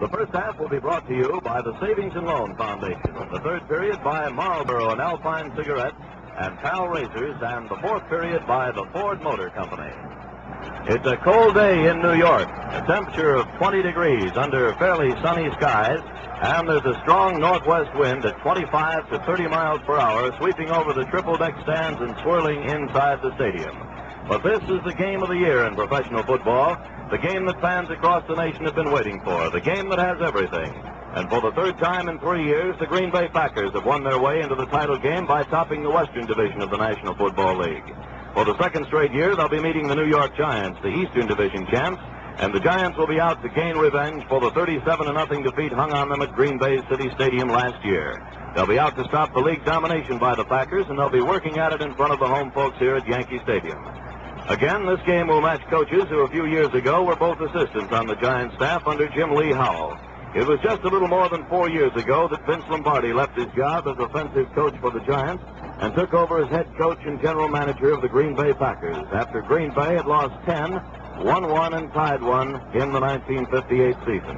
The first half will be brought to you by the Savings and Loan Foundation. The third period by Marlboro and Alpine Cigarettes and Pal Racers, and the fourth period by the Ford Motor Company. It's a cold day in New York, a temperature of 20 degrees under fairly sunny skies, and there's a strong northwest wind at 25 to 30 miles per hour sweeping over the triple deck stands and swirling inside the stadium. But this is the game of the year in professional football, the game that fans across the nation have been waiting for, the game that has everything. And for the third time in three years, the Green Bay Packers have won their way into the title game by topping the Western Division of the National Football League. For the second straight year, they'll be meeting the New York Giants, the Eastern Division champs, and the Giants will be out to gain revenge for the 37 0 defeat hung on them at Green Bay City Stadium last year. They'll be out to stop the league domination by the Packers, and they'll be working at it in front of the home folks here at Yankee Stadium. Again, this game will match coaches who a few years ago were both assistants on the Giants staff under Jim Lee Howell. It was just a little more than four years ago that Vince Lombardi left his job as offensive coach for the Giants and took over as head coach and general manager of the Green Bay Packers after Green Bay had lost 10, won one, and tied one in the 1958 season.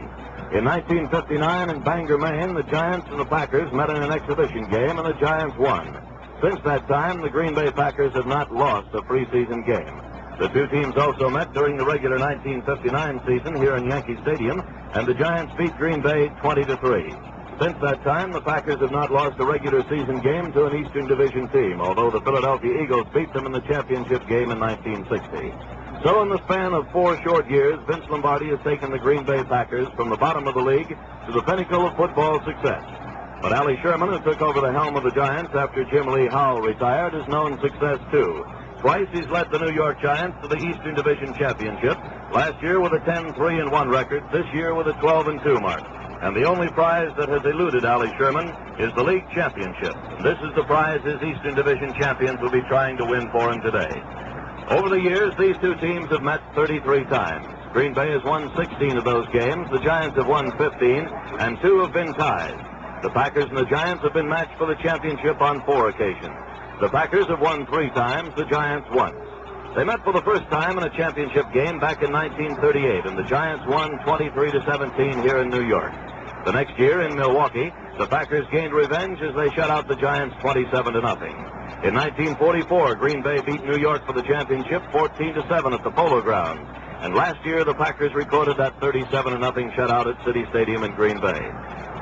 In 1959 in Bangor, Maine, the Giants and the Packers met in an exhibition game, and the Giants won. Since that time, the Green Bay Packers have not lost a preseason game. The two teams also met during the regular 1959 season here in Yankee Stadium, and the Giants beat Green Bay 20 to 3. Since that time, the Packers have not lost a regular season game to an Eastern Division team, although the Philadelphia Eagles beat them in the championship game in 1960. So, in the span of four short years, Vince Lombardi has taken the Green Bay Packers from the bottom of the league to the pinnacle of football success. But Allie Sherman, who took over the helm of the Giants after Jim Lee Howell retired, has known success too. Twice he's led the New York Giants to the Eastern Division Championship. Last year with a 10-3 and 1 record, this year with a 12 and 2 mark. And the only prize that has eluded Allie Sherman is the league championship. This is the prize his Eastern Division champions will be trying to win for him today. Over the years, these two teams have met 33 times. Green Bay has won 16 of those games. The Giants have won 15, and two have been ties. The Packers and the Giants have been matched for the championship on four occasions. The Packers have won three times, the Giants once. They met for the first time in a championship game back in 1938, and the Giants won 23 to 17 here in New York. The next year in Milwaukee, the Packers gained revenge as they shut out the Giants 27 to nothing. In 1944, Green Bay beat New York for the championship 14 to 7 at the Polo Grounds. And last year, the Packers recorded that 37 to nothing shutout at City Stadium in Green Bay.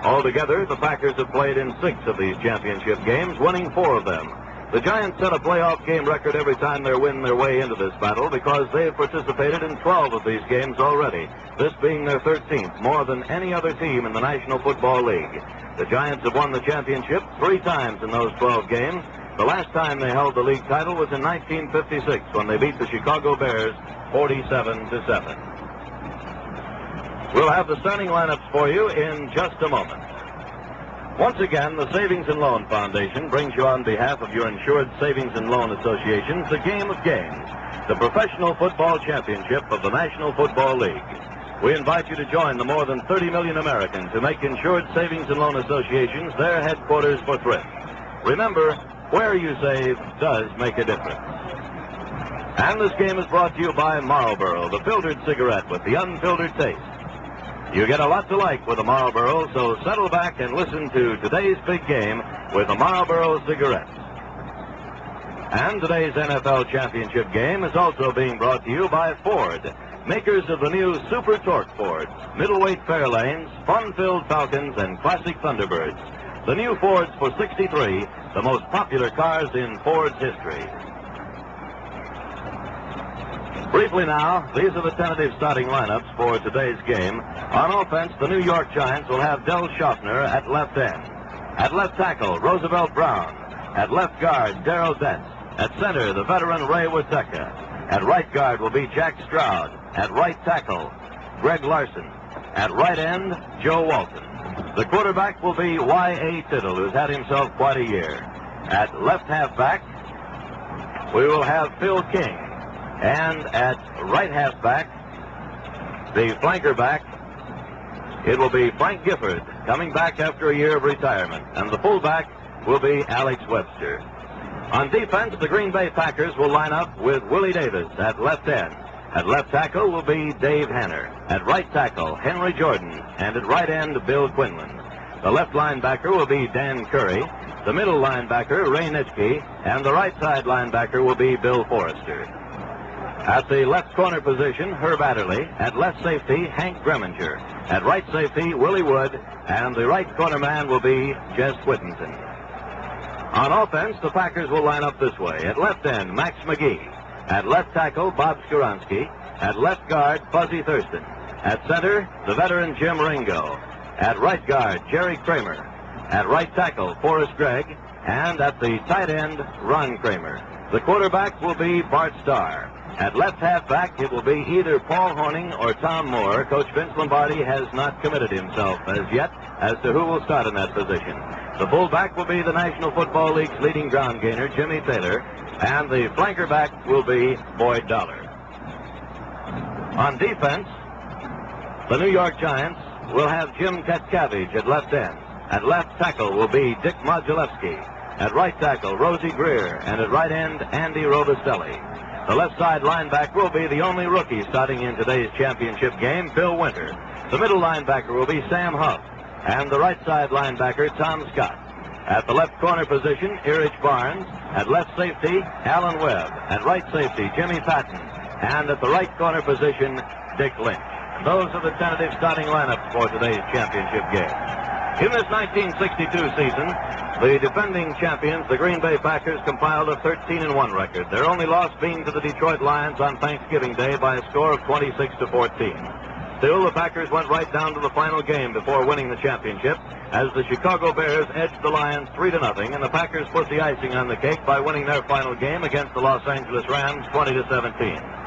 Altogether, the Packers have played in six of these championship games, winning four of them. The Giants set a playoff game record every time they win their way into this battle because they have participated in 12 of these games already, this being their 13th, more than any other team in the National Football League. The Giants have won the championship three times in those 12 games. The last time they held the league title was in 1956 when they beat the Chicago Bears 47 to 7. We'll have the starting lineups for you in just a moment. Once again, the Savings and Loan Foundation brings you on behalf of your insured Savings and Loan Associations the game of games, the professional football championship of the National Football League. We invite you to join the more than 30 million Americans who make insured Savings and Loan Associations their headquarters for thrift. Remember, where you save does make a difference. And this game is brought to you by Marlboro, the filtered cigarette with the unfiltered taste. You get a lot to like with a Marlboro, so settle back and listen to today's big game with a Marlboro cigarette. And today's NFL Championship game is also being brought to you by Ford, makers of the new Super Torque Fords, middleweight Fairlanes, fun-filled Falcons, and classic Thunderbirds. The new Fords for 63, the most popular cars in Ford's history. Briefly now, these are the tentative starting lineups for today's game. On offense, the New York Giants will have Del Shofner at left end. At left tackle, Roosevelt Brown. At left guard, Darrell Dess. At center, the veteran Ray Wietecha. At right guard will be Jack Stroud. At right tackle, Greg Larson. At right end, Joe Walton. The quarterback will be Y.A. Tittle, who's had himself quite a year. At left halfback, we will have Phil King. And at right halfback, the flanker back, it will be Frank Gifford coming back after a year of retirement. And the fullback will be Alex Webster. On defense, the Green Bay Packers will line up with Willie Davis at left end. At left tackle will be Dave Hanner. At right tackle, Henry Jordan. And at right end, Bill Quinlan. The left linebacker will be Dan Currie. The middle linebacker, Ray Nitschke. And the right side linebacker will be Bill Forrester. At the left corner position, Herb Adderley. At left safety, Hank Gremminger. At right safety, Willie Wood. And the right corner man will be Jess Whittenton. On offense, the Packers will line up this way. At left end, Max McGee. At left tackle, Bob Skoronski. At left guard, Fuzzy Thurston. At center, the veteran Jim Ringo. At right guard, Jerry Kramer. At right tackle, Forrest Gregg. And at the tight end, Ron Kramer. The quarterback will be Bart Starr. At left halfback, it will be either Paul Hornung or Tom Moore. Coach Vince Lombardi has not committed himself as yet as to who will start in that position. The fullback will be the National Football League's leading ground gainer, Jimmy Taylor, and the flanker back will be Boyd Dowler. On defense, the New York Giants will have Jim Katcavage at left end. At left tackle will be Dick Modzelewski. At right tackle, Rosey Grier. And at right end, Andy Robustelli. The left side linebacker will be the only rookie starting in today's championship game, Bill Winter. The middle linebacker will be Sam Huff. And the right side linebacker, Tom Scott. At the left corner position, Erich Barnes. At left safety, Alan Webb. At right safety, Jimmy Patton. And at the right corner position, Dick Lynch. Those are the tentative starting lineups for today's championship game. In this 1962 season, the defending champions, the Green Bay Packers, compiled a 13 1 record. Their only loss being to the Detroit Lions on Thanksgiving Day by a score of 26 to 14. Still, the Packers went right down to the final game before winning the championship, as the Chicago Bears edged the Lions 3 to nothing, and the Packers put the icing on the cake by winning their final game against the Los Angeles Rams 20 to 17.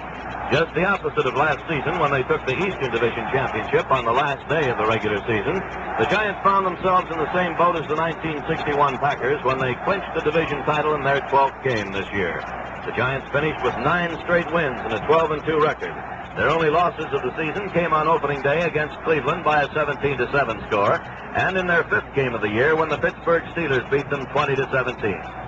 Just the opposite of last season when they took the Eastern Division Championship on the last day of the regular season. The Giants found themselves in the same boat as the 1961 Packers when they clinched the division title in their 12th game this year. The Giants finished with nine straight wins and a 12 and 2 record. Their only losses of the season came on opening day against Cleveland by a 17 to 7 score, and in their fifth game of the year when the Pittsburgh Steelers beat them 20 to 17.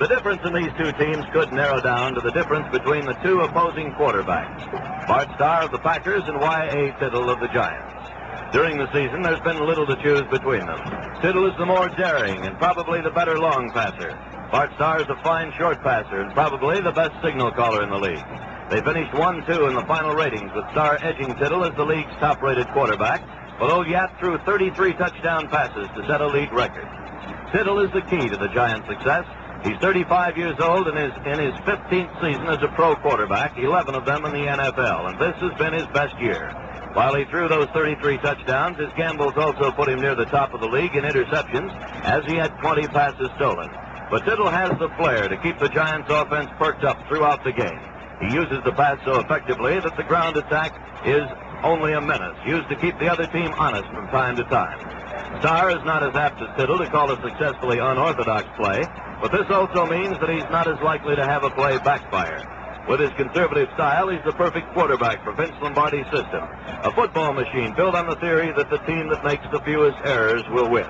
The difference in these two teams could narrow down to the difference between the two opposing quarterbacks, Bart Starr of the Packers and Y.A. Tittle of the Giants. During the season, there's been little to choose between them. Tittle is the more daring and probably the better long passer. Bart Starr is a fine short passer and probably the best signal caller in the league. They finished 1-2 in the final ratings with Starr edging Tittle as the league's top-rated quarterback, although Yat threw 33 touchdown passes to set a league record. Tittle is the key to the Giants' success, He's 35 years old and is in his 15th season as a pro quarterback, 11 of them in the NFL, and this has been his best year. While he threw those 33 touchdowns, his gambles also put him near the top of the league in interceptions, as he had 20 passes stolen. But Tittle has the flair to keep the Giants' offense perked up throughout the game. He uses the pass so effectively that the ground attack is only a menace, used to keep the other team honest from time to time. Starr is not as apt as Tittle to call a successfully unorthodox play, but this also means that he's not as likely to have a play backfire. With his conservative style, he's the perfect quarterback for Vince Lombardi's system. A football machine built on the theory that the team that makes the fewest errors will win.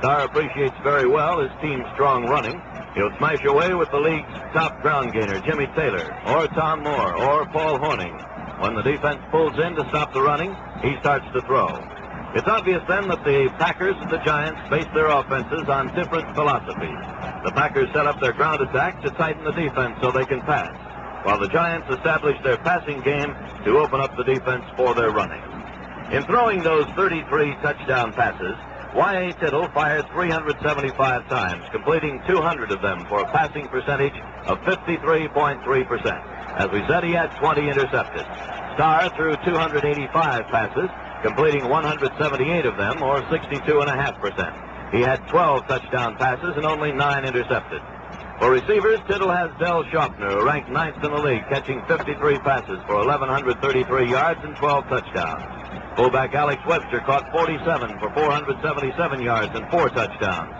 Starr appreciates very well his team's strong running. He'll smash away with the league's top ground gainer, Jimmy Taylor, or Tom Moore, or Paul Hornung. When the defense pulls in to stop the running, he starts to throw. It's obvious then that the Packers and the Giants base their offenses on different philosophies. The Packers set up their ground attack to tighten the defense so they can pass, while the Giants establish their passing game to open up the defense for their running. In throwing those 33 touchdown passes, Y.A. Tittle fired 375 times, completing 200 of them for a passing percentage of 53.3%. As we said, he had 20 intercepted. Starr threw 285 passes, completing 178 of them, or 62.5%. He had 12 touchdown passes and only 9 intercepted. For receivers, Tittle has Del Shofner, who ranked ninth in the league, catching 53 passes for 1,133 yards and 12 touchdowns. Fullback Alex Webster caught 47 for 477 yards and 4 touchdowns.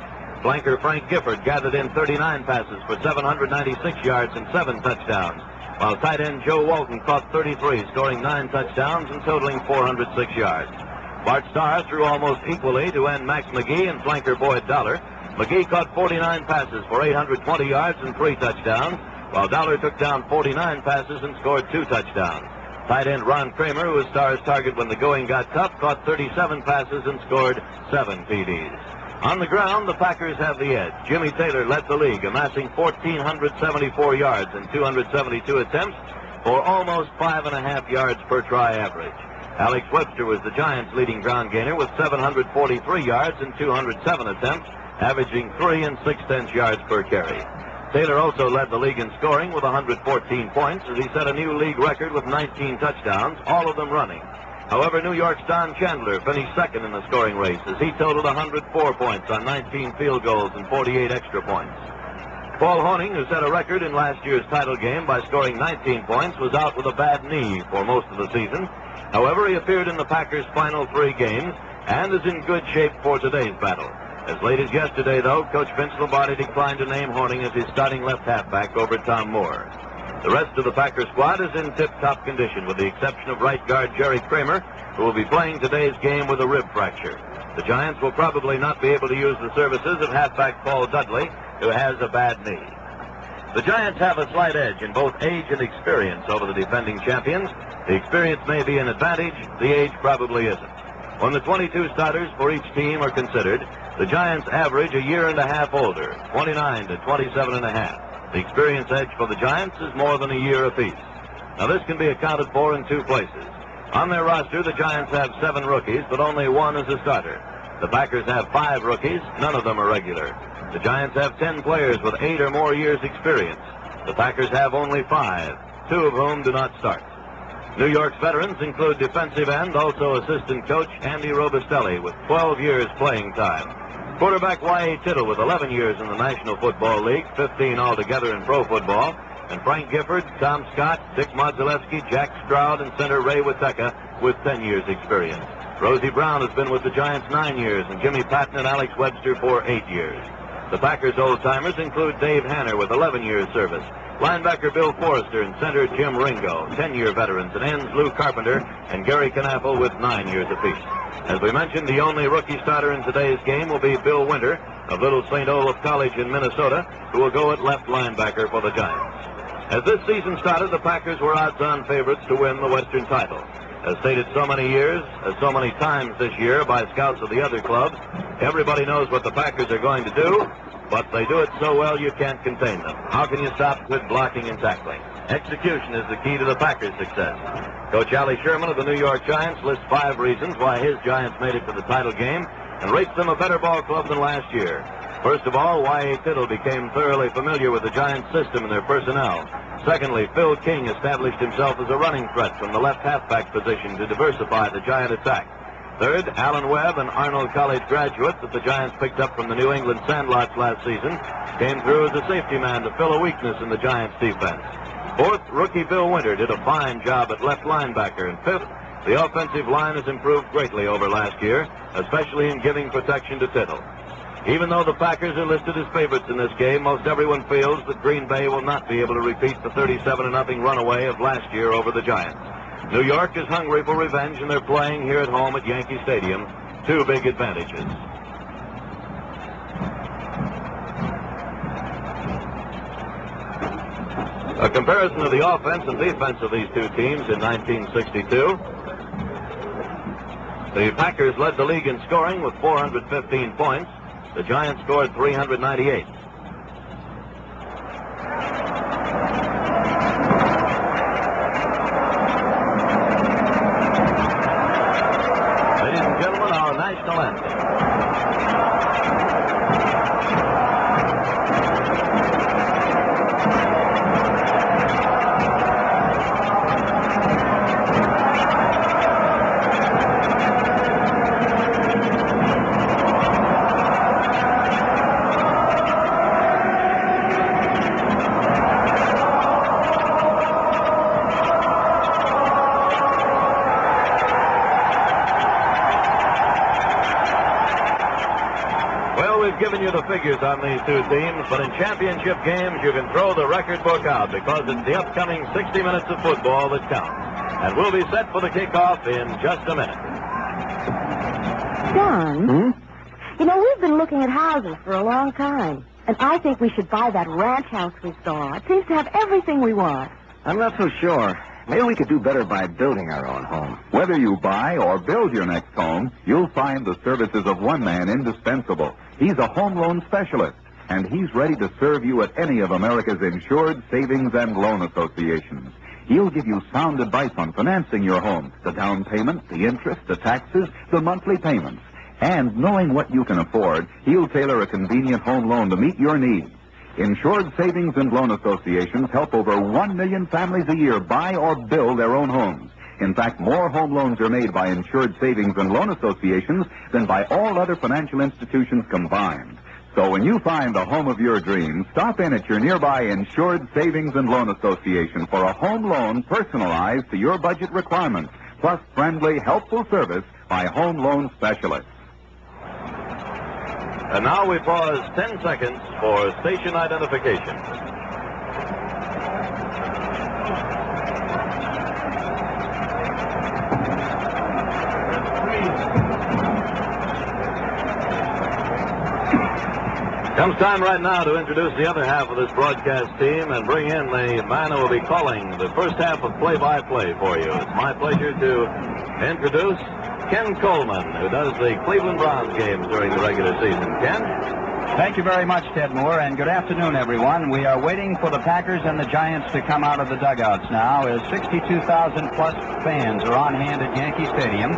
Flanker Frank Gifford gathered in 39 passes for 796 yards and 7 touchdowns while tight end Joe Walton caught 33, scoring nine touchdowns and totaling 406 yards. Bart Starr threw almost equally to end Max McGee and flanker Boyd Dowler. McGee caught 49 passes for 820 yards and three touchdowns, while Dowler took down 49 passes and scored two touchdowns. Tight end Ron Kramer, who was Starr's target when the going got tough, caught 37 passes and scored seven TDs. On the ground, the Packers have the edge. Jimmy Taylor led the league, amassing 1,474 yards in 272 attempts for almost five and a half yards per try average. Alex Webster was the Giants' leading ground gainer with 743 yards in 207 attempts, averaging three and six tenths yards per carry. Taylor also led the league in scoring with 114 points as he set a new league record with 19 touchdowns, all of them running. However, New York's Don Chandler finished second in the scoring race as he totaled 104 points on 19 field goals and 48 extra points. Paul Hornung, who set a record in last year's title game by scoring 19 points, was out with a bad knee for most of the season. However, he appeared in the Packers' final three games and is in good shape for today's battle. As late as yesterday, though, Coach Vince Lombardi declined to name Hornung as his starting left halfback over Tom Moore. The rest of the Packer squad is in tip-top condition, with the exception of right guard Jerry Kramer, who will be playing today's game with a rib fracture. The Giants will probably not be able to use the services of halfback Paul Dudley, who has a bad knee. The Giants have a slight edge in both age and experience over the defending champions. The experience may be an advantage, the age probably isn't. When the 22 starters for each team are considered, the Giants average a year and a half older, 29 to 27 and a half. The experience edge for the Giants is more than a year apiece. Now, this can be accounted for in two places. On their roster, the Giants have seven rookies, but only one is a starter. The Packers have five rookies, none of them are regular. The Giants have ten players with eight or more years' experience. The Packers have only five, two of whom do not start. New York's veterans include defensive end, also assistant coach Andy Robustelli with 12 years playing time. Quarterback Y.A. Tittle with 11 years in the National Football League, 15 altogether in pro football. And Frank Gifford, Tom Scott, Dick Modzelewski, Jack Stroud, and center Ray Wietecha with 10 years experience. Rosie Brown has been with the Giants nine years, and Jimmy Patton and Alex Webster for eight years. The Packers old-timers include Dave Hanner with 11 years service, linebacker Bill Forrester, and center Jim Ringo, 10-year veterans, and ends Lou Carpenter and Gary Knafelc with nine years apiece. As we mentioned, the only rookie starter in today's game will be Bill Winter of Little St. Olaf College in Minnesota, who will go at left linebacker for the Giants. As this season started, the Packers were odds-on favorites to win the Western title. As stated so many years, as so many times this year by scouts of the other clubs, everybody knows what the Packers are going to do, but they do it so well you can't contain them. How can you stop good blocking and tackling? Execution is the key to the Packers' success. Coach Allie Sherman of the New York Giants lists five reasons why his Giants made it to the title game and rates them a better ball club than last year. First of all, Y.A. Tittle became thoroughly familiar with the Giants system and their personnel. Secondly, Phil King established himself as a running threat from the left halfback position to diversify the Giant attack. Third, Alan Webb, an Arnold College graduate that the Giants picked up from the New England Sandlots last season, came through as a safety man to fill a weakness in the Giants' defense. Fourth, rookie Bill Winter did a fine job at left linebacker. And fifth, the offensive line has improved greatly over last year, especially in giving protection to Tittle. Even though the Packers are listed as favorites in this game, most everyone feels that Green Bay will not be able to repeat the 37 0 runaway of last year over the Giants. New York is hungry for revenge, and they're playing here at home at Yankee Stadium. Two big advantages. A comparison of the offense and defense of these two teams in 1962. The Packers led the league in scoring with 415 points. The Giants scored 398. Ladies and gentlemen, our national anthem. Well, we've given you the figures on these two teams, but in championship games, you can throw the record book out because it's the upcoming 60 minutes of football that count. And we'll be set for the kickoff in just a minute. John, Hmm? you know, we've been looking at houses for a long time. And I think we should buy that ranch house we saw. It seems to have everything we want. I'm not so sure. Maybe we could do better by building our own home. Whether you buy or build your next home, you'll find the services of one man indispensable. He's a home loan specialist, and he's ready to serve you at any of America's insured savings and loan associations. He'll give you sound advice on financing your home, the down payment, the interest, the taxes, the monthly payments. And knowing what you can afford, he'll tailor a convenient home loan to meet your needs. Insured Savings and Loan Associations help over 1 million families a year buy or build their own homes. In fact, more home loans are made by insured savings and loan associations than by all other financial institutions combined. So when you find the home of your dreams, stop in at your nearby Insured Savings and Loan Association for a home loan personalized to your budget requirements, plus friendly, helpful service by home loan specialists. And now we pause 10 seconds for station identification. Comes time right now to introduce the other half of this broadcast team and bring in the man who will be calling the first half of play-by-play for you. It's my pleasure to introduce Ken Coleman, who does the Cleveland Browns games during the regular season. Ken? Thank you very much, Ted Moore, and good afternoon, everyone. We are waiting for the Packers and the Giants to come out of the dugouts now as 62,000 plus fans are on hand at Yankee Stadium.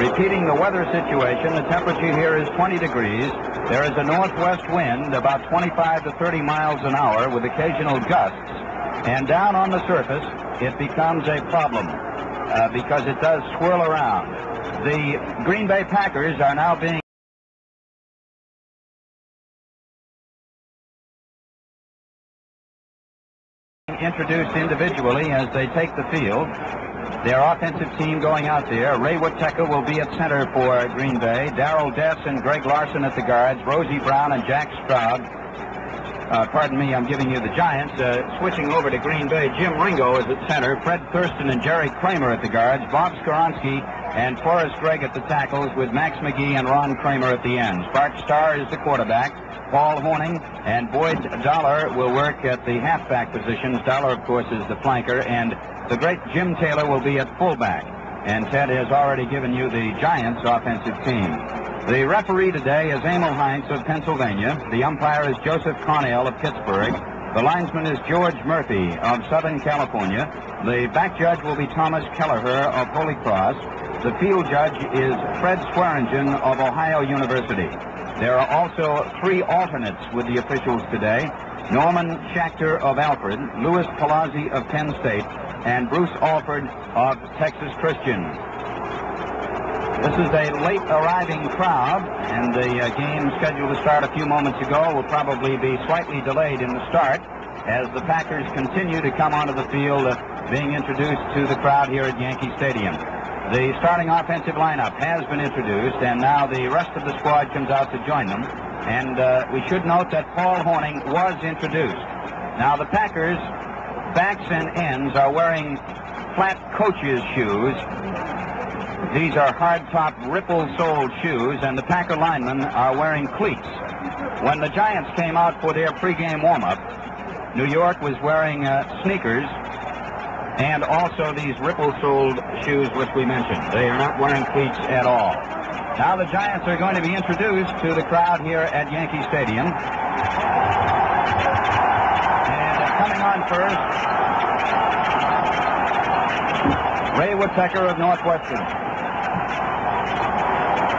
Repeating the weather situation, the temperature here is 20 degrees. There is a northwest wind about 25 to 30 miles an hour with occasional gusts. And down on the surface, it becomes a problem uh, because it does swirl around. The Green Bay Packers are now being introduced individually as they take the field. Their offensive team going out there. Ray Wietecha will be at center for Green Bay. Darrell Dess and Greg Larson at the guards. Rosie Brown and Jack Stroud. Uh, pardon me, I'm giving you the Giants. Uh, switching over to Green Bay, Jim Ringo is at center. Fred Thurston and Jerry Kramer at the guards. Bob Skoronski and Forrest Gregg at the tackles with Max McGee and Ron Kramer at the ends. Bart Starr is the quarterback. Paul Hornung and Boyd Dowler will work at the halfback positions. Dowler, of course, is the flanker, and the great Jim Taylor will be at fullback. And Ted has already given you the Giants' offensive team. The referee today is Emil Heintz of Pennsylvania. The umpire is Joseph Cornell of Pittsburgh. The linesman is George Murphy of Southern California. The back judge will be Thomas Kelleher of Holy Cross. The field judge is Fred Swearingen of Ohio University. There are also three alternates with the officials today. Norman Schachter of Alfred, Louis Palazzi of Penn State, and Bruce Alford of Texas Christian. This is a late arriving crowd, and the uh, game scheduled to start a few moments ago will probably be slightly delayed in the start as the Packers continue to come onto the field, uh, being introduced to the crowd here at Yankee Stadium. The starting offensive lineup has been introduced, and now the rest of the squad comes out to join them. And uh, we should note that Paul Hornung was introduced. Now the Packers, backs and ends, are wearing flat coaches shoes these are hard-top, ripple-soled shoes, and the Packer linemen are wearing cleats. When the Giants came out for their pregame warm-up, New York was wearing uh, sneakers and also these ripple-soled shoes which we mentioned. They are not wearing cleats at all. Now the Giants are going to be introduced to the crowd here at Yankee Stadium. And uh, coming on first, Ray Wietecha of Northwestern.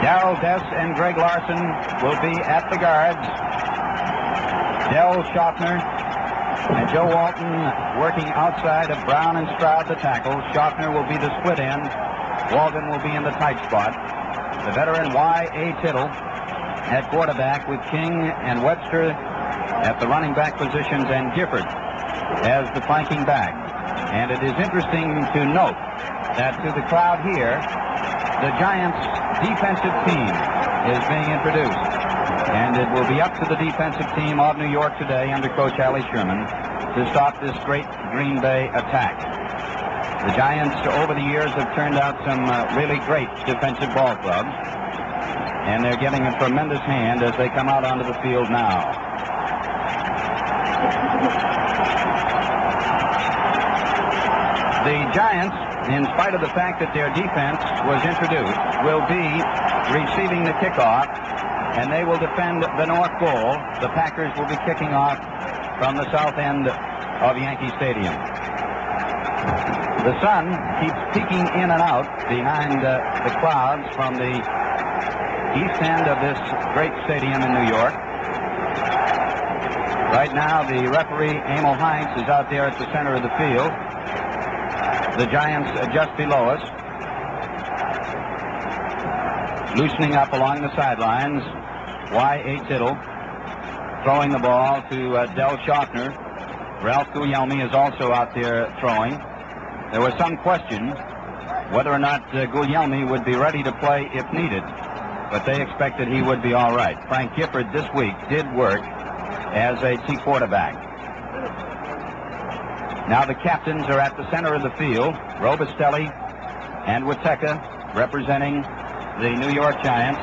Darrell Dess and Greg Larson will be at the guards. Del Shofner and Joe Walton working outside of Brown and Stroud the tackle. Shofner will be the split end. Walton will be in the tight spot. The veteran Y.A. Tittle at quarterback with King and Webster at the running back positions and Gifford as the flanking back. And it is interesting to note that to the crowd here, the Giants defensive team is being introduced. And it will be up to the defensive team of New York today under Coach Allie Sherman to stop this great Green Bay attack. The Giants, over the years, have turned out some uh, really great defensive ball clubs. And they're getting a tremendous hand as they come out onto the field now. The Giants, in spite of the fact that their defense was introduced, will be receiving the kickoff, and they will defend the north goal. The Packers will be kicking off from the south end of Yankee Stadium. The sun keeps peeking in and out behind uh, the clouds from the east end of this great stadium in New York. Right now, the referee, Emil Heintz, is out there at the center of the field. The Giants are just below us. Loosening up along the sidelines. Y.A. Tittle throwing the ball to uh, Del Shofner. Ralph Guglielmi is also out there throwing. There was some question whether or not uh, Guglielmi would be ready to play if needed, but they expected he would be all right. Frank Gifford this week did work as a T quarterback. Now the captains are at the center of the field. Robustelli and Wietecha representing the New York Giants.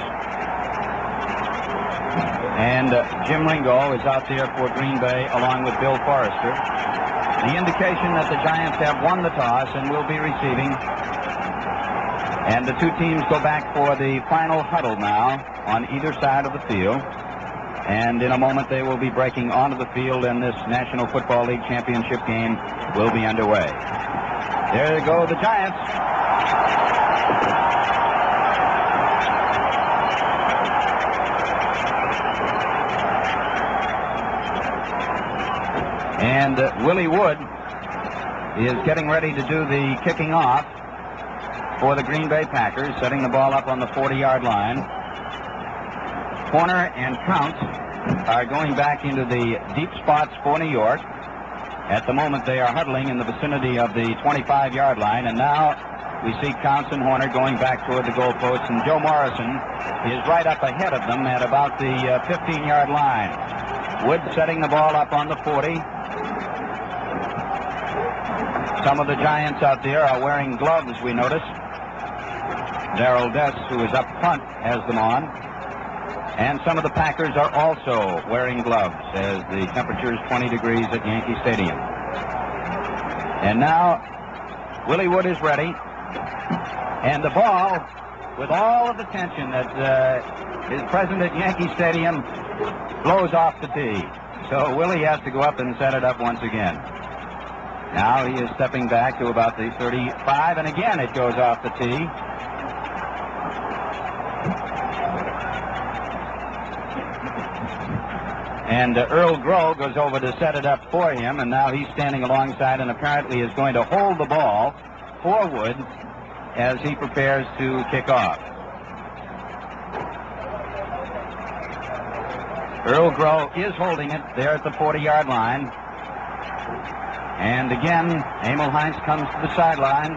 And uh, Jim Ringo is out there for Green Bay along with Bill Forrester. The indication that the Giants have won the toss and will be receiving. And the two teams go back for the final huddle now on either side of the field. And in a moment, they will be breaking onto the field, and this National Football League championship game will be underway. There they go the Giants. And uh, Willie Wood is getting ready to do the kicking off for the Green Bay Packers, setting the ball up on the 40 yard line. Horner and Count are going back into the deep spots for New York. At the moment, they are huddling in the vicinity of the 25 yard line, and now we see Counts and Horner going back toward the goalposts, and Joe Morrison is right up ahead of them at about the 15 uh, line. Wood setting the ball up on the 40. Some of the Giants out there are wearing gloves, we notice. Darrell Dess, who is up front, has them on. And some of the Packers are also wearing gloves as the temperature is 20 degrees at Yankee Stadium. And now, Willie Wood is ready. And the ball, with all of the tension that uh, is present at Yankee Stadium, blows off the tee. So Willie has to go up and set it up once again. Now he is stepping back to about the 35, and again it goes off the tee. And uh, Earl Gros goes over to set it up for him, and now he's standing alongside and apparently is going to hold the ball forward as he prepares to kick off. Earl Gros is holding it there at the 40 yard line. And again, Emil Heintz comes to the sideline.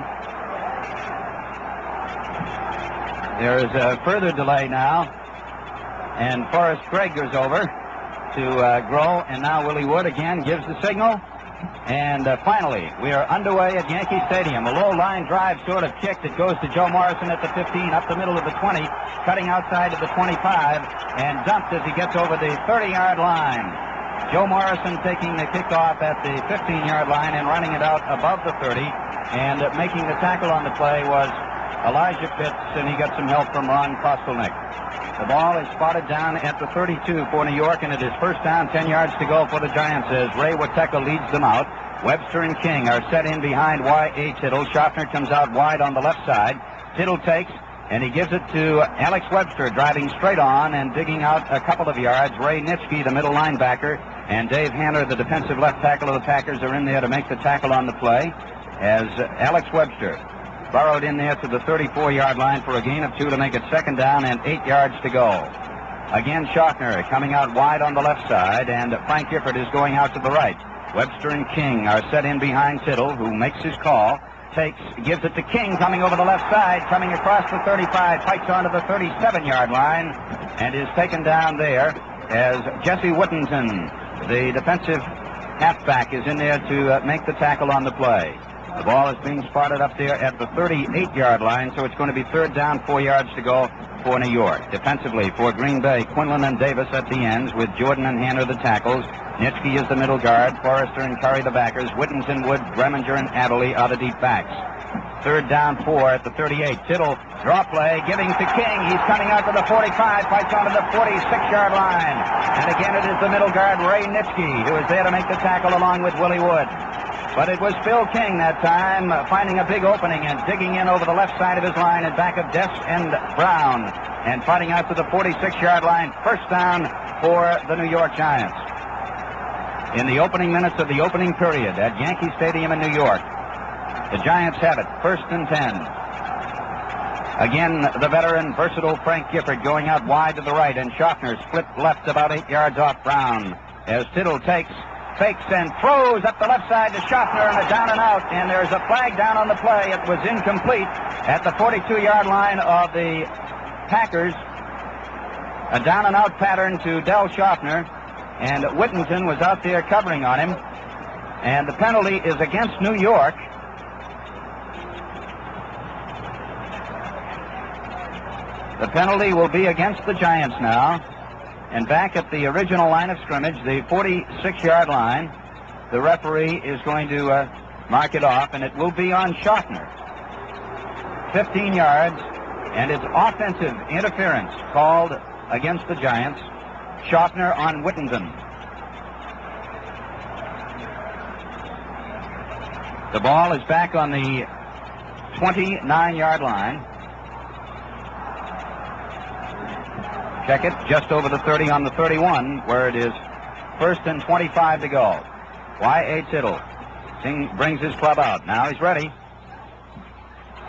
There is a further delay now. And Forrest Gregg goes over to uh, and now Willie Wood again gives the signal. And uh, finally, we are underway at Yankee Stadium. A low line drive sort of kick that goes to Joe Morrison at the 15, up the middle of the 20, cutting outside of the 25, and dumped as he gets over the 30 yard line. Joe Morrison taking the kickoff at the 15-yard line and running it out above the 30. And making the tackle on the play was Elijah Pitts, and he got some help from Ron Kostelnik. The ball is spotted down at the 32 for New York, and it is first down, 10 yards to go for the Giants as Ray Wietecha leads them out. Webster and King are set in behind Y.A. Tittle. Shofner comes out wide on the left side. Tittle takes, and he gives it to Alex Webster, driving straight on and digging out a couple of yards. Ray Nitschke, the middle linebacker, and Dave Hanner, the defensive left tackle of the Packers, are in there to make the tackle on the play as Alex Webster burrowed in there to the 34-yard line for a gain of two to make it second down and eight yards to go. Again, Shofner coming out wide on the left side, and Frank Gifford is going out to the right. Webster and King are set in behind Tittle, who makes his call takes, gives it to King coming over the left side, coming across the 35, fights onto the 37 yard line, and is taken down there as Jesse Whittenton, the defensive halfback, is in there to uh, make the tackle on the play. The ball is being spotted up there at the 38 yard line, so it's going to be third down, four yards to go for New York. Defensively for Green Bay, Quinlan and Davis at the ends with Jordan and Hanner the tackles. Nitschke is the middle guard. Forrester and Currie the backers. Whittenton, Wood, Gremminger, and Adderley are the deep backs. Third down four at the 38. Tittle draw play, giving to King. He's coming out to the 45, fights onto the 46-yard line. And again, it is the middle guard, Ray Nitschke, who is there to make the tackle along with Willie Wood. But it was Phil King that time, uh, finding a big opening and digging in over the left side of his line in back of Dess and Brown, and fighting out to the 46-yard line. First down for the New York Giants. In the opening minutes of the opening period at Yankee Stadium in New York, the Giants have it, first and ten. Again, the veteran, versatile Frank Gifford going out wide to the right, and Shofner split left about eight yards off Brown. As Tittle takes, fakes, and throws up the left side to Shofner and a down and out, and there's a flag down on the play. It was incomplete at the 42-yard line of the Packers. A down and out pattern to Del Shofner, and Whittenton was out there covering on him. And the penalty is against New York. The penalty will be against the Giants now. And back at the original line of scrimmage, the 46 yard line, the referee is going to uh, mark it off, and it will be on Shofner. 15 yards, and it's offensive interference called against the Giants. Shofner on Whittenton. The ball is back on the 29 yard line. Check it just over the 30 on the 31, where it is first and 25 to go. Y.A. Tittle Sing brings his club out. Now he's ready.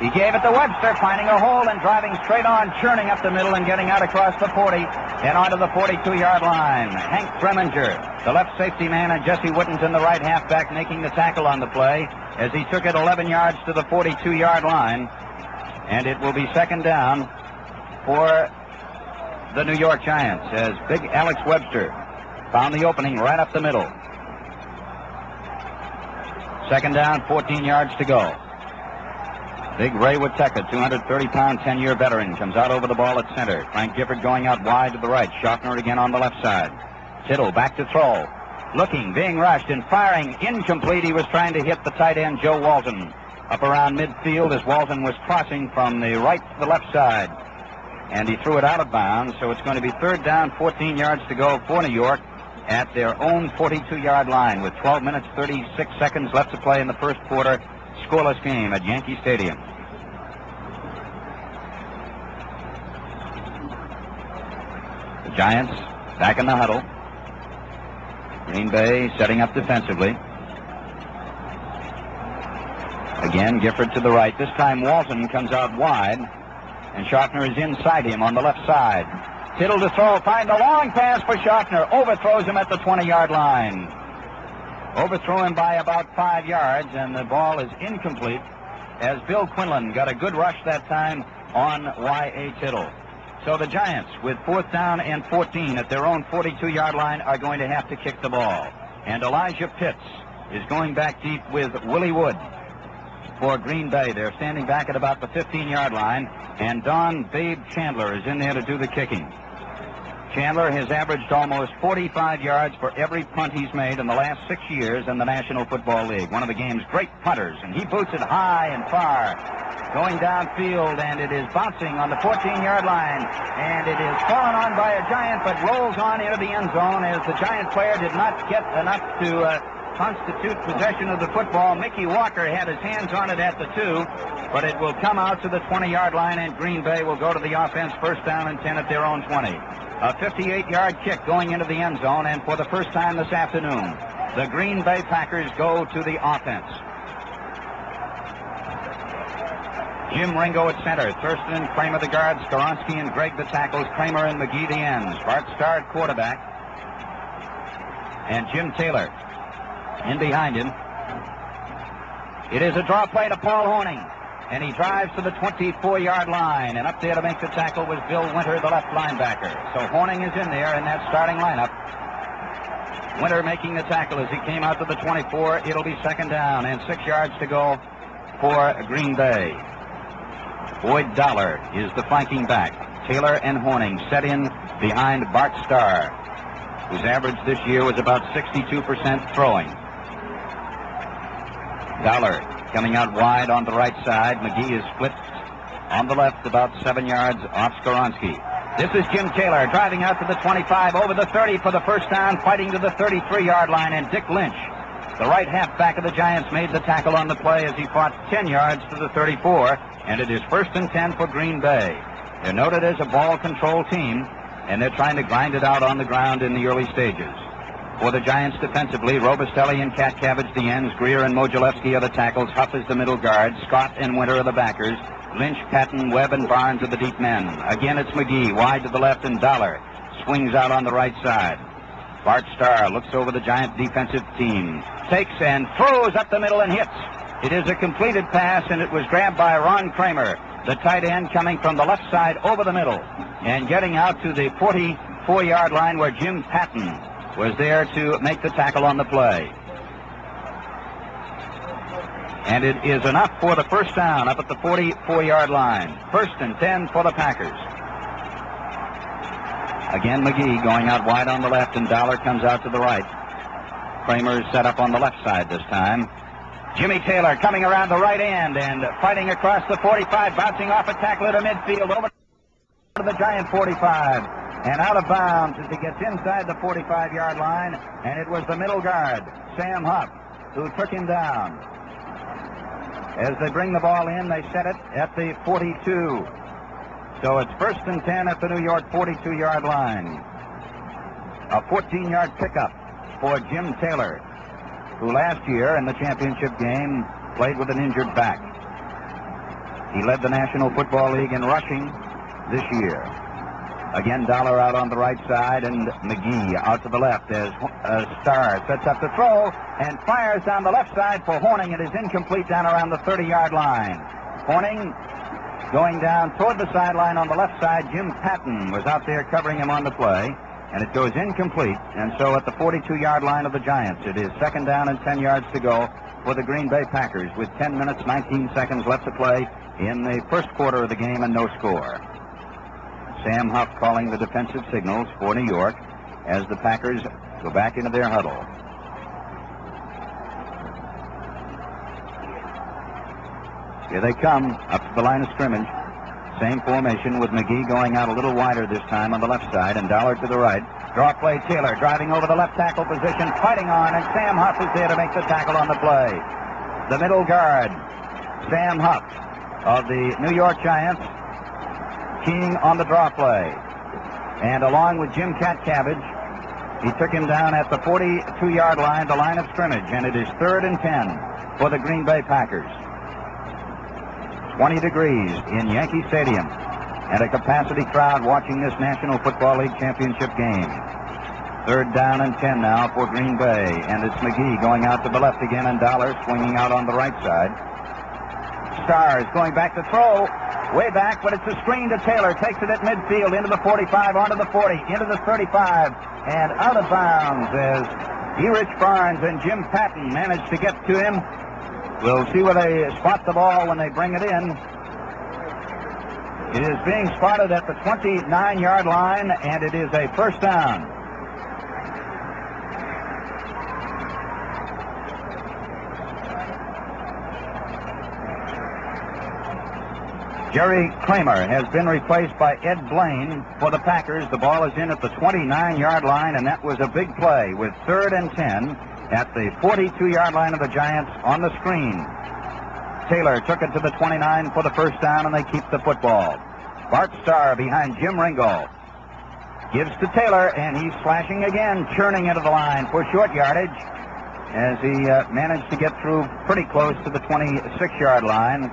He gave it to Webster, finding a hole and driving straight on, churning up the middle and getting out across the 40 and onto the 42-yard line. Hank Gremminger, the left safety man, and Jesse Whittenton, the right halfback, making the tackle on the play as he took it 11 yards to the 42-yard line. And it will be second down for the New York Giants as big Alex Webster found the opening right up the middle. Second down, 14 yards to go. Big Ray Wietecha, 230-pound, 10-year veteran, comes out over the ball at center. Frank Gifford going out wide to the right. Shofner again on the left side. Tittle back to throw. Looking, being rushed, and firing. Incomplete. He was trying to hit the tight end, Joe Walton, up around midfield as Walton was crossing from the right to the left side. And he threw it out of bounds, so it's going to be third down, 14 yards to go for New York at their own 42-yard line with 12 minutes, 36 seconds left to play in the first quarter scoreless game at Yankee Stadium. The Giants back in the huddle. Green Bay setting up defensively. Again, Gifford to the right. This time Walton comes out wide, and Shofner is inside him on the left side. Tittle to throw, find a long pass for Schaffner. Overthrows him at the 20-yard line. Overthrow him by about five yards, and the ball is incomplete as Bill Quinlan got a good rush that time on Y.A. Tittle. So the Giants, with fourth down and 14 at their own 42-yard line, are going to have to kick the ball. And Elijah Pitts is going back deep with Willie Wood for Green Bay. They're standing back at about the 15-yard line, and Don Babe Chandler is in there to do the kicking. Chandler has averaged almost 45 yards for every punt he's made in the last six years in the National Football League. One of the game's great punters, and he boots it high and far. Going downfield, and it is bouncing on the 14-yard line. And it is fallen on by a Giant, but rolls on into the end zone as the Giant player did not get enough to uh, constitute possession of the football. Mickey Walker had his hands on it at the two, but it will come out to the 20-yard line, and Green Bay will go to the offense first down and 10 at their own 20. A 58-yard kick going into the end zone, and for the first time this afternoon, the Green Bay Packers go to the offense. Jim Ringo at center, Thurston, and Kramer the guards, Skoronski and Gregg the tackles, Kramer and McGee the ends, Bart Starr quarterback, and Jim Taylor in behind him. It is a draw play to Paul Hornung, and he drives to the 24-yard line, and up there to make the tackle was Bill Winter, the left linebacker. So Hornung is in there in that starting lineup. Winter making the tackle as he came out to the 24. It'll be second down and six yards to go for Green Bay. Boyd Dowler is the flanking back. Taylor and Hornung set in behind Bart Starr. whose average this year was about 62% throwing. Dowler coming out wide on the right side. McGee is split on the left about seven yards off Skoronski. This is Jim Taylor driving out to the 25, over the 30 for the first down, fighting to the 33-yard line, and Dick Lynch, the right halfback of the Giants, made the tackle on the play as he fought 10 yards to the 34, and it is first and 10 for Green Bay. They're noted as a ball control team, and they're trying to grind it out on the ground in the early stages. For the Giants defensively, Robustelli and Katcavage the ends, Grier and Modzelewski are the tackles, Huff is the middle guard, Scott and Winter are the backers, Lynch, Patton, Webb, and Barnes are the deep men. Again, it's McGee, wide to the left, and Dowler swings out on the right side. Bart Starr looks over the Giant defensive team, takes and throws up the middle and hits. It is a completed pass, and it was grabbed by Ron Kramer, the tight end coming from the left side over the middle and getting out to the 44-yard line where Jim Patton was there to make the tackle on the play. And it is enough for the first down up at the 44-yard line. First and 10 for the Packers. Again, McGee going out wide on the left, and Dowler comes out to the right. Kramer set up on the left side this time. Jimmy Taylor coming around the right end and fighting across the 45, bouncing off a tackle to midfield over to the Giant 45 and out of bounds as he gets inside the 45-yard line, and it was the middle guard, Sam Huff, who took him down. As they bring the ball in, they set it at the 42. So it's first and 10 at the New York 42-yard line. A 14-yard pickup for Jim Taylor, who last year in the championship game played with an injured back. He led the National Football League in rushing this year. Again, Dowler out on the right side, and McGee out to the left as uh, Starr sets up the throw and fires down the left side for Hornung. It is incomplete down around the 30-yard line. Hornung going down toward the sideline on the left side. Jim Patton was out there covering him on the play, and it goes incomplete. And so at the 42-yard line of the Giants, it is second down and 10 yards to go for the Green Bay Packers with 10 minutes, 19 seconds left to play in the first quarter of the game and no score. Sam Huff calling the defensive signals for New York as the Packers go back into their huddle. Here they come up to the line of scrimmage. Same formation with McGee going out a little wider this time on the left side and Dowler to the right. Draw play Taylor driving over the left tackle position, fighting on, and Sam Huff is there to make the tackle on the play. The middle guard, Sam Huff of the New York Giants, King on the draw play. And along with Jim Katcavage, he took him down at the 42-yard line, the line of scrimmage, and it is third and 10 for the Green Bay Packers. 20 degrees in Yankee Stadium, and a capacity crowd watching this National Football League championship game. Third down and 10 now for Green Bay, and it's McGee going out to the left again, and Dowler swinging out on the right side. Starr's going back to throw, way back, but it's a screen to Taylor. Takes it at midfield into the 45, onto the 40, into the 35, and out of bounds as Erich Barnes and Jim Patton manage to get to him. We'll see where they spot the ball when they bring it in. It is being spotted at the 29-yard line, and it is a first down. Jerry Kramer has been replaced by Ed Blaine for the Packers. The ball is in at the 29-yard line, and that was a big play with third and 10 at the 42-yard line of the Giants on the screen. Taylor took it to the 29 for the first down, and they keep the football. Bart Starr behind Jim Ringo. Gives to Taylor, and he's slashing again, churning into the line for short yardage as he uh, managed to get through pretty close to the 26-yard line.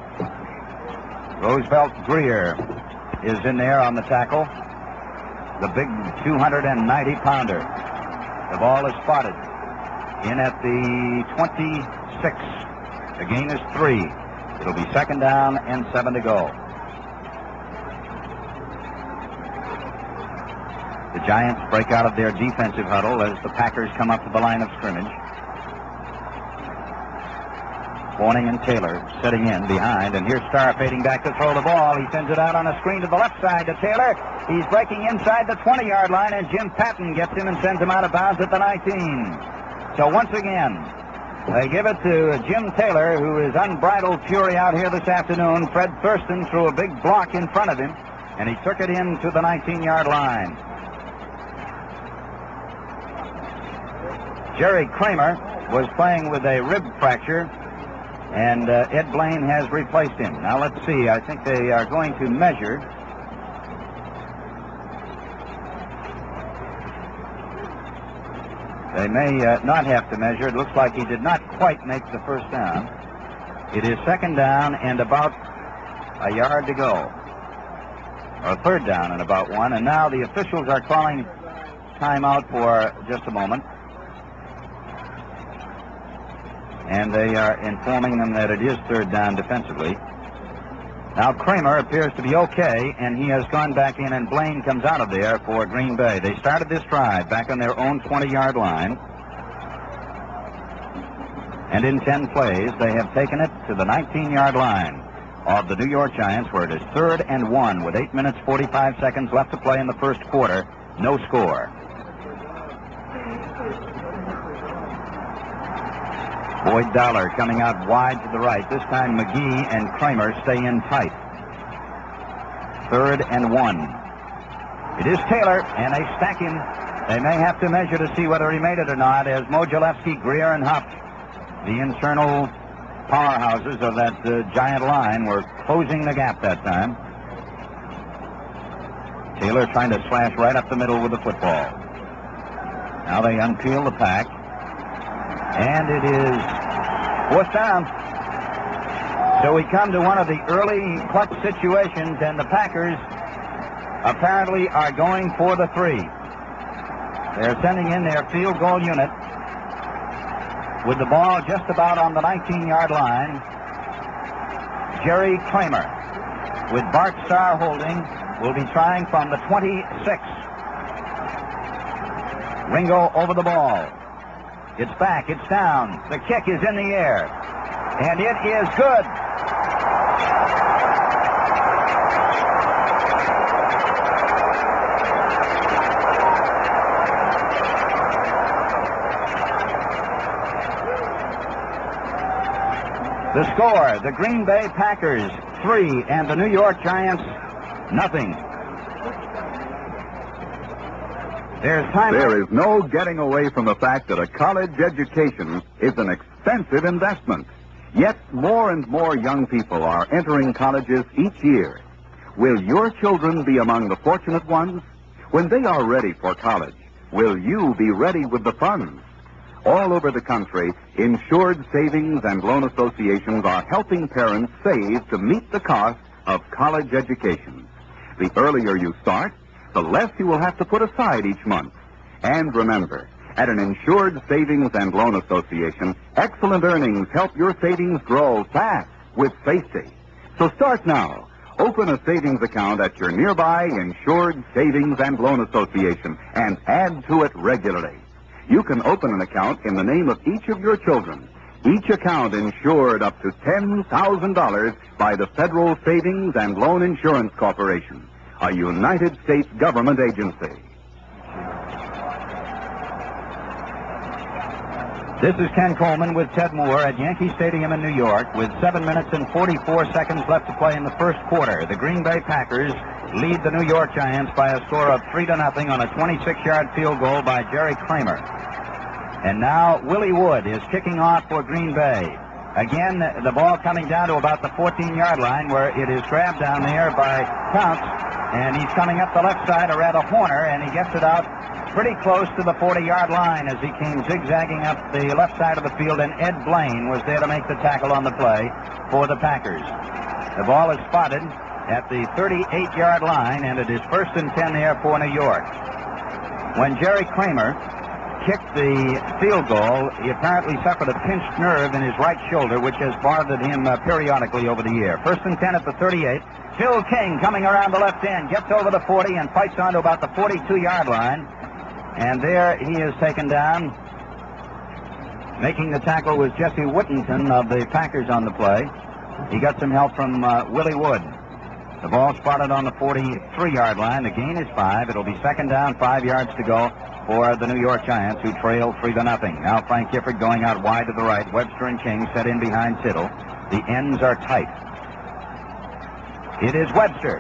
Roosevelt Grier is in there on the tackle. The big 290 pounder. The ball is spotted in at the 26. The gain is three. It'll be second down and seven to go. The Giants break out of their defensive huddle as the Packers come up to the line of scrimmage. Hornung and Taylor sitting in behind, and here's Starr fading back to throw the ball. He sends it out on a screen to the left side to Taylor. He's breaking inside the 20-yard line, and Jim Patton gets him and sends him out of bounds at the 19. So once again, they give it to Jim Taylor, who is unbridled fury out here this afternoon. Fred Thurston threw a big block in front of him, and he took it in to the 19-yard line. Jerry Kramer was playing with a rib fracture and uh, Ed Blaine has replaced him. Now let's see. I think they are going to measure. They may uh, not have to measure. It looks like he did not quite make the first down. It is second down and about a yard to go. Or third down and about one. And now the officials are calling timeout for just a moment. And they are informing them that it is third down defensively. Now Kramer appears to be okay, and he has gone back in, and Blaine comes out of there for Green Bay. They started this drive back on their own 20-yard line. And in 10 plays, they have taken it to the 19-yard line of the New York Giants, where it is third and one with 8 minutes 45 seconds left to play in the first quarter. No score. Boyd Dowler coming out wide to the right. This time McGee and Kramer stay in tight. Third and one. It is Taylor, and they stack him. They may have to measure to see whether he made it or not, as Modzelewski, Grier, and Huff, the internal powerhouses of that uh, giant line, were closing the gap that time. Taylor trying to slash right up the middle with the football. Now they unpeel the pack. And it is fourth down. So we come to one of the early clutch situations, and the Packers apparently are going for the three. They're sending in their field goal unit with the ball just about on the 19-yard line. Jerry Kramer, with Bart Starr holding, will be trying from the 26. Ringo over the ball. It's back. It's down. The kick is in the air. And it is good. The score, the Green Bay Packers, three, and the New York Giants, nothing. There's time. There is no getting away from the fact that a college education is an expensive investment. Yet more and more young people are entering colleges each year. Will your children be among the fortunate ones? When they are ready for college, will you be ready with the funds? All over the country, insured savings and loan associations are helping parents save to meet the cost of college education. The earlier you start, the less you will have to put aside each month. And remember, at an insured savings and loan association, excellent earnings help your savings grow fast with safety. So start now. Open a savings account at your nearby insured savings and loan association and add to it regularly. You can open an account in the name of each of your children. Each account insured up to $10,000 by the Federal Savings and Loan Insurance Corporation a United States government agency. This is Ken Coleman with Ted Moore at Yankee Stadium in New York with 7 minutes and 44 seconds left to play in the first quarter. The Green Bay Packers lead the New York Giants by a score of 3 to nothing on a 26-yard field goal by Jerry Kramer. And now Willie Wood is kicking off for Green Bay. Again, the ball coming down to about the 14-yard line where it is grabbed down there by Counts and he's coming up the left side, or rather Horner, and he gets it out pretty close to the 40-yard line as he came zigzagging up the left side of the field, and Ed Blaine was there to make the tackle on the play for the Packers. The ball is spotted at the 38-yard line, and it is first and 10 there for New York. When Jerry Kramer kicked the field goal, he apparently suffered a pinched nerve in his right shoulder, which has bothered him uh, periodically over the year. First and 10 at the 38. Phil King coming around the left end, gets over the 40 and fights on to about the 42 yard line. And there he is taken down. Making the tackle was Jesse Whittenton of the Packers on the play. He got some help from uh, Willie Wood. The ball spotted on the 43-yard line. The gain is five. It'll be second down, five yards to go for the New York Giants, who trail three to nothing. Now Frank Gifford going out wide to the right. Webster and King set in behind Tittle. The ends are tight. It is Webster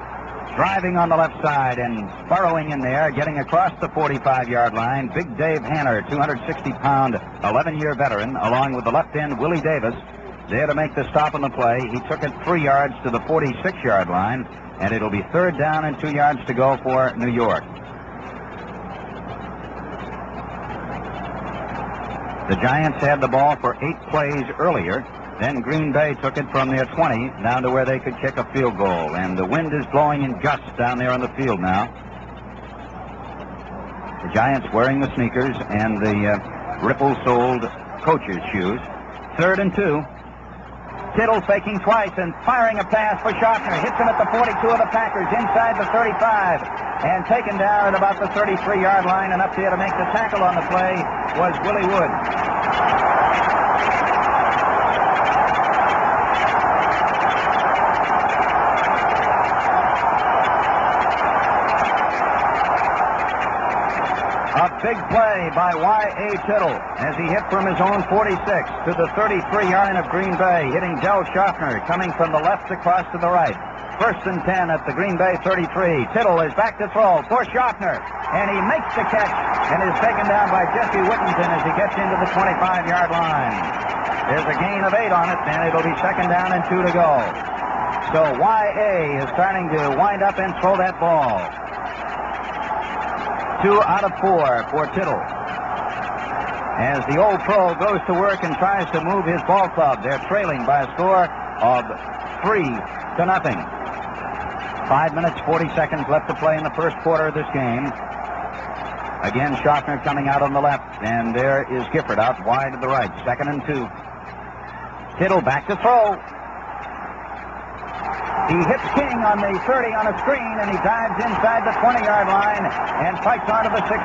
driving on the left side and burrowing in there, getting across the 45-yard line. Big Dave Hanner, 260-pound, 11-year veteran, along with the left end Willie Davis, there to make the stop on the play. He took it three yards to the 46-yard line, and it'll be third down and two yards to go for New York. The Giants had the ball for eight plays earlier. Then Green Bay took it from their 20 down to where they could kick a field goal. And the wind is blowing in gusts down there on the field now. The Giants wearing the sneakers and the uh, ripple-soled coach's shoes. Third and two. Tittle faking twice and firing a pass for Shofner. Hits him at the 42 of the Packers, inside the 35, and taken down at about the 33-yard line. And up there to make the tackle on the play was Willie Wood. Big play by Y.A. Tittle as he hit from his own 46 to the 33 yard line of Green Bay, hitting Del Shofner coming from the left across to the right. First and 10 at the Green Bay 33. Tittle is back to throw for Shofner, and he makes the catch and is taken down by Jesse Whittenton as he gets into the 25 yard line. There's a gain of eight on it, and it'll be second down and two to go. So Y.A. is starting to wind up and throw that ball. Two out of four for Tittle. As the old pro goes to work and tries to move his ball club, they're trailing by a score of three to nothing. Five minutes, 40 seconds left to play in the first quarter of this game. Again, Shofner coming out on the left, and there is Gifford out wide to the right. Second and two. Tittle back to throw. He hits King on the 30 on a screen, and he dives inside the 20-yard line and fights onto the 16.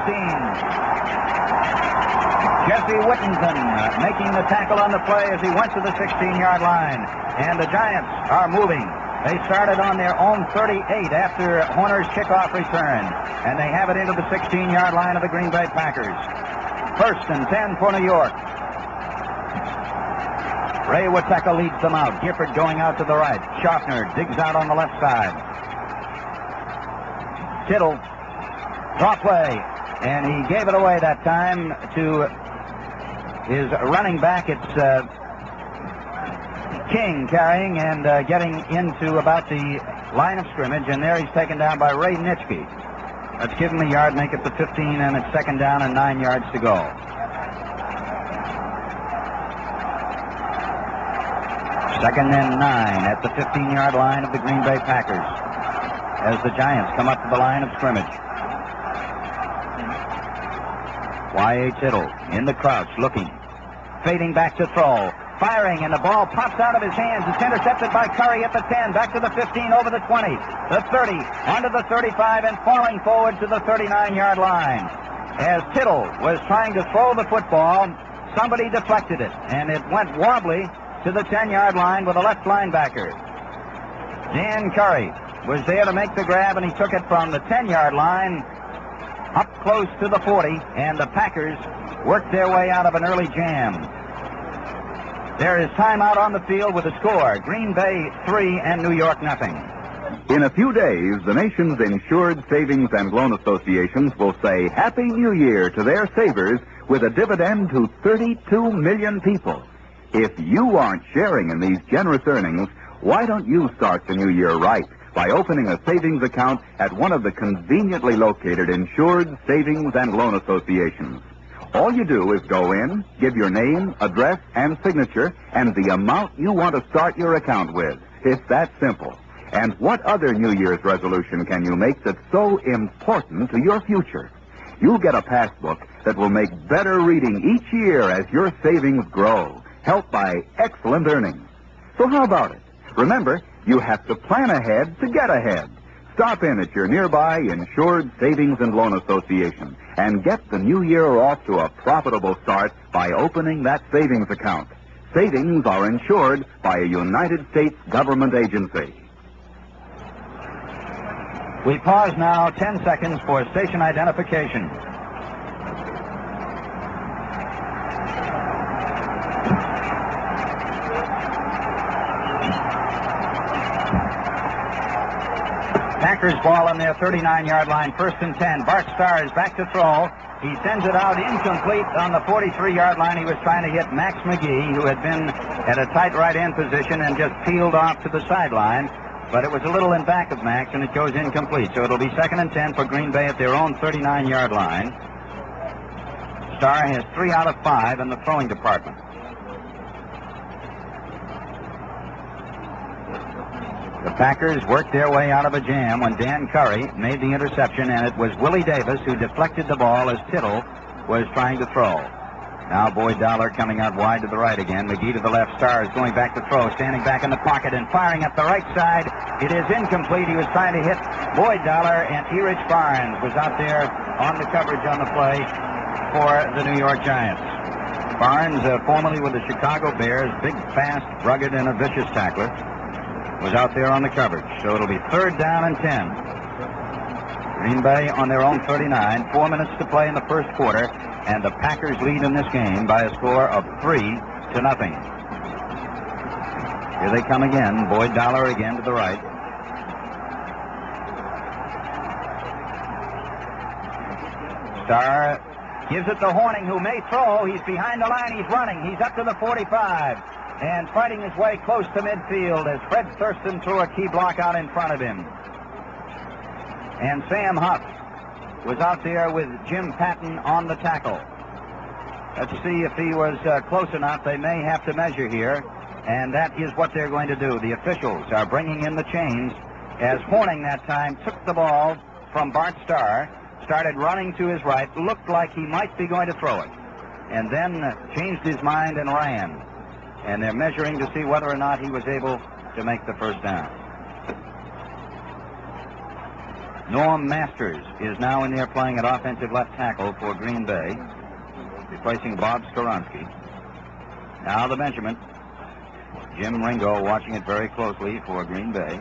Jesse Whittenton uh, making the tackle on the play as he went to the 16-yard line. And the Giants are moving. They started on their own 38 after Horner's kickoff return, and they have it into the 16-yard line of the Green Bay Packers. First and 10 for New York. Ray Wietecha leads them out. Gifford going out to the right. Shofner digs out on the left side. Tittle, play, and he gave it away that time to his running back. It's uh, King carrying and uh, getting into about the line of scrimmage, and there he's taken down by Ray Nitschke. Let's give him a yard, make it the 15, and it's second down and nine yards to go. Second and nine at the 15-yard line of the Green Bay Packers as the Giants come up to the line of scrimmage. Y.A. Tittle in the crouch, looking, fading back to throw, firing, and the ball pops out of his hands. It's intercepted by Currie at the 10, back to the 15, over the 20, the 30, onto the 35, and falling forward to the 39-yard line. As Tittle was trying to throw the football, somebody deflected it, and it went wobbly to the 10-yard line with a left linebacker. Dan Currie was there to make the grab, and he took it from the 10-yard line up close to the 40, and the Packers worked their way out of an early jam. There is timeout on the field with a score: Green Bay three and New York nothing. In a few days, the nation's insured savings and loan associations will say Happy New Year to their savers with a dividend to 32 million people. If you aren't sharing in these generous earnings, why don't you start the new year right by opening a savings account at one of the conveniently located insured savings and loan associations? All you do is go in, give your name, address, and signature, and the amount you want to start your account with. It's that simple. And what other New Year's resolution can you make that's so important to your future? You'll get a passbook that will make better reading each year as your savings grow, helped by excellent earnings. So how about it? Remember, you have to plan ahead to get ahead. Stop in at your nearby Insured Savings and Loan Association and get the new year off to a profitable start by opening that savings account. Savings are insured by a United States government agency. We pause now 10 seconds for station identification. Packers ball on their 39-yard line, first and 10. Bart Starr is back to throw. He sends it out incomplete on the 43-yard line. He was trying to hit Max McGee, who had been at a tight right end position and just peeled off to the sideline. But it was a little in back of Max, and it goes incomplete. So it'll be second and 10 for Green Bay at their own 39-yard line. Starr has three out of five in the throwing department. The Packers worked their way out of a jam when Dan Currie made the interception, and it was Willie Davis who deflected the ball as Tittle was trying to throw. Now Boyd Dowler coming out wide to the right again. McGee to the left. Starr is going back to throw, standing back in the pocket and firing up the right side. It is incomplete. He was trying to hit Boyd Dowler, and Erich Barnes was out there on the coverage on the play for the New York Giants. Barnes, uh, formerly with the Chicago Bears, big, fast, rugged, and a vicious tackler was out there on the coverage. So it'll be third down and 10. Green Bay on their own 39. Four minutes to play in the first quarter, and the Packers lead in this game by a score of three to nothing. Here they come again. Boyd Dowler again to the right. Starr gives it to Hornung, who may throw. He's behind the line. He's running. He's up to the 45 and fighting his way close to midfield as Fred Thurston threw a key block out in front of him. And Sam Huff was out there with Jim Patton on the tackle. Let's see if he was uh, close enough. They may have to measure here, and that is what they're going to do. The officials are bringing in the chains as Hornung that time took the ball from Bart Starr, started running to his right, looked like he might be going to throw it, and then changed his mind and ran and they're measuring to see whether or not he was able to make the first down. Norm Masters is now in there playing at offensive left tackle for Green Bay, replacing Bob Skoronski. Now the measurement. Jim Ringo watching it very closely for Green Bay.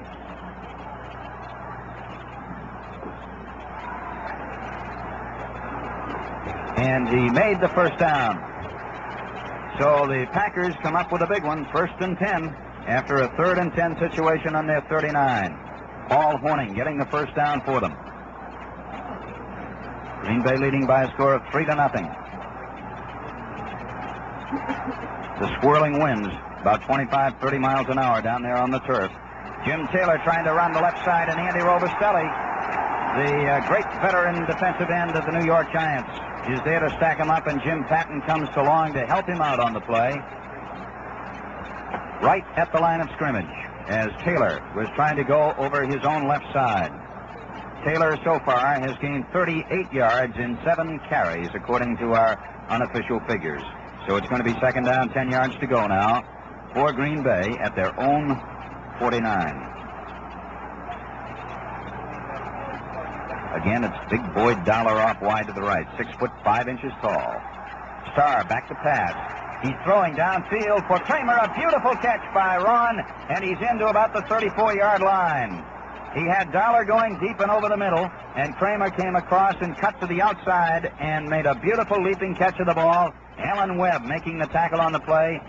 And he made the first down. So the Packers come up with a big one, first and 10, after a third and 10 situation on their 39. Paul Hornung getting the first down for them. Green Bay leading by a score of 3 to nothing. The swirling winds, about 25, 30 miles an hour down there on the turf. Jim Taylor trying to run the left side, and Andy Robustelli, the uh, great veteran defensive end of the New York Giants, is there to stack him up, and Jim Patton comes along to help him out on the play. Right at the line of scrimmage, as Taylor was trying to go over his own left side. Taylor so far has gained 38 yards in seven carries, according to our unofficial figures. So it's going to be second down, 10 yards to go now for Green Bay at their own 49. Again, it's Big boy Dowler off wide to the right, six foot five inches tall. Starr back to pass. He's throwing downfield for Kramer. A beautiful catch by Ron, and he's into about the 34-yard line. He had Dowler going deep and over the middle, and Kramer came across and cut to the outside and made a beautiful leaping catch of the ball. Alan Webb making the tackle on the play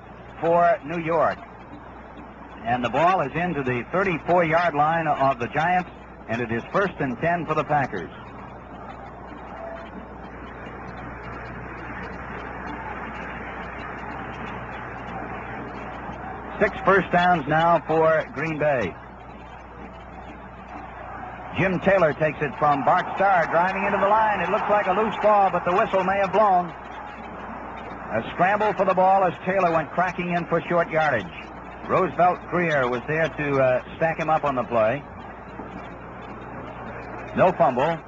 for New York. And the ball is into the 34-yard line of the Giants and it is first and 10 for the Packers. Six first downs now for Green Bay. Jim Taylor takes it from Bart Starr, driving into the line. It looks like a loose ball, but the whistle may have blown. A scramble for the ball as Taylor went cracking in for short yardage. Roosevelt Grier was there to uh, stack him up on the play. No fumble,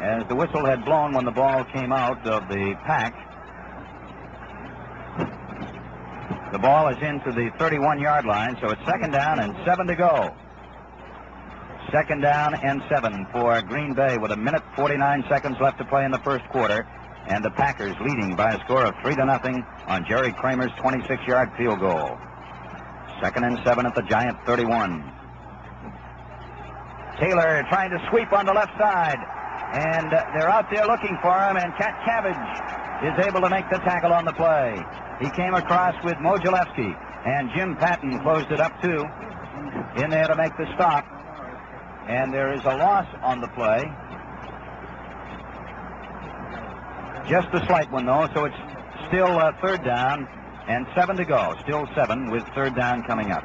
as the whistle had blown when the ball came out of the pack. The ball is into the 31 yard line, so it's second down and seven to go. Second down and seven for Green Bay with a minute 49 seconds left to play in the first quarter. And the Packers leading by a score of three to nothing on Jerry Kramer's 26-yard field goal. Second and seven at the Giant 31. Taylor trying to sweep on the left side. And they're out there looking for him, and Cat Cabbage is able to make the tackle on the play. He came across with Modzelewski, and Jim Patton closed it up too. In there to make the stop. And there is a loss on the play. Just a slight one, though, so it's still uh, third down and seven to go. Still seven with third down coming up.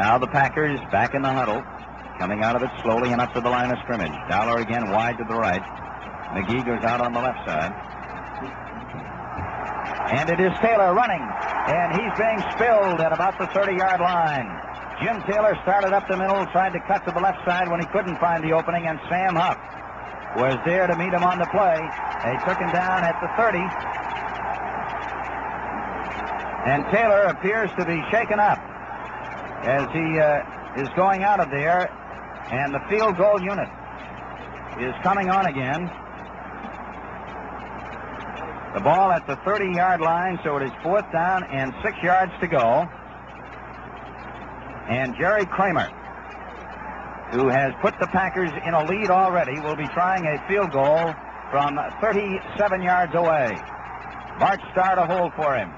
Now the Packers back in the huddle, coming out of it slowly and up to the line of scrimmage. Dowler again wide to the right. McGee goes out on the left side. And it is Taylor running, and he's being spilled at about the 30-yard line. Jim Taylor started up the middle, tried to cut to the left side when he couldn't find the opening, and Sam Huff was there to meet him on the play. They took him down at the 30. And Taylor appears to be shaken up as he uh, is going out of there, and the field goal unit is coming on again. The ball at the 30 yard line, so it is fourth down and six yards to go. And Jerry Kramer, who has put the Packers in a lead already, will be trying a field goal from 37 yards away. Bart Starr to hold for him.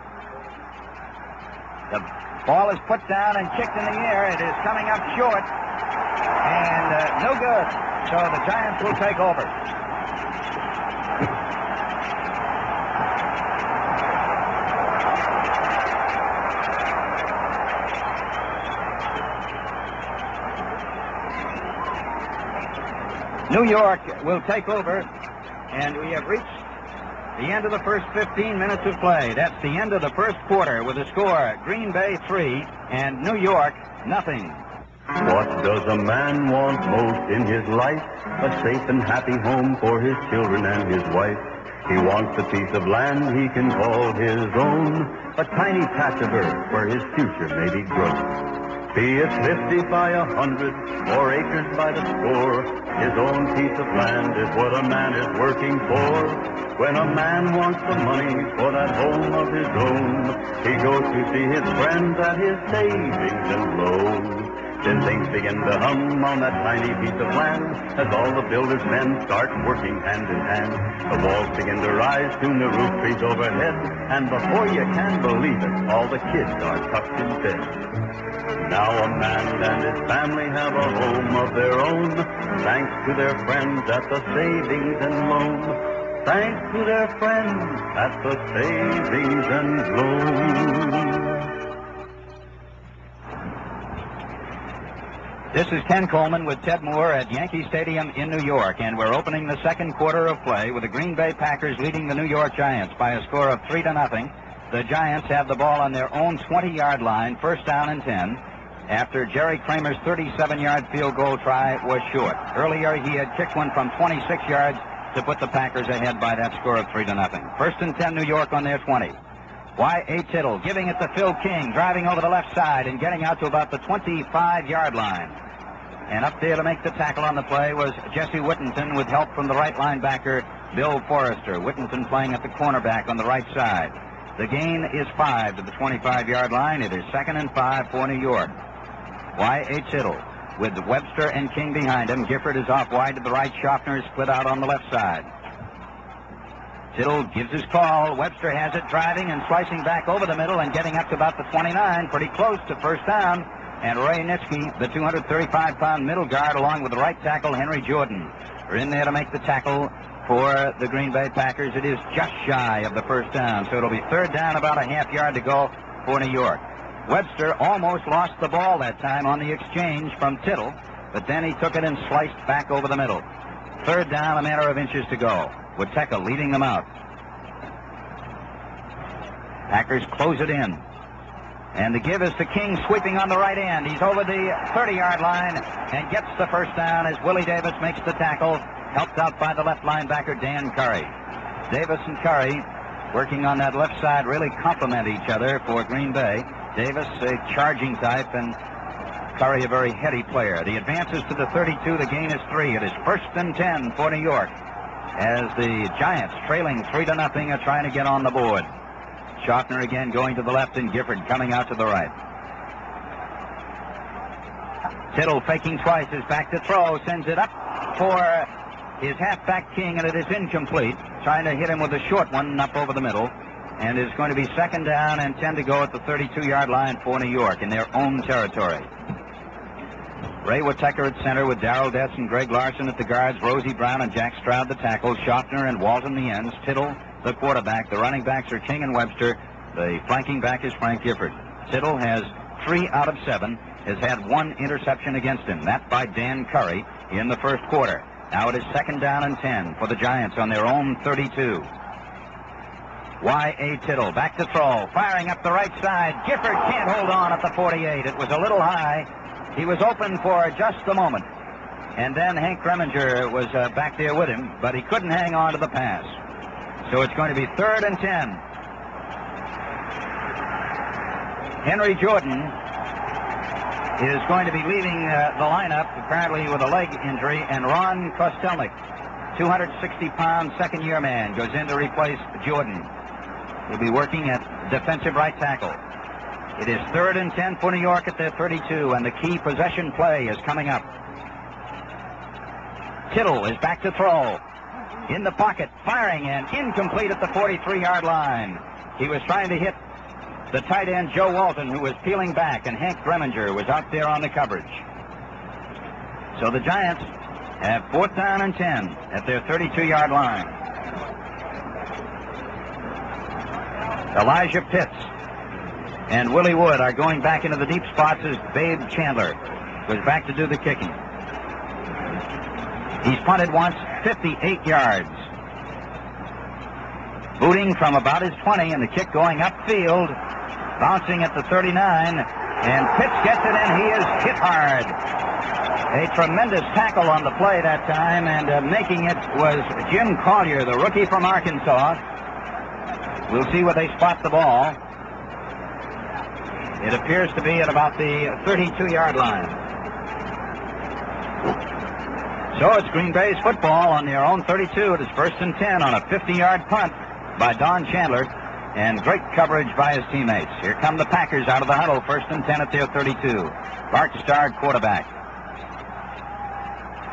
The ball is put down and kicked in the air. It is coming up short. And uh, no good. So the Giants will take over. New York will take over, and we have reached the end of the first 15 minutes of play. That's the end of the first quarter with a score Green Bay 3 and New York nothing. What does a man want most in his life? A safe and happy home for his children and his wife. He wants a piece of land he can call his own, a tiny patch of earth where his future may be grown. Be it fifty by a hundred, or acres by the score, his own piece of land is what a man is working for. When a man wants the money for that home of his own, he goes to see his friends at his savings and loans. Then things begin to hum on that tiny piece of land as all the builders men start working hand in hand. The walls begin to rise, soon the roof trees overhead, and before you can believe it, all the kids are tucked in bed. Now a man and his family have a home of their own, thanks to their friends at the savings and loan. Thanks to their friends at the savings and. This is Ken Coleman with Ted Moore at Yankee Stadium in New York, and we're opening the second quarter of play with the Green Bay Packers leading the New York Giants by a score of three to nothing. The Giants have the ball on their own 20-yard line, first down and 10, after Jerry Kramer's 37-yard field goal try was short. Earlier, he had kicked one from 26 yards to put the Packers ahead by that score of three to nothing. First and 10, New York on their 20. Y.A. Tittle giving it to Phil King, driving over the left side and getting out to about the 25-yard line. And up there to make the tackle on the play was Jesse Whittenton with help from the right linebacker, Bill Forester. Whittenton playing at the cornerback on the right side. The gain is five to the 25-yard line. It is second and five for New York. Y.A. Tittle with Webster and King behind him. Gifford is off wide to the right. Shofner is split out on the left side. Tittle gives his call. Webster has it driving and slicing back over the middle and getting up to about the 29, pretty close to first down. And Ray Nitschke, the 235-pound middle guard, along with the right tackle Henry Jordan, are in there to make the tackle for the Green Bay Packers. It is just shy of the first down, so it'll be third down, about a half yard to go for New York. Webster almost lost the ball that time on the exchange from Tittle, but then he took it and sliced back over the middle. Third down, a matter of inches to go. Wietecha leading them out. Packers close it in. And the give is to King sweeping on the right end. He's over the 30 yard line and gets the first down as Willie Davis makes the tackle. helped out by the left linebacker, Dan Currie. Davis and Currie working on that left side really complement each other for Green Bay. Davis, a charging type, and Currie, a very heady player. The advances to the 32. The gain is three. It is first and 10 for New York as the Giants, trailing three to nothing, are trying to get on the board. Shofner again going to the left and Gifford coming out to the right. Tittle faking twice is back to throw, sends it up for his halfback King, and it is incomplete. Trying to hit him with a short one up over the middle. And it's going to be second down and 10 to go at the 32 yard line for New York in their own territory. Ray Wietecha at center with Darrell Dess and Greg Larson at the guards, Rosey Brown and Jack Stroud the tackles, Shofner and Walton the ends, Tittle the quarterback. The running backs are King and Webster. The flanking back is Frank Gifford. Tittle has three out of seven, has had one interception against him, that by Dan Currie in the first quarter. Now it is second down and 10 for the Giants on their own 32. Y.A. Tittle back to throw, firing up the right side. Gifford can't hold on at the 48. It was a little high. He was open for just a moment. And then Hank Gremminger was uh, back there with him, but he couldn't hang on to the pass. So it's going to be third and 10. Henry Jordan is going to be leaving uh, the lineup, apparently with a leg injury, and Ron Kostelnik, 260-pound second-year man, goes in to replace Jordan. He'll be working at defensive right tackle. It is third and 10 for New York at their 32, and the key possession play is coming up. Tittle is back to throw. In the pocket, firing and incomplete at the 43-yard line. He was trying to hit the tight end Joe Walton, who was peeling back, and Hank Gremminger was out there on the coverage. So the Giants have fourth down and 10 at their 32-yard line. Elijah Pitts and Willie Wood are going back into the deep spots as Babe Chandler was back to do the kicking. He's punted once, 58 yards. Booting from about his 20, and the kick going upfield, bouncing at the 39, and Pitts gets it, and he is hit hard. A tremendous tackle on the play that time, and uh, making it was Jim Collier, the rookie from Arkansas. We'll see where they spot the ball. It appears to be at about the 32-yard line. So it's Green Bay's football on their own 32. It is first and 10 on a 50-yard punt by Don Chandler. And great coverage by his teammates. Here come the Packers out of the huddle, first and 10 at their 32. Bart Starr, quarterback.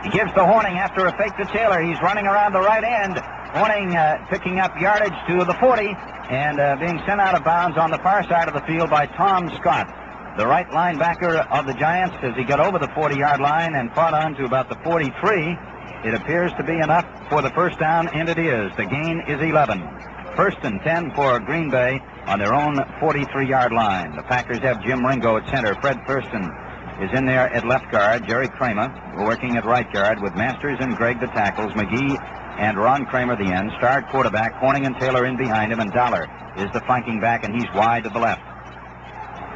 He gives the Hornung after a fake to Taylor. He's running around the right end. Hornung uh, picking up yardage to the 40 and uh, being sent out of bounds on the far side of the field by Tom Scott. The right linebacker of the Giants as he got over the 40-yard line and fought on to about the 43. It appears to be enough for the first down, and it is. The gain is 11. First and 10 for Green Bay on their own 43-yard line. The Packers have Jim Ringo at center. Fred Thurston is in there at left guard. Jerry Kramer working at right guard with Masters and Gregg the tackles. McGee and Ron Kramer the end. Starred quarterback, Hornung and Taylor in behind him, and Dowler is the flanking back, and he's wide to the left.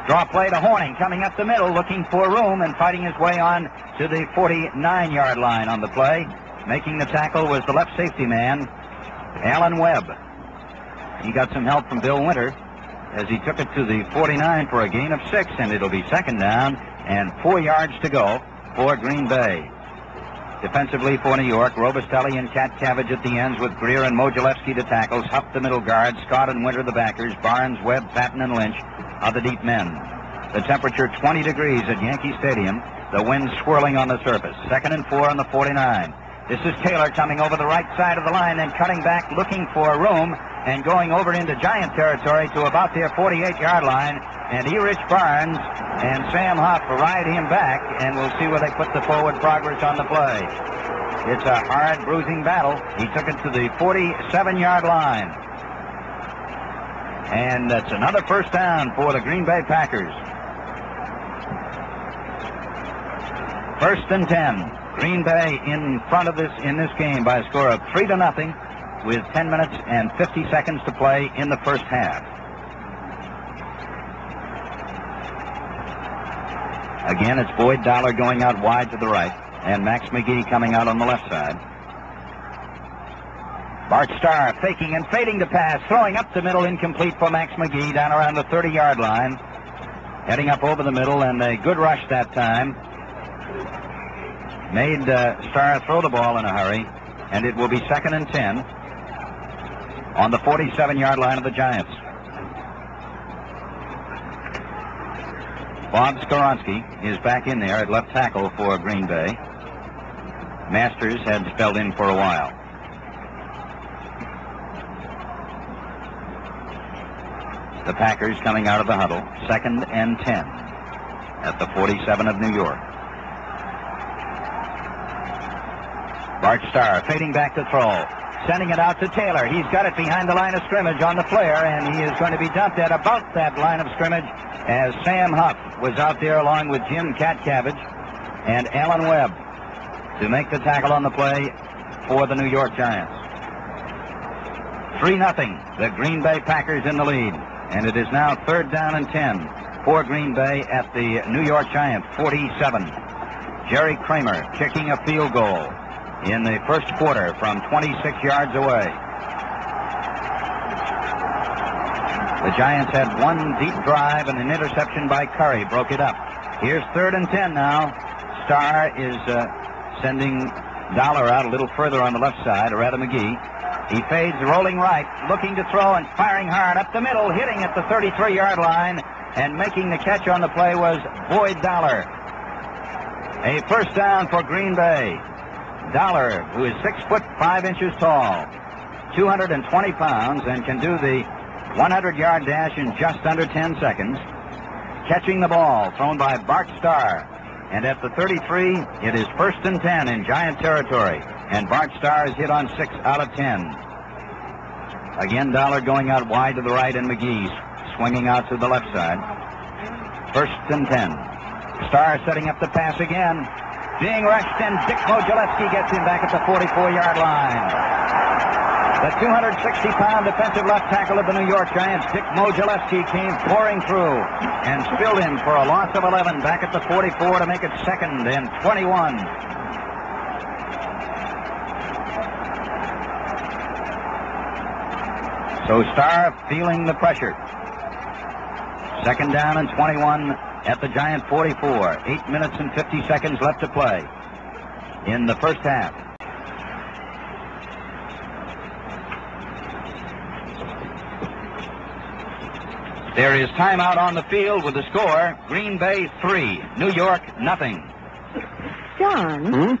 Draw play to Hornung coming up the middle, looking for room and fighting his way on to the 49-yard line on the play. Making the tackle was the left safety man, Alan Webb. He got some help from Bill Winter as he took it to the 49 for a gain of six, and it'll be second down and four yards to go for Green Bay. Defensively for New York, Robustelli and Katcavage at the ends with Grier and Modzelewski the tackles, Huff the middle guard, Scott and Winter the backers, Barnes, Webb, Patton, and Lynch are the deep men. The temperature 20 degrees at Yankee Stadium, the wind swirling on the surface. Second and four on the 49. This is Taylor coming over the right side of the line and cutting back, looking for room, and going over into Giant territory to about their 48-yard line. And Erich Barnes and Sam Huff ride him back, and we'll see where they put the forward progress on the play. It's a hard, bruising battle. He took it to the 47-yard line. And that's another first down for the Green Bay Packers. First and 10. Green Bay in front of this in this game by a score of three to nothing with 10 minutes and 50 seconds to play in the first half. Again, it's Boyd Dowler going out wide to the right, and Max McGee coming out on the left side. Bart Starr faking and fading the pass, throwing up the middle, incomplete for Max McGee down around the 30 yard line. Heading up over the middle, and a good rush that time. Made uh, Starr throw the ball in a hurry, and it will be second and 10 on the 47 yard line of the Giants. Bob Skoronski is back in there at left tackle for Green Bay. Masters had spelled in for a while. The Packers coming out of the huddle, second and 10 at the 47 of New York. Bart Starr fading back to throw, sending it out to Taylor. He's got it behind the line of scrimmage on the flare, and he is going to be dumped at about that line of scrimmage as Sam Huff was out there along with Jim Katcavage and Alan Webb to make the tackle on the play for the New York Giants. 3 0. The Green Bay Packers in the lead. And it is now third down and 10 for Green Bay at the New York Giants 47. Jerry Kramer kicking a field goal in the first quarter from 26 yards away. The Giants had one deep drive and an interception by Currie broke it up. Here's third and 10 now. Starr is uh, sending Dowler out a little further on the left side, or rather McGee. He fades rolling right, looking to throw and firing hard up the middle, hitting at the 33 yard line, and making the catch on the play was Boyd Dowler. A first down for Green Bay. Dowler, who is six foot five inches tall, 220 pounds, and can do the 100 yard dash in just under 10 seconds. Catching the ball, thrown by Bart Starr. And at the 33, it is first and 10 in Giant territory. And Bart Starr is hit on six out of 10. Again, Dowler going out wide to the right, and McGee swinging out to the left side. First and 10. Starr setting up the pass again. Being rushed, and Dick Modzelewski gets him back at the 44 yard line. The 260-pound defensive left tackle of the New York Giants, Dick Modzelewski, came pouring through and spilled him for a loss of 11 back at the 44 to make it second and 21. So Starr feeling the pressure. Second down and 21 at the Giant 44. Eight minutes and 50 seconds left to play in the first half. There is timeout on the field with the score Green Bay 3, New York nothing. John, Hmm?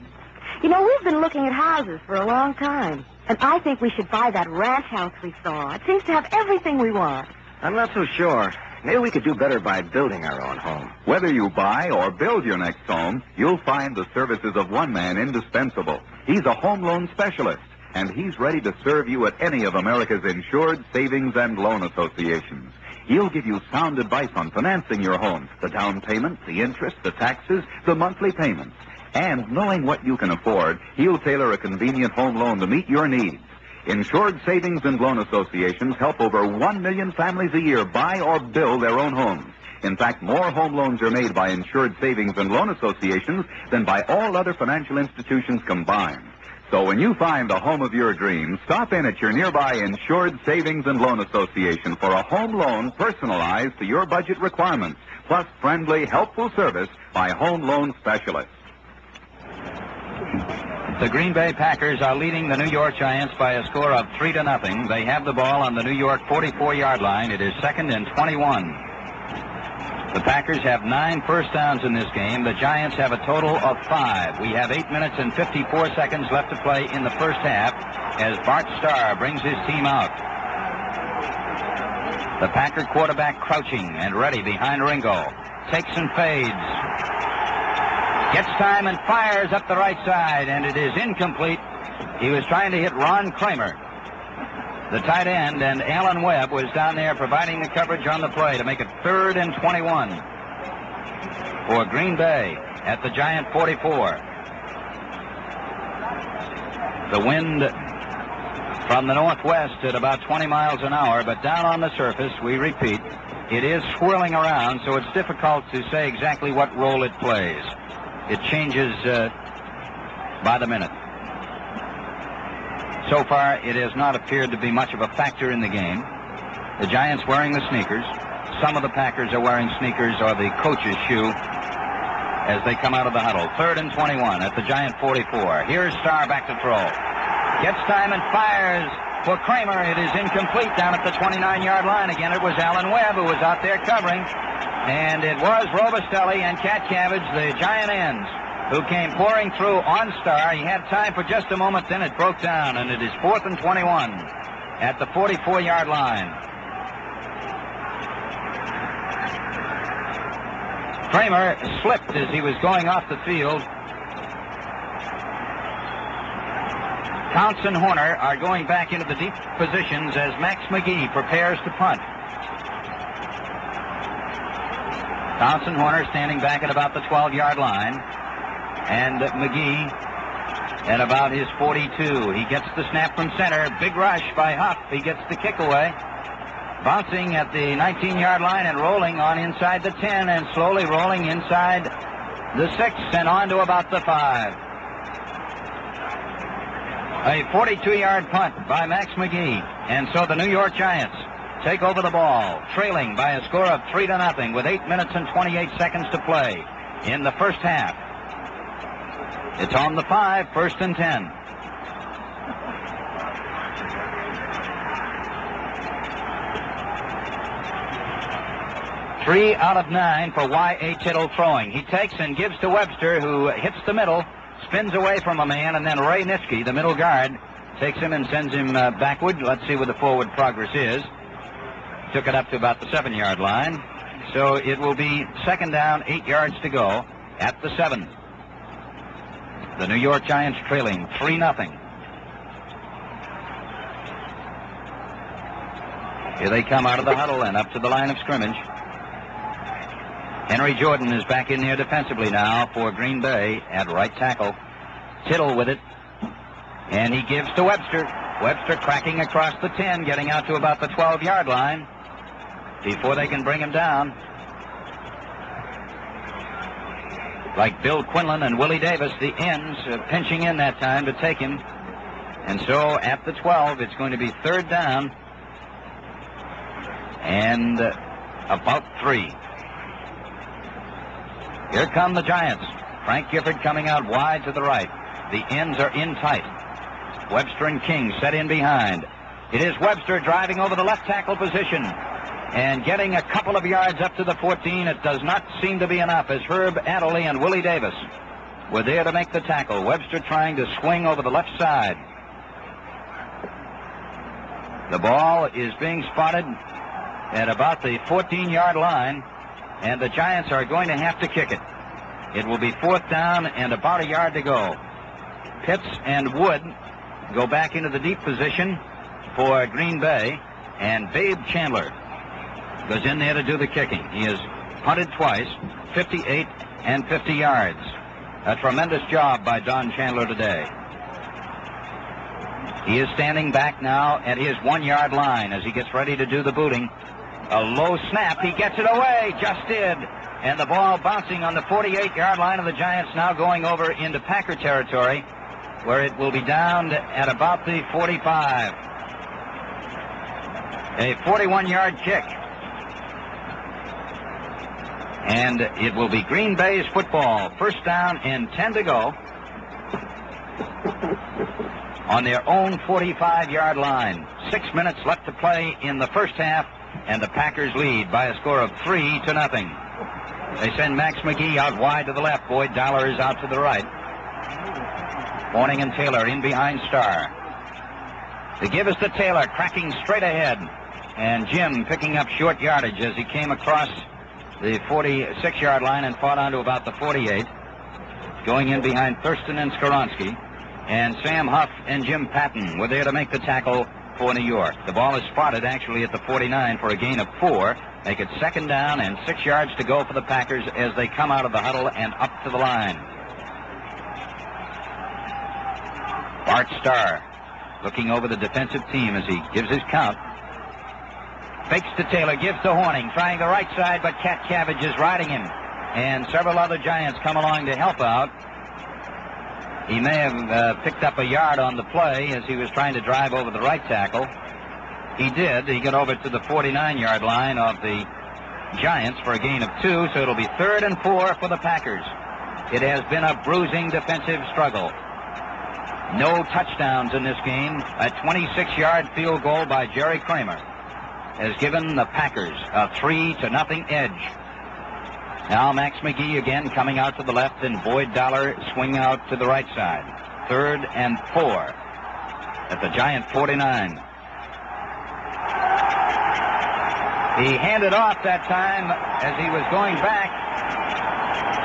you know, we've been looking at houses for a long time. And I think we should buy that ranch house we saw. It seems to have everything we want. I'm not so sure. Maybe we could do better by building our own home. Whether you buy or build your next home, you'll find the services of one man indispensable. He's a home loan specialist, and he's ready to serve you at any of America's insured savings and loan associations. He'll give you sound advice on financing your home, the down payment, the interest, the taxes, the monthly payments. And knowing what you can afford, he'll tailor a convenient home loan to meet your needs. Insured Savings and Loan Associations help over 1 million families a year buy or build their own homes. In fact, more home loans are made by Insured Savings and Loan Associations than by all other financial institutions combined. So when you find the home of your dreams, stop in at your nearby Insured Savings and Loan Association for a home loan personalized to your budget requirements, plus friendly, helpful service by home loan specialists. The Green Bay Packers are leading the New York Giants by a score of 3 to nothing. They have the ball on the New York 44-yard line. It is second and 21. The Packers have nine first downs in this game. The Giants have a total of five. We have eight minutes and 54 seconds left to play in the first half as Bart Starr brings his team out. The Packer quarterback crouching and ready behind Ringo. Takes and fades. Gets time and fires up the right side, and it is incomplete. He was trying to hit Ron Kramer, the tight end, and Alan Webb was down there providing the coverage on the play to make it third and 21 for Green Bay at the Giant 44. The wind from the northwest at about 20 miles an hour, but down on the surface, we repeat, it is swirling around, so it's difficult to say exactly what role it plays. It changes uh, by the minute. So far, it has not appeared to be much of a factor in the game. The Giants wearing the sneakers. Some of the Packers are wearing sneakers or the coach's shoe as they come out of the huddle. Third and 21 at the Giant 44. Here's Starr back to throw. Gets time and fires for Kramer. It is incomplete down at the 29-yard line. Again, it was Alan Webb who was out there covering. And it was Robustelli and Katcavage, the Giant ends, who came pouring through on Starr. He had time for just a moment, then it broke down, and it is fourth and 21 at the 44-yard line. Kramer slipped as he was going off the field. Counts and Horner are going back into the deep positions as Max McGee prepares to punt. Counts and Horner standing back at about the 12-yard line. And McGee at about his 42. He gets the snap from center. Big rush by Huff. He gets the kick away. Bouncing at the 19-yard line and rolling on inside the 10 and slowly rolling inside the 6 and on to about the 5. A 42-yard punt by Max McGee. And so the New York Giants take over the ball, trailing by a score of 3 to nothing with 8 minutes and 28 seconds to play in the first half. It's on the 5, first and 10. Three out of nine for Y.A. Tittle throwing. He takes and gives to Webster, who hits the middle, spins away from a man, and then Ray Nitschke, the middle guard, takes him and sends him uh, backward. Let's see what the forward progress is. Took it up to about the seven yard line. So it will be second down, eight yards to go at the seven. The New York Giants trailing 3 0. Here they come out of the huddle and up to the line of scrimmage. Henry Jordan is back in there defensively now for Green Bay at right tackle. Tittle with it. And he gives to Webster. Webster cracking across the 10, getting out to about the 12 yard line before they can bring him down. Like Bill Quinlan and Willie Davis, the ends uh, pinching in that time to take him. And so at the 12, it's going to be third down and uh, about three. Here come the Giants. Frank Gifford coming out wide to the right. The ends are in tight. Webster and King set in behind. It is Webster driving over the left tackle position and getting a couple of yards up to the 14. It does not seem to be enough as Herb Adderley and Willie Davis were there to make the tackle. Webster trying to swing over the left side. The ball is being spotted at about the 14 yard line, and the Giants are going to have to kick it. It will be fourth down and about a yard to go. Pitts and Wood go back into the deep position for Green Bay, and Babe Chandler goes in there to do the kicking. He has punted twice, 58 and 50 yards. A tremendous job by Don Chandler today. He is standing back now at his one yard line as he gets ready to do the booting. A low snap. He gets it away. Just did. And the ball bouncing on the 48 yard line of the Giants now going over into Packer territory where it will be down at about the 45. A 41 yard kick. And it will be Green Bay's football. First down and 10 to go. On their own 45 yard line. Six minutes left to play in the first half, and the Packers lead by a score of three to nothing. They send Max McGee out wide to the left. Boyd Dowler is out to the right. Hornung and Taylor in behind Starr. The give is to Taylor, cracking straight ahead. And Jim picking up short yardage as he came across the 46 yard line and fought on to about the 48. Going in behind Thurston and Skoronski. And Sam Huff and Jim Patton were there to make the tackle for New York. The ball is spotted actually at the 49 for a gain of four. Make it second down and six yards to go for the Packers as they come out of the huddle and up to the line. Bart Starr looking over the defensive team as he gives his count. Fakes to Taylor, gives to Hornung, trying the right side, but Katcavage is riding him. And several other Giants come along to help out. He may have uh, picked up a yard on the play as he was trying to drive over the right tackle. He did. He got over to the 49 yard line of the Giants for a gain of two, so it'll be third and four for the Packers. It has been a bruising defensive struggle. No touchdowns in this game. A 26 yard field goal by Jerry Kramer has given the Packers a three to nothing edge. Now Max McGee again coming out to the left and Boyd Dowler swing out to the right side. Third and four at the Giant 49. He handed off that time as he was going back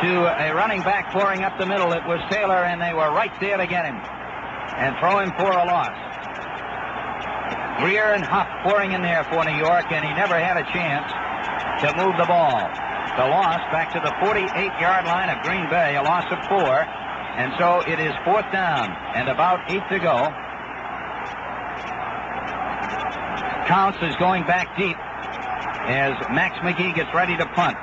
to a running back pouring up the middle. It was Taylor, and they were right there to get him and throw him for a loss. Grier and Huff pouring in there for New York, and he never had a chance to move the ball. The loss back to the 48-yard line of Green Bay, a loss of four. And so it is fourth down and about eight to go. Counts is going back deep as Max McGee gets ready to punt.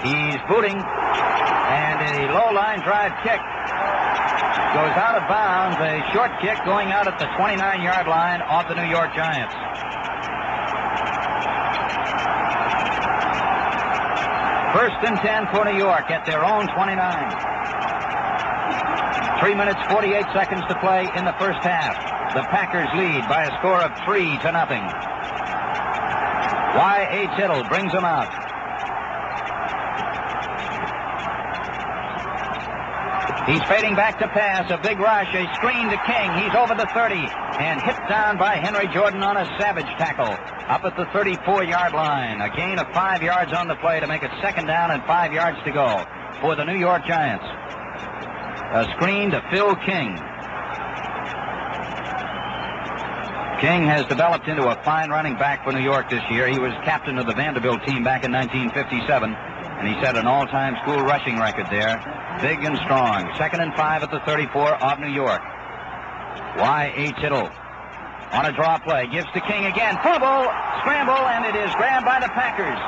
He's booting, and a low line drive kick goes out of bounds. A short kick going out at the 29-yard line of the New York Giants. First and 10 for New York at their own 29. Three minutes, 48 seconds to play in the first half. The Packers lead by a score of three to nothing. Y.A. Tittle brings them out. He's fading back to pass. A big rush. A screen to King. He's over the 30 and hit down by Henry Jordan on a savage tackle up at the 34-yard line. A gain of five yards on the play to make it second down and five yards to go for the New York Giants. A screen to Phil King. King has developed into a fine running back for New York this year. He was captain of the Vanderbilt team back in 1957, and he set an all-time school rushing record there. Big and strong. Second and five at the 34 of New York. Y.A. Tittle on a draw play. Gives to King again. Fumble, scramble, and it is grabbed by the Packers.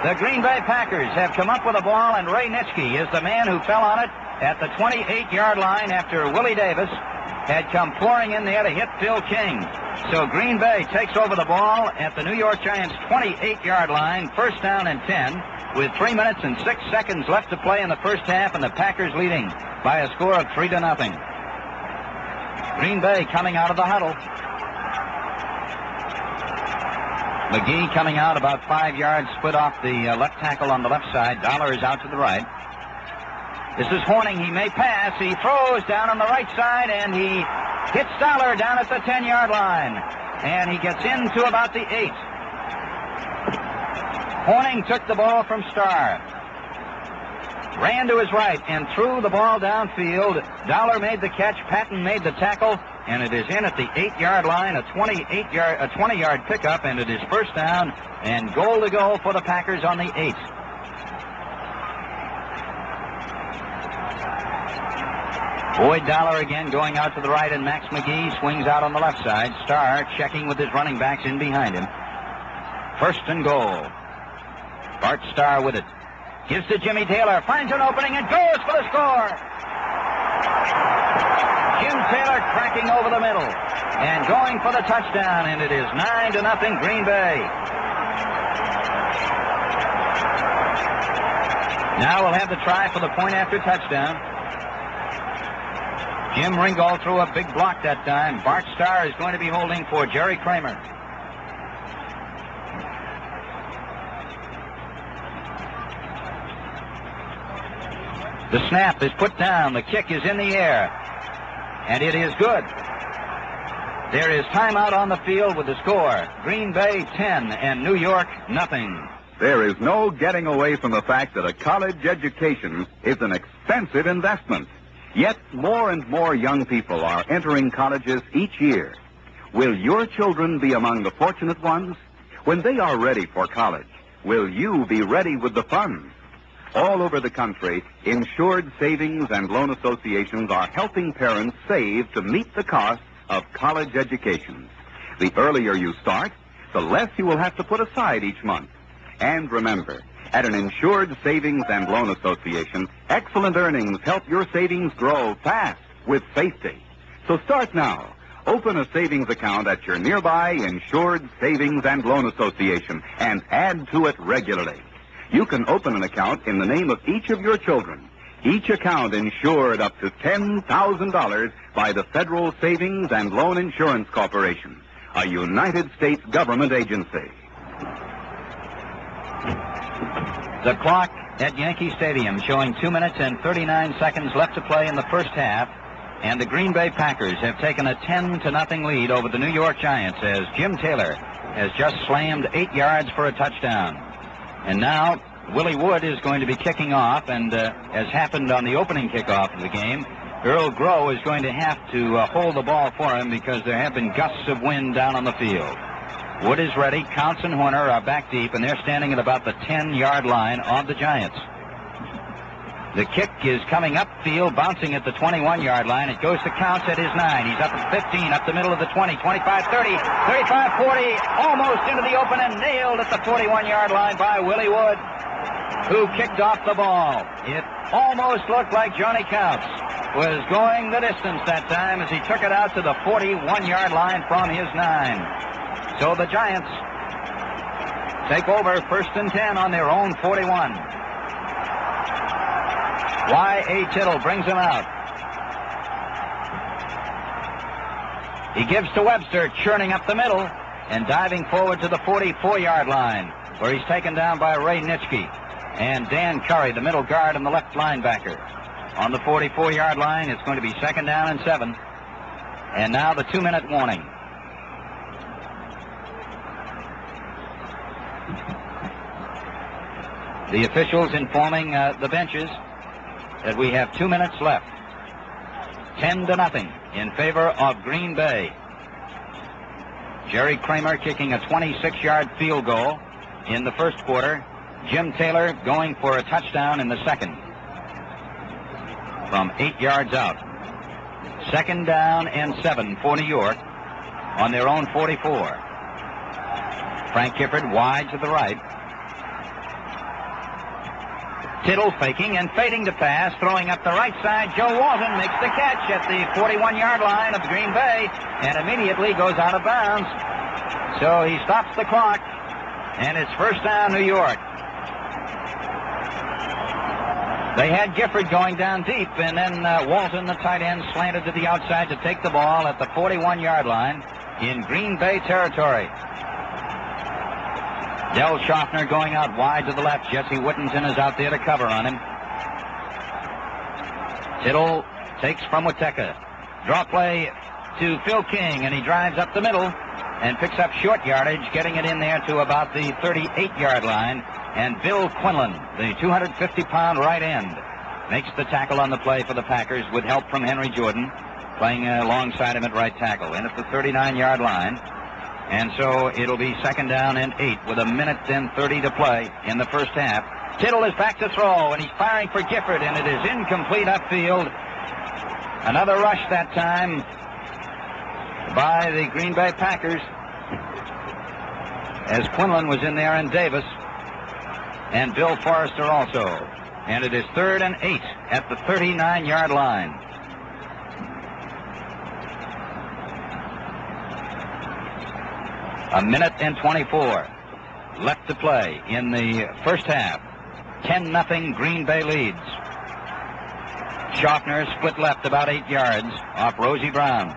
The Green Bay Packers have come up with a ball, and Ray Nitschke is the man who fell on it at the 28-yard line after Willie Davis had come pouring in there to hit Phil King. So Green Bay takes over the ball at the New York Giants 28-yard line, first down and 10 with three minutes and six seconds left to play in the first half, and the Packers leading by a score of three to nothing. Green Bay coming out of the huddle. McGee coming out about five yards, split off the uh, left tackle on the left side. Dowler is out to the right. This is Hornung. He may pass. He throws down on the right side, and he hits Dowler down at the 10-yard line. And he gets into about the eight. Hornung took the ball from Starr. Ran to his right and threw the ball downfield. Dowler made the catch. Patton made the tackle. And it is in at the eight-yard line, a 28-yard, a 20-yard pickup, and it is first down and goal to go for the Packers on the eight. Boyd Dowler again going out to the right, and Max McGee swings out on the left side. Starr checking with his running backs in behind him. First and goal. Bart Starr with it. Gives to Jimmy Taylor. Finds an opening and goes for the score. Jim Taylor cracking over the middle and going for the touchdown, and it is nine to nothing Green Bay. Now we'll have the try for the point after touchdown. Jim Ringo threw a big block that time. Bart Starr is going to be holding for Jerry Kramer. The snap is put down. The kick is in the air. And it is good. There is timeout on the field with the score. Green Bay 10 and New York nothing. There is no getting away from the fact that a college education is an expensive investment. Yet more and more young people are entering colleges each year. Will your children be among the fortunate ones? When they are ready for college, will you be ready with the funds? All over the country, insured savings and loan associations are helping parents save to meet the cost of college education. The earlier you start, the less you will have to put aside each month. And remember, at an insured savings and loan association, excellent earnings help your savings grow fast with safety. So start now. Open a savings account at your nearby Insured Savings and Loan Association and add to it regularly. You can open an account in the name of each of your children. Each account insured up to $10,000 by the Federal Savings and Loan Insurance Corporation, a United States government agency. The clock at Yankee Stadium showing 2 minutes and 39 seconds left to play in the first half. And the Green Bay Packers have taken a 10 to nothing lead over the New York Giants as Jim Taylor has just slammed eight yards for a touchdown. And now Willie Wood is going to be kicking off, and uh, as happened on the opening kickoff of the game, Earl Gros is going to have to uh, hold the ball for him because there have been gusts of wind down on the field. Wood is ready. Counts and Horner are back deep, and they're standing at about the 10-yard line of the Giants. The kick is coming upfield, bouncing at the 21-yard line. It goes to Counts at his 9. He's up at 15, up the middle of the 20, 25, 30, 35, 40, almost into the open and nailed at the 41-yard line by Willie Wood, who kicked off the ball. It almost looked like Johnny Counts was going the distance that time as he took it out to the 41-yard line from his 9. So the Giants take over first and 10 on their own 41. Y.A. Tittle brings him out. He gives to Webster, churning up the middle and diving forward to the 44-yard line, where he's taken down by Ray Nitschke and Dan Currie, the middle guard and the left linebacker. On the 44-yard line, it's going to be second down and seven. And now the two-minute warning. The officials informing uh, the benches that we have two minutes left. Ten to nothing in favor of Green Bay. Jerry Kramer kicking a 26-yard field goal in the first quarter. Jim Taylor going for a touchdown in the second from eight yards out. Second down and seven for New York on their own 44. Frank Gifford wide to the right. Tittle faking and fading to pass, throwing up the right side. Joe Walton makes the catch at the 41-yard line of Green Bay and immediately goes out of bounds. So he stops the clock, and it's first down New York. They had Gifford going down deep, and then uh, Walton, the tight end, slanted to the outside to take the ball at the 41-yard line in Green Bay territory. Del Shofner going out wide to the left. Jesse Whittenton is out there to cover on him. Tittle takes from Wietecha. Draw play to Phil King, and he drives up the middle and picks up short yardage, getting it in there to about the 38-yard line. And Bill Quinlan, the 250-pound right end, makes the tackle on the play for the Packers with help from Henry Jordan, playing alongside him at right tackle. In at the 39-yard line. And so it'll be second down and eight with a minute and 30 to play in the first half. Tittle is back to throw, and he's firing for Gifford, and it is incomplete upfield. Another rush that time by the Green Bay Packers as Quinlan was in there and Davis and Bill Forester also. And it is third and eight at the 39-yard line. A minute and 24 left to play in the first half. 10 nothing Green Bay leads. Shofner split left about eight yards off Rosey Brown.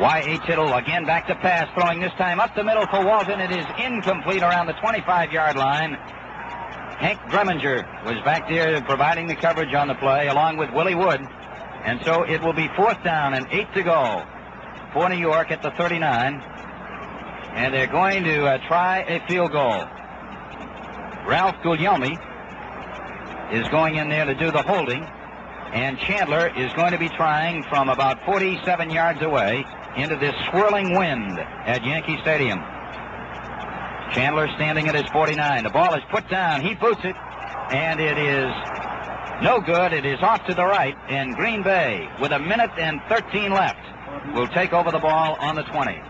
Y.A. Tittle again back to pass, throwing this time up the middle for Walton. It is incomplete around the 25-yard line. Hank Gremminger was back there providing the coverage on the play along with Willie Wood. And so it will be fourth down and eight to go for New York at the 39 and they're going to uh, try a field goal. Ralph Guglielmi is going in there to do the holding, and Chandler is going to be trying from about 47 yards away into this swirling wind at Yankee Stadium. Chandler standing at his 49. The ball is put down. He boots it, and it is no good. It is off to the right, and Green Bay, with a minute and 13 left, will take over the ball on the 20.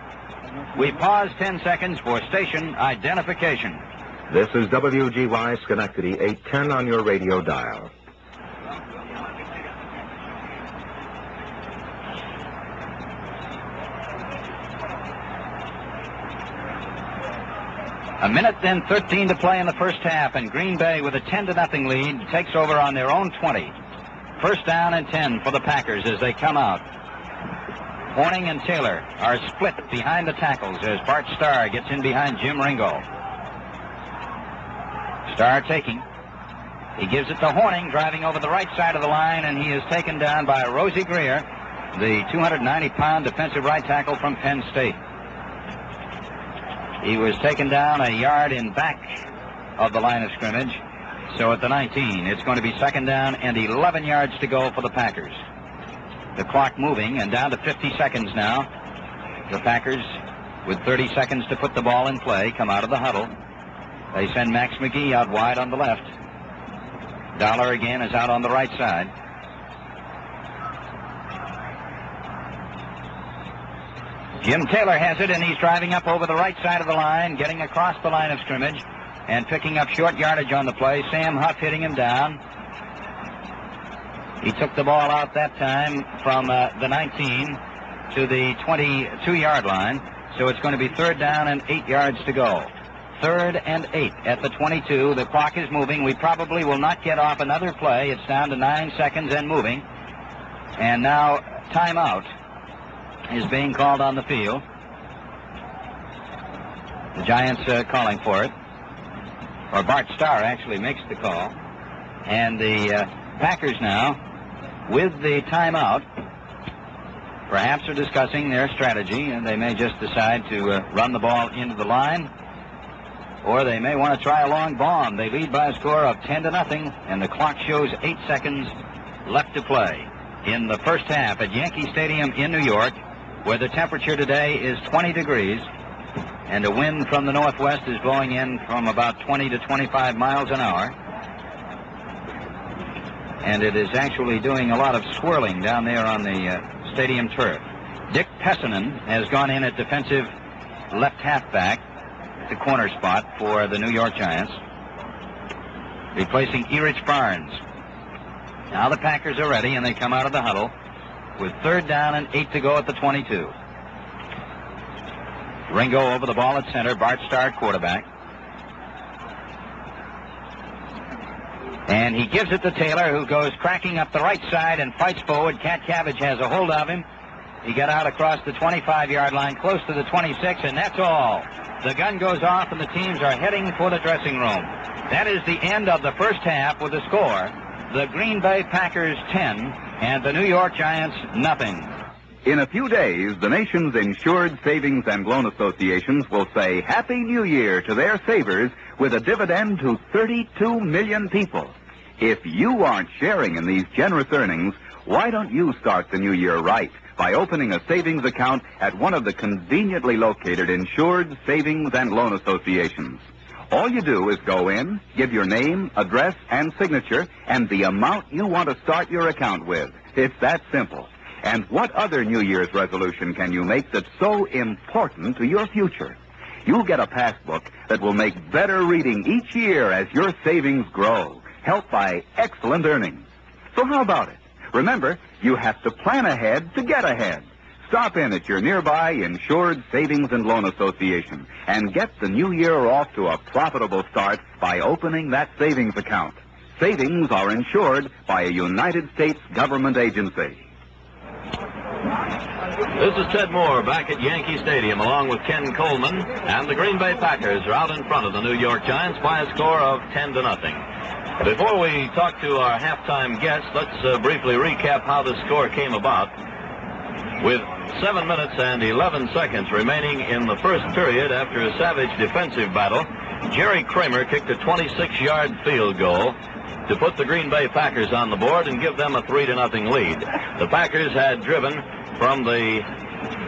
We pause 10 seconds for station identification. This is WGY Schenectady, 810 on your radio dial. A minute then 13 to play in the first half, and Green Bay with a 10 to nothing lead takes over on their own 20. First down and 10 for the Packers as they come out. Hornung and Taylor are split behind the tackles as Bart Starr gets in behind Jim Ringo. Starr taking. He gives it to Hornung, driving over the right side of the line, and he is taken down by Rosey Grier, the 290-pound defensive right tackle from Penn State. He was taken down a yard in back of the line of scrimmage. So at the 19, it's going to be second down and 11 yards to go for the Packers. The clock moving and down to 50 seconds now. The Packers, with 30 seconds to put the ball in play, come out of the huddle. They send Max McGee out wide on the left. Dowler again is out on the right side. Jim Taylor has it, and he's driving up over the right side of the line, getting across the line of scrimmage, and picking up short yardage on the play. Sam Huff hitting him down. He took the ball out that time from uh, the 19 to the 22-yard line, so it's going to be third down and eight yards to go. Third and eight at the 22. The clock is moving. We probably will not get off another play. It's down to nine seconds and moving. And now timeout is being called on the field. The Giants uh, calling for it. Or Bart Starr actually makes the call. And the uh, Packers now, with the timeout, perhaps are discussing their strategy, and they may just decide to uh, run the ball into the line, or they may want to try a long bomb. They lead by a score of 10 to nothing, and the clock shows eight seconds left to play in the first half at Yankee Stadium in New York where the temperature today is 20 degrees and a wind from the northwest is blowing in from about 20 to 25 miles an hour. And it is actually doing a lot of swirling down there on the uh, stadium turf. Dick Pesonen has gone in at defensive left halfback, the corner spot for the New York Giants, replacing Erich Barnes. Now the Packers are ready and they come out of the huddle with third down and eight to go at the 22. Ringo over the ball at center. Bart Starr quarterback. And he gives it to Taylor, who goes cracking up the right side and fights forward. Katcavage has a hold of him. He got out across the 25-yard line, close to the 26, and that's all. The gun goes off, and the teams are heading for the dressing room. That is the end of the first half with the score. The Green Bay Packers 10 and the New York Giants nothing. In a few days, the nation's insured savings and loan associations will say Happy New Year to their savers with a dividend to 32 million people. If you aren't sharing in these generous earnings, why don't you start the new year right by opening a savings account at one of the conveniently located insured savings and loan associations? All you do is go in, give your name, address, and signature, and the amount you want to start your account with. It's that simple. And what other New Year's resolution can you make that's so important to your future? You'll get a passbook that will make better reading each year as your savings grow, helped by excellent earnings. So how about it? Remember, you have to plan ahead to get ahead. Stop in at your nearby Insured Savings and Loan Association and get the new year off to a profitable start by opening that savings account. Savings are insured by a United States government agency. This is Ted Moore back at Yankee Stadium along with Ken Coleman, and the Green Bay Packers are out in front of the New York Giants by a score of 10 to nothing. Before we talk to our halftime guests, let's uh, briefly recap how the score came about. With seven minutes and 11 seconds remaining in the first period after a savage defensive battle, Jerry Kramer kicked a 26-yard field goal to put the Green Bay Packers on the board and give them a 3 to nothing lead. The Packers had driven from the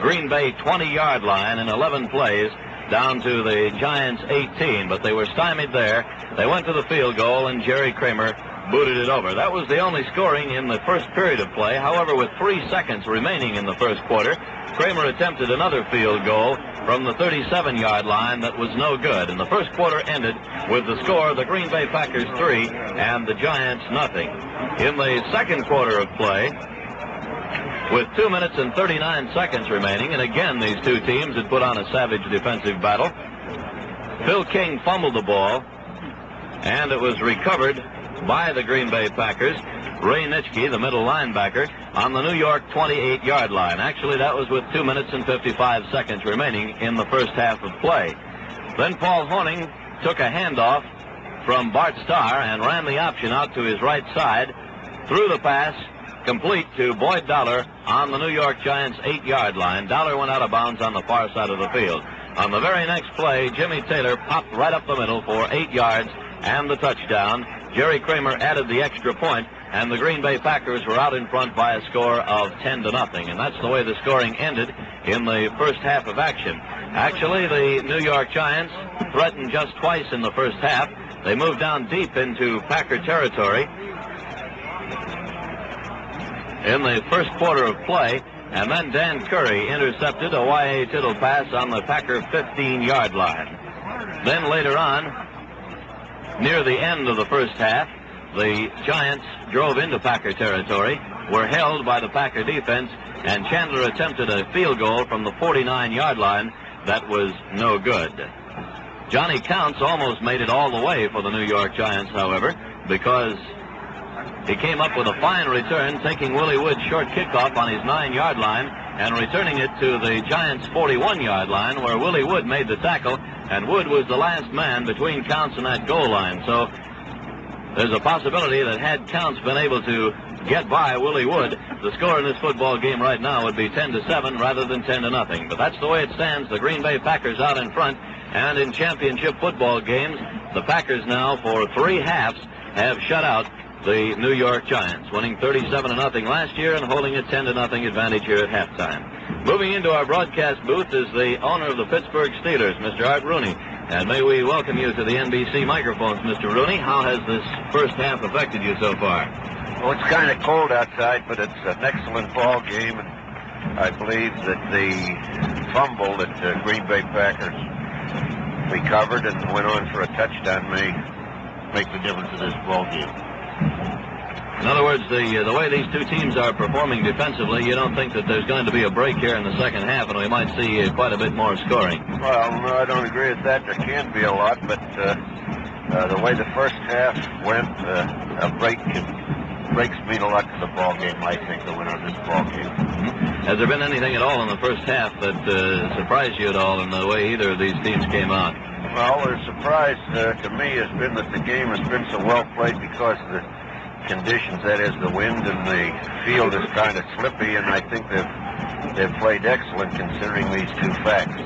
Green Bay 20-yard line in 11 plays down to the Giants 18, but they were stymied there. They went to the field goal, and Jerry Kramer booted it over. That was the only scoring in the first period of play. However, with three seconds remaining in the first quarter, Kramer attempted another field goal from the 37-yard line that was no good. And the first quarter ended with the score, of the Green Bay Packers three and the Giants nothing. In the second quarter of play, with two minutes and 39 seconds remaining, and again these two teams had put on a savage defensive battle, Phil King fumbled the ball, and it was recovered by the Green Bay Packers. Ray Nitschke, the middle linebacker, on the New York 28-yard line. Actually, that was with 2 minutes and 55 seconds remaining in the first half of play. Then Paul Hornung took a handoff from Bart Starr and ran the option out to his right side, threw the pass, complete to Boyd Dowler on the New York Giants eight-yard line. Dowler went out of bounds on the far side of the field. On the very next play, Jimmy Taylor popped right up the middle for eight yards and the touchdown. Jerry Kramer added the extra point, and the Green Bay Packers were out in front by a score of 10 to nothing. And that's the way the scoring ended in the first half of action. Actually, the New York Giants threatened just twice in the first half. They moved down deep into Packer territory in the first quarter of play, and then Dan Currie intercepted a Y.A. Tittle pass on the Packer 15-yard line. Then later on, near the end of the first half, the Giants drove into Packer territory, were held by the Packer defense, and Chandler attempted a field goal from the 49-yard line that was no good. Johnny Counts almost made it all the way for the New York Giants, however, because he came up with a fine return, taking Willie Wood's short kickoff on his nine-yard line and returning it to the Giants' 41-yard line, where Willie Wood made the tackle, and Wood was the last man between Counts and that goal line. So there's a possibility that had Counts been able to get by Willie Wood, the score in this football game right now would be 10 to 7 rather than 10 to nothing. But that's the way it stands. The Green Bay Packers out in front, and in championship football games, the Packers now for three halves have shut out the New York Giants, winning 37 to nothing last year and holding a 10 to nothing advantage here at halftime. Moving into our broadcast booth is the owner of the Pittsburgh Steelers, Mr. Art Rooney. And may we welcome you to the NBC microphones, Mr. Rooney. How has this first half affected you so far? Well, it's kind of cold outside, but it's an excellent ball game, and I believe that the fumble that the Green Bay Packers recovered and went on for a touchdown may make the difference in this ball game. In other words, the uh, the way these two teams are performing defensively, you don't think that there's going to be a break here in the second half, and we might see uh, quite a bit more scoring. Well, no, I don't agree with that. There can be a lot, but uh, uh, the way the first half went, uh, a break can, breaks mean a lot to the ball game. I think the winner of this ball game. Mm-hmm. Has there been anything at all in the first half that uh, surprised you at all in the way either of these teams came out? Well, the surprise uh, to me has been that the game has been so well played because of the conditions. That is, the wind and the field is kind of slippy, and I think they've they've played excellent considering these two facts.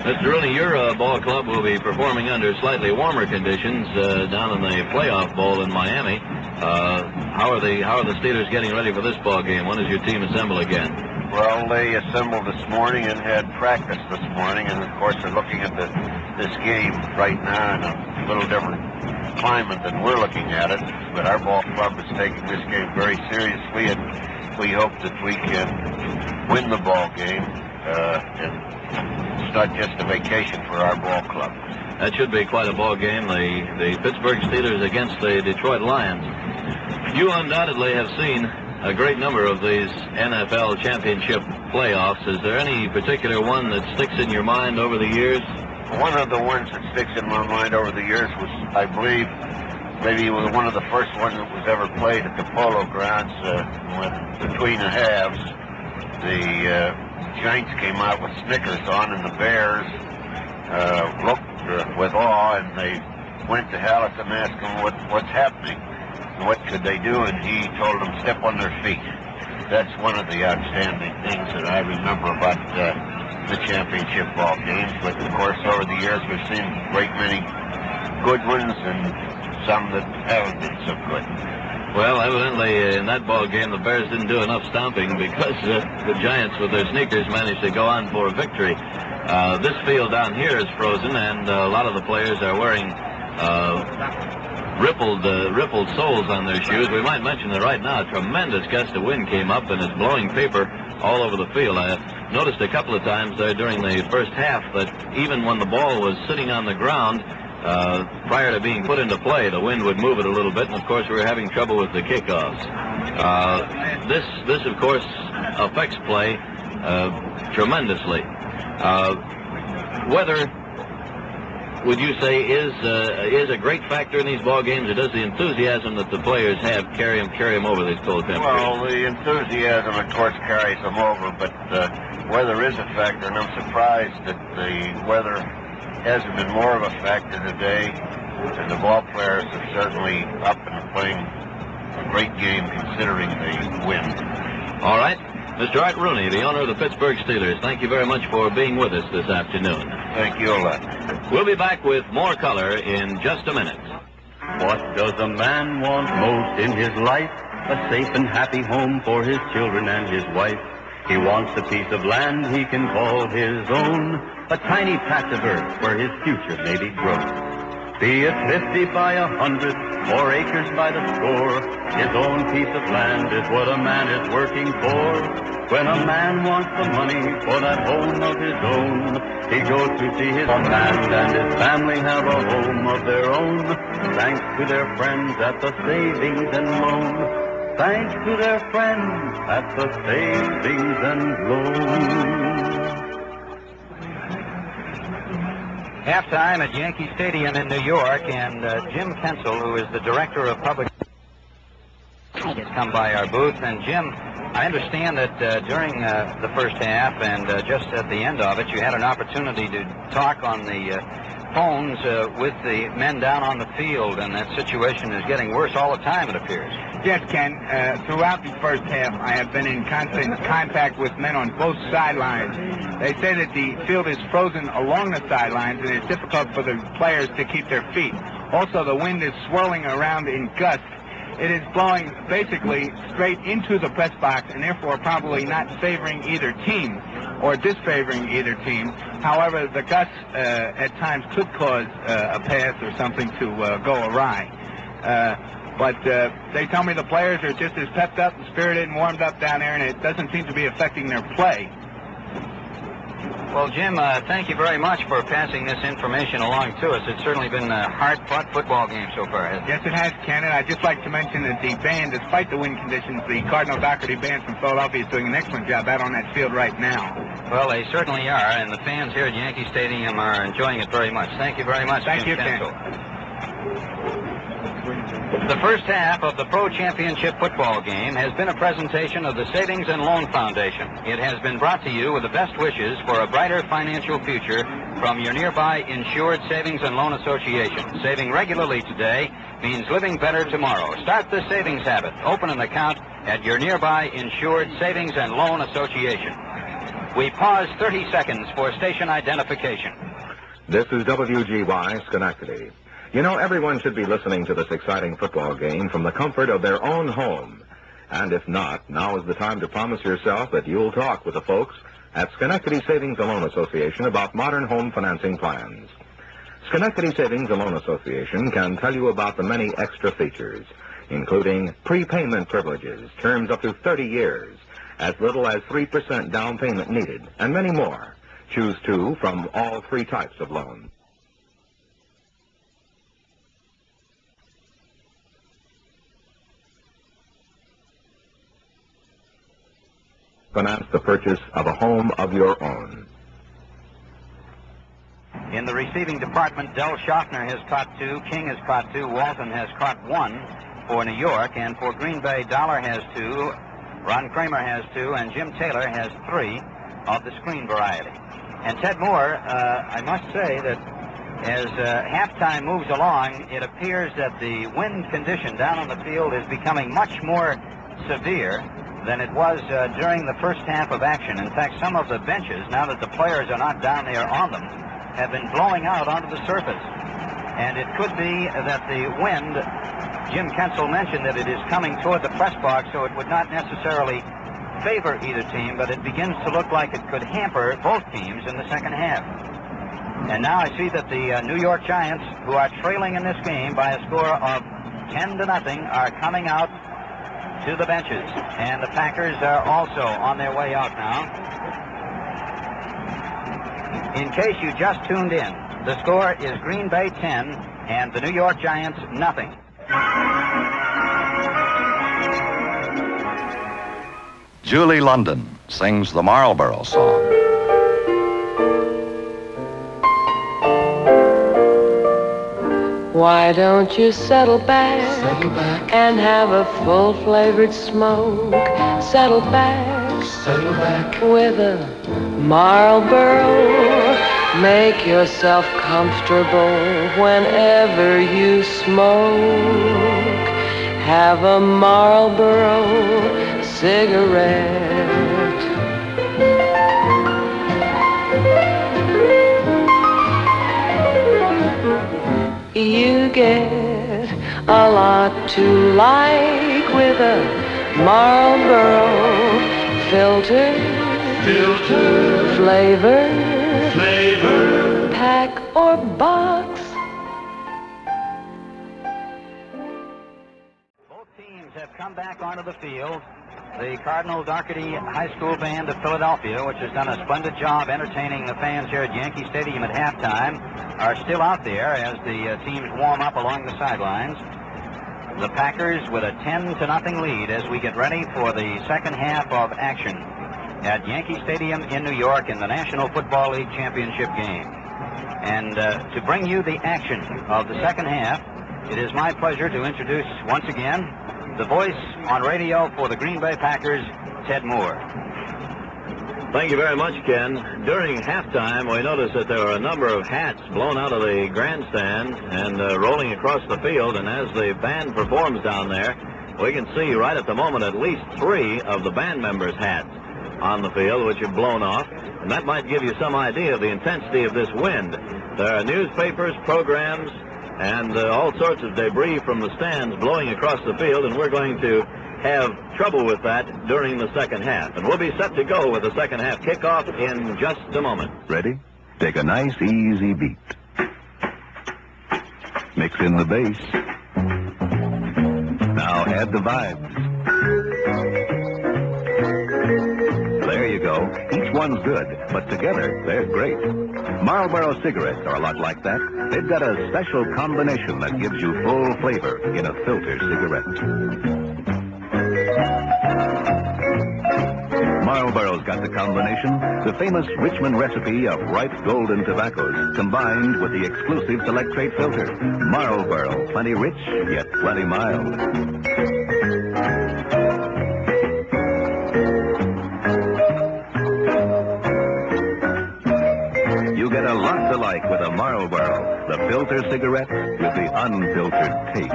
Mr. Rooney, your uh, ball club will be performing under slightly warmer conditions uh, down in the playoff bowl in Miami. Uh, how are the how are the Steelers getting ready for this ball game? When does your team assemble again? Well, they assembled this morning and had practice this morning, and of course they're looking at the, this game right now in a little different climate than we're looking at it. But our ball club is taking this game very seriously, and we hope that we can win the ball game. Uh, and it's not just a vacation for our ball club. That should be quite a ball game. The the Pittsburgh Steelers against the Detroit Lions. You undoubtedly have seen a great number of these NFL championship playoffs. Is there any particular one that sticks in your mind over the years? One of the ones that sticks in my mind over the years was, I believe, maybe was one of the first ones that was ever played at the Polo Grounds uh, when between the halves, the uh, Giants came out with Snickers on, and the Bears uh, looked uh, with awe, and they went to Halas and asked him what, what's happening what could they do, and he told them step on their feet. That's one of the outstanding things that I remember about uh, the championship ball games. But of course, over the years, we've seen great many good ones and some that haven't been so good. Well, evidently uh, in that ball game, the Bears didn't do enough stomping because uh, the Giants, with their sneakers, managed to go on for a victory. Uh, this field down here is frozen, and uh, a lot of the players are wearing uh, rippled uh, rippled soles on their shoes. We might mention that right now a tremendous gust of wind came up and is blowing paper all over the field. I noticed a couple of times there during the first half that even when the ball was sitting on the ground uh, prior to being put into play, the wind would move it a little bit, and of course we were having trouble with the kickoffs. Uh, this this of course affects play uh, tremendously. Uh, weather would you say is uh, is a great factor in these ball games, or does the enthusiasm that the players have carry them carry them over these cold temperatures? Well, the enthusiasm, of course, carries them over, but uh, weather is a factor, and I'm surprised that the weather hasn't been more of a factor today. And the ball players are certainly up and playing a great game considering the win. All right. Mr. Art Rooney, the owner of the Pittsburgh Steelers, thank you very much for being with us this afternoon. Thank you a lot. We'll be back with more color in just a minute. What does a man want most in his life? A safe and happy home for his children and his wife. He wants a piece of land he can call his own, a tiny patch of earth where his future may be grown. Be it 50 by a hundred or acres by the score, his own piece of land is what a man is working for. When a man wants the money for that home of his own, he goes to see his land and his family have a home of their own, thanks to their friends at the Savings and Loan. Thanks to their friends at the Savings and Loan. Halftime at Yankee Stadium in New York, and uh, Jim Kensil, who is the director of public, has come by our booth. And Jim, I understand that uh, during uh, the first half and uh, just at the end of it, you had an opportunity to talk on the uh, phones uh, with the men down on the field, and that situation is getting worse all the time, it appears. Yes, Ken. Uh, throughout the first half, I have been in constant contact with men on both sidelines. They say that the field is frozen along the sidelines and it's difficult for the players to keep their feet. Also, the wind is swirling around in gusts. It is blowing basically straight into the press box and therefore probably not favoring either team or disfavoring either team. However, the gusts uh, at times could cause uh, a pass or something to uh, go awry. Uh, but uh, they tell me the players are just as pepped up and spirited and warmed up down there, and it doesn't seem to be affecting their play. Well, Jim, uh, thank you very much for passing this information along to us. It's certainly been a hard-fought football game so far? Yes, it has, Ken, and I'd just like to mention that the band, despite the wind conditions, the Cardinal Dougherty Band from Philadelphia is doing an excellent job out on that field right now. Well, they certainly are, and the fans here at Yankee Stadium are enjoying it very much. Thank you very much, Thank Jim you, Ken. The first half of the Pro Championship football game has been a presentation of the Savings and Loan Foundation. It has been brought to you with the best wishes for a brighter financial future from your nearby Insured Savings and Loan Association. Saving regularly today means living better tomorrow. Start the savings habit. Open an account at your nearby Insured Savings and Loan Association. We pause 30 seconds for station identification. This is WGY Schenectady. You know, everyone should be listening to this exciting football game from the comfort of their own home. And if not, now is the time to promise yourself that you'll talk with the folks at Schenectady Savings and Loan Association about modern home financing plans. Schenectady Savings and Loan Association can tell you about the many extra features, including prepayment privileges, terms up to 30 years, as little as 3% down payment needed, and many more. Choose two from all three types of loans. Finance the purchase of a home of your own. In the receiving department, Del Shofner has caught two, King has caught two, Walton has caught one for New York, and for Green Bay, Dowler has two, Ron Kramer has two, and Jim Taylor has three of the screen variety. And Ted Moore, uh, I must say that as uh, halftime moves along, it appears that the wind condition down on the field is becoming much more severe than it was uh, during the first half of action. In fact, some of the benches, now that the players are not down there on them, have been blowing out onto the surface. And it could be that the wind, Jim Kensil mentioned that it is coming toward the press box, so it would not necessarily favor either team, but it begins to look like it could hamper both teams in the second half. And now I see that the uh, New York Giants, who are trailing in this game by a score of 10 to nothing, are coming out to the benches. And the Packers are also on their way out now. In case you just tuned in, the score is Green Bay 10 and the New York Giants nothing. Julie London sings the Marlboro song. Why don't you settle back, Settle back. and have a full flavored smoke? Settle back, Settle back. with a Marlboro. Make yourself comfortable whenever you smoke. Have a Marlboro cigarette. You get a lot to like with a Marlboro filter, Filter. flavor, Flavor. pack or box. Both teams have come back onto the field. The Cardinal Dougherty High School Band of Philadelphia, which has done a splendid job entertaining the fans here at Yankee Stadium at halftime, are still out there as the uh, teams warm up along the sidelines. The Packers with a 10 to nothing lead as we get ready for the second half of action at Yankee Stadium in New York in the National Football League Championship game. And uh, to bring you the action of the second half, it is my pleasure to introduce once again the voice on radio for the Green Bay Packers, Ted Moore. Thank you very much, Ken. During halftime, we noticed that there were a number of hats blown out of the grandstand and uh, rolling across the field. And as the band performs down there, we can see right at the moment at least three of the band members' hats on the field, which have blown off. And that might give you some idea of the intensity of this wind. There are newspapers, programs, and uh, all sorts of debris from the stands blowing across the field, and we're going to have trouble with that during the second half. And we'll be set to go with the second half kickoff in just a moment. Ready? Take a nice, easy beat. Mix in the bass. Now add the vibes. Each one's good, but together they're great. Marlboro cigarettes are a lot like that. They've got a special combination that gives you full flavor in a filter cigarette. Marlboro's got the combination, the famous Richmond recipe of ripe golden tobaccos combined with the exclusive Selectrate filter. Marlboro, plenty rich, yet plenty mild. Get a lot to like with a Marlboro, the filter cigarette with the unfiltered taste.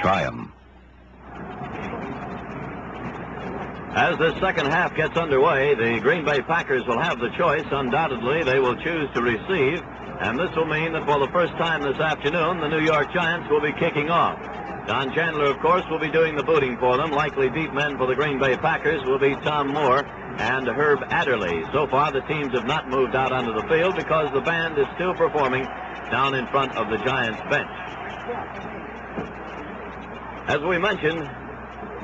Try 'em. As this second half gets underway, the Green Bay Packers will have the choice. Undoubtedly, they will choose to receive, and this will mean that for the first time this afternoon, the New York Giants will be kicking off. Don Chandler, of course, will be doing the booting for them. Likely deep men for the Green Bay Packers will be Tom Moore and Herb Adderley. So far, the teams have not moved out onto the field because the band is still performing down in front of the Giants bench. As we mentioned,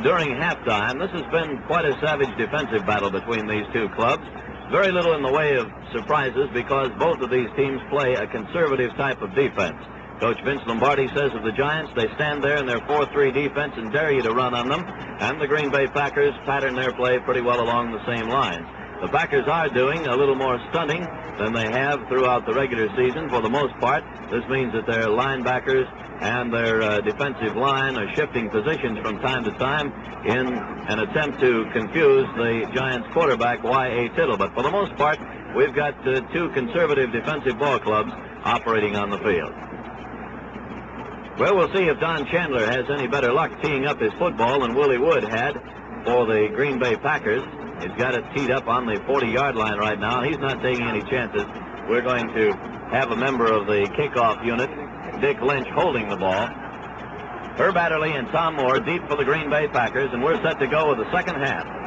during halftime. This has been quite a savage defensive battle between these two clubs. Very little in the way of surprises because both of these teams play a conservative type of defense. Coach Vince Lombardi says of the Giants, they stand there in their 4-3 defense and dare you to run on them. And the Green Bay Packers pattern their play pretty well along the same lines. The Packers are doing a little more stunning than they have throughout the regular season for the most part. This means that their linebackers and their uh, defensive line are shifting positions from time to time in an attempt to confuse the Giants quarterback, Y.A. Tittle. But for the most part, we've got uh, two conservative defensive ball clubs operating on the field. Well, we'll see if Don Chandler has any better luck teeing up his football than Willie Wood had for the Green Bay Packers. He's got it teed up on the 40-yard line right now. He's not taking any chances. We're going to have a member of the kickoff unit, Dick Lynch, holding the ball. Herb Adderley and Tom Moore deep for the Green Bay Packers, and we're set to go with the second half.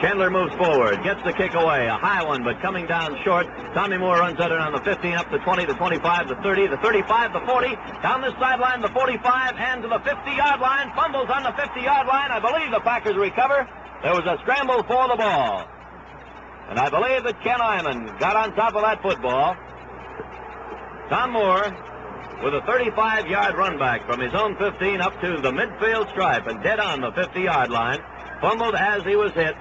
Chandler moves forward, gets the kick away, a high one, but coming down short. Tommy Moore runs it on the 15, up to 20, the 25, the 30, the 35, the 40, down the sideline, the 45, and to the 50-yard line. Fumbles on the 50-yard line. I believe the Packers recover. There was a scramble for the ball. And I believe that Ken Iman got on top of that football. Tom Moore with a 35-yard run back from his own 15 up to the midfield stripe and dead on the 50-yard line. Fumbled as he was hit.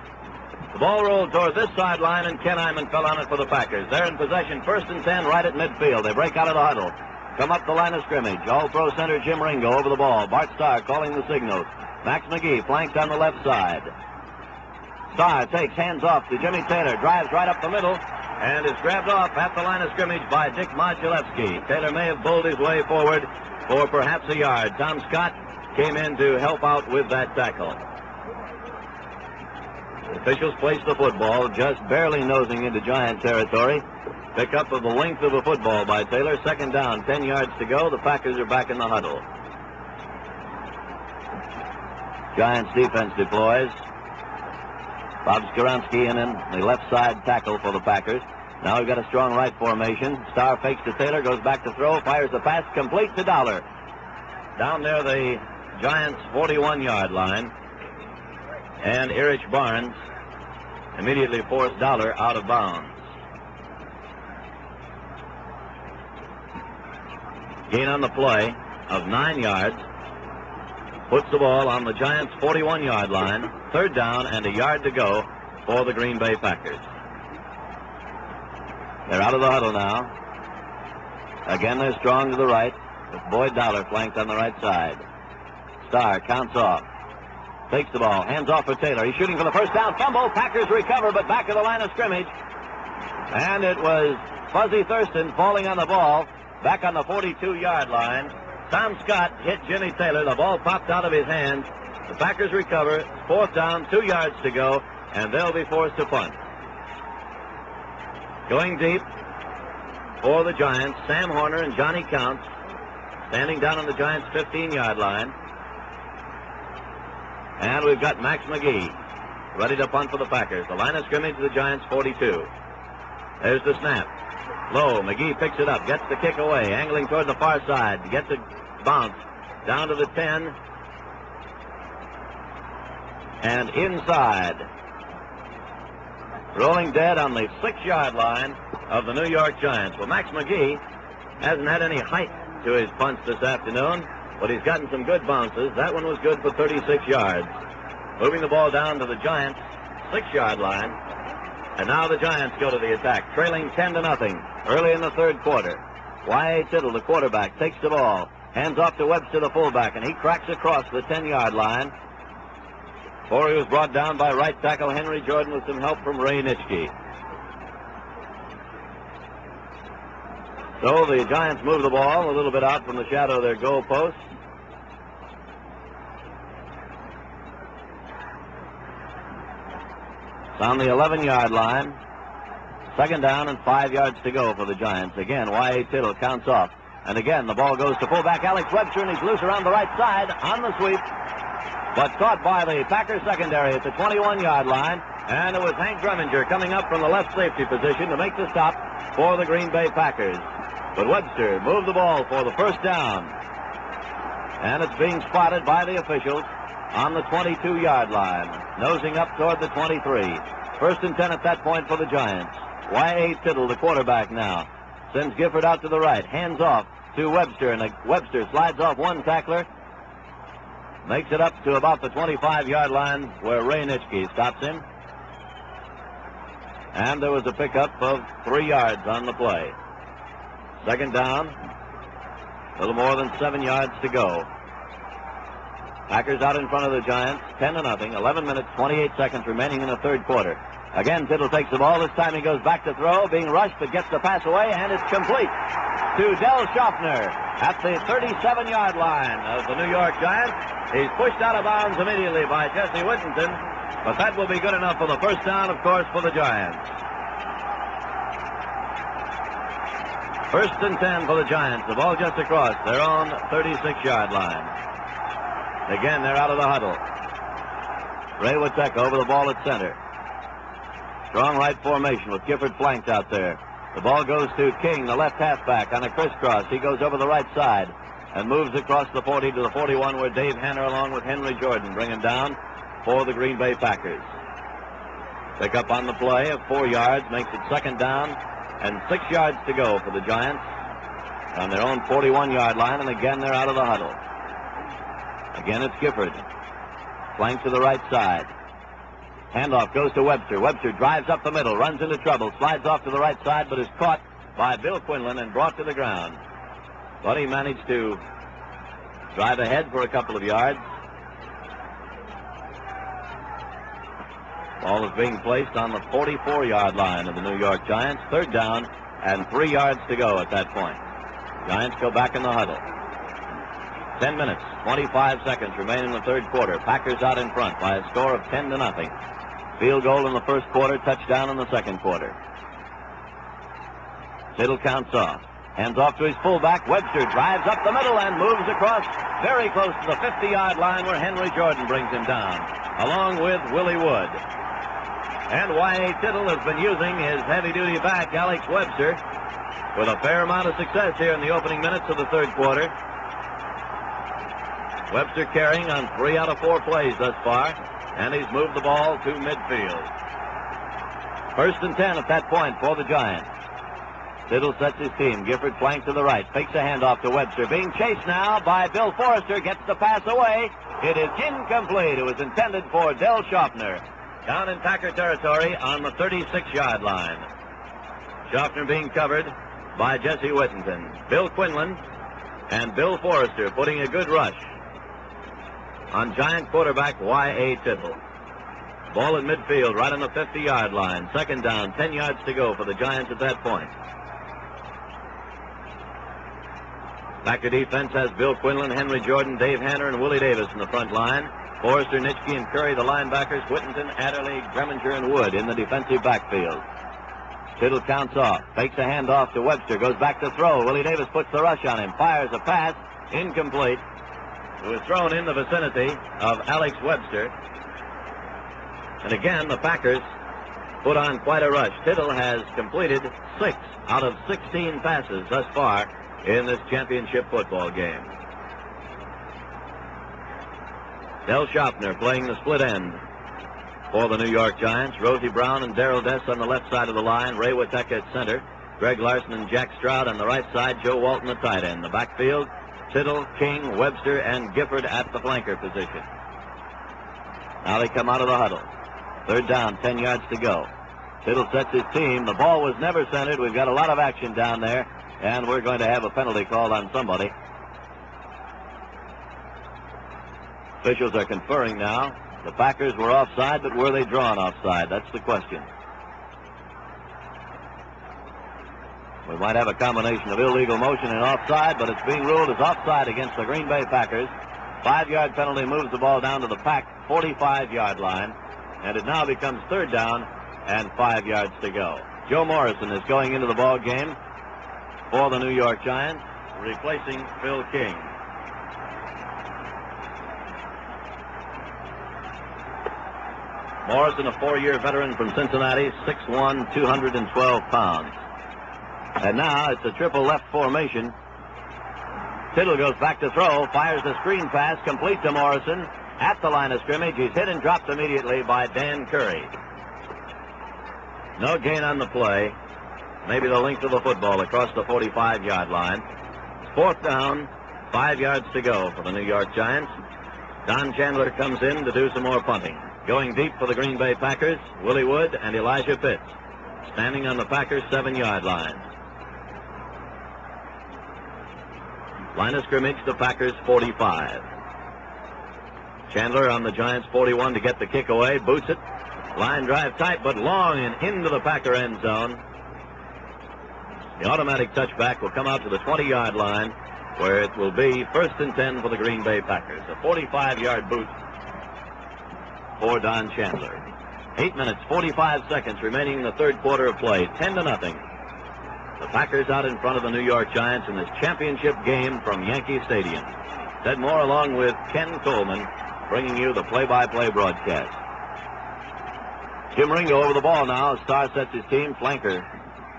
The ball rolled toward this sideline, and Ken Iman fell on it for the Packers. They're in possession, first and ten, right at midfield. They break out of the huddle. Come up the line of scrimmage. All pro center Jim Ringo over the ball. Bart Starr calling the signals. Max McGee flanked on the left side. Starr takes hands off to Jimmy Taylor, drives right up the middle, and is grabbed off at the line of scrimmage by Dick Modzelewski. Taylor may have bowled his way forward for perhaps a yard. Tom Scott came in to help out with that tackle. Officials place the football just barely nosing into Giant territory. Pick up of the length of the football by Taylor. Second down, 10 yards to go. The Packers are back in the huddle. Giants defense deploys. Bob Skoronski in, in the left side tackle for the Packers. Now we've got a strong right formation. Starr fakes to Taylor, goes back to throw, fires the pass, complete to Dowler. Down there, the Giants' 41 yard line. And Erich Barnes immediately forced Dowler out of bounds. Gain on the play of nine yards. Puts the ball on the Giants' 41 yard line. Third down and a yard to go for the Green Bay Packers. They're out of the huddle now. Again, they're strong to the right, with Boyd Dowler flanked on the right side. Starr counts off. Takes the ball, hands off for Taylor. He's shooting for the first down. Fumble. Packers recover, but back of the line of scrimmage. And it was Fuzzy Thurston falling on the ball, back on the 42 yard line. Tom Scott hit Jimmy Taylor. The ball popped out of his hands. The Packers recover. Fourth down, two yards to go, and they'll be forced to punt. Going deep for the Giants, Sam Horner and Johnny Counts standing down on the Giants' 15 yard line. And we've got Max McGee ready to punt for the Packers. The line of scrimmage the Giants 42. There's the snap. Low. McGee picks it up, gets the kick away, angling toward the far side, gets it bounce down to the 10 and inside. Rolling dead on the six yard line of the New York Giants. Well, Max McGee hasn't had any height to his punch this afternoon, but he's gotten some good bounces. That one was good for 36 yards. Moving the ball down to the Giants' six yard line. And now the Giants go to the attack, trailing 10 to nothing early in the third quarter. Y.A. Tittle, the quarterback, takes the ball, hands off to Webster, the fullback, and he cracks across the 10 yard line. Before he was brought down by right tackle Henry Jordan with some help from Ray Nitschke. So the Giants move the ball a little bit out from the shadow of their goal post. It's on the 11 yard line. Second down and five yards to go for the Giants. Again, Y.A. Tittle counts off. And again, the ball goes to fullback Alex Webster, and he's loose around the right side on the sweep. But caught by the Packers secondary at the 21 yard line. And it was Hank Gremminger coming up from the left safety position to make the stop for the Green Bay Packers. But Webster moved the ball for the first down. And it's being spotted by the officials on the 22 yard line, nosing up toward the 23. First and 10 at that point for the Giants. Y.A. Tittle, the quarterback now, sends Gifford out to the right, hands off to Webster, and Webster slides off one tackler, makes it up to about the 25 yard line where Ray Nitschke stops him. And there was a pickup of three yards on the play. Second down, a little more than seven yards to go. Packers out in front of the Giants, 10 to nothing. 11 minutes, 28 seconds remaining in the third quarter. Again, Tittle takes the ball. This time he goes back to throw, being rushed, but gets the pass away, and it's complete to Del Shofner at the 37-yard line of the New York Giants. He's pushed out of bounds immediately by Jesse Whittenton, but that will be good enough for the first down, of course, for the Giants. First and 10 for the Giants. The ball just across their own 36-yard line. Again, they're out of the huddle. Ray Wietecha over the ball at center. Strong right formation with Gifford flanked out there. The ball goes to King, the left halfback, on a crisscross. He goes over the right side and moves across the 40 to the 41 where Dave Hanner along with Henry Jordan bring him down for the Green Bay Packers. Pick up on the play of four yards, makes it second down and six yards to go for the Giants on their own 41 yard line, and again they're out of the huddle. Again, it's Gifford. Flank to the right side. Handoff goes to Webster. Webster drives up the middle, runs into trouble, slides off to the right side, but is caught by Bill Quinlan and brought to the ground. But he managed to drive ahead for a couple of yards. Ball is being placed on the 44-yard line of the New York Giants. Third down and three yards to go at that point. Giants go back in the huddle. 10 minutes, 25 seconds remain in the third quarter. Packers out in front by a score of 10 to nothing. Field goal in the first quarter, touchdown in the second quarter. Tittle counts off. Hands off to his fullback. Webster drives up the middle and moves across very close to the 50-yard line where Henry Jordan brings him down, along with Willie Wood. And Y.A. Tittle has been using his heavy-duty back, Alex Webster, with a fair amount of success here in the opening minutes of the third quarter. Webster carrying on three out of four plays thus far, and he's moved the ball to midfield. First and ten at that point for the Giants. Tittle sets his team. Gifford flank to the right. Fakes a handoff to Webster. Being chased now by Bill Forester. Gets the pass away. It is incomplete. It was intended for Del Shofner. Down in Packer territory on the 36-yard line. Shofner being covered by Jesse Whittenton. Bill Quinlan and Bill Forester putting a good rush on Giant quarterback Y.A. Tittle. Ball in midfield, right on the 50-yard line. Second down, 10 yards to go for the Giants at that point. Packer defense has Bill Quinlan, Henry Jordan, Dave Hanner, and Willie Davis in the front line. Forester, Nitschke, and Currie, the linebackers. Whittenton, Adderley, Gremminger, and Wood in the defensive backfield. Tittle counts off, fakes a handoff to Webster, goes back to throw. Willie Davis puts the rush on him, fires a pass, incomplete. It was thrown in the vicinity of Alex Webster. And again, the Packers put on quite a rush. Tittle has completed six out of 16 passes thus far in this championship football game. Del Shofner playing the split end for the New York Giants. Rosey Brown and Darrell Dess on the left side of the line. Ray Wietecha at center. Greg Larson and Jack Stroud on the right side. Joe Walton, the tight end. The backfield, Tittle, King, Webster, and Gifford at the flanker position. Now they come out of the huddle. Third down, 10 yards to go. Tittle sets his team. The ball was never centered. We've got a lot of action down there, and we're going to have a penalty called on somebody. Officials are conferring now. The Packers were offside, but were they drawn offside? That's the question. We might have a combination of illegal motion and offside, but it's being ruled as offside against the Green Bay Packers. Five-yard penalty moves the ball down to the Pack 45-yard line, and it now becomes third down and five yards to go. Joe Morrison is going into the ball game for the New York Giants, replacing Phil King. Morrison, a four-year veteran from Cincinnati, 6'1", 212 pounds. And now it's a triple left formation. Tittle goes back to throw, fires the screen pass, complete to Morrison. At the line of scrimmage, he's hit and dropped immediately by Dan Currie. No gain on the play. Maybe the length of the football across the 45-yard line. Fourth down, five yards to go for the New York Giants. Don Chandler comes in to do some more punting. Going deep for the Green Bay Packers, Willie Wood and Elijah Pitts. Standing on the Packers' seven-yard line. Line of scrimmage, the Packers 45. Chandler on the Giants 41 to get the kick away. Boots it. Line drive tight, but long and into the Packer end zone. The automatic touchback will come out to the 20-yard line, where it will be first and 10 for the Green Bay Packers. A 45-yard boot for Don Chandler. Eight minutes, 45 seconds remaining in the third quarter of play. 10 to nothing. The Packers out in front of the New York Giants in this championship game from Yankee Stadium. Ted Moore along with Ken Coleman bringing you the play-by-play broadcast. Jim Ringo over the ball now. Starr sets his team. Flanker.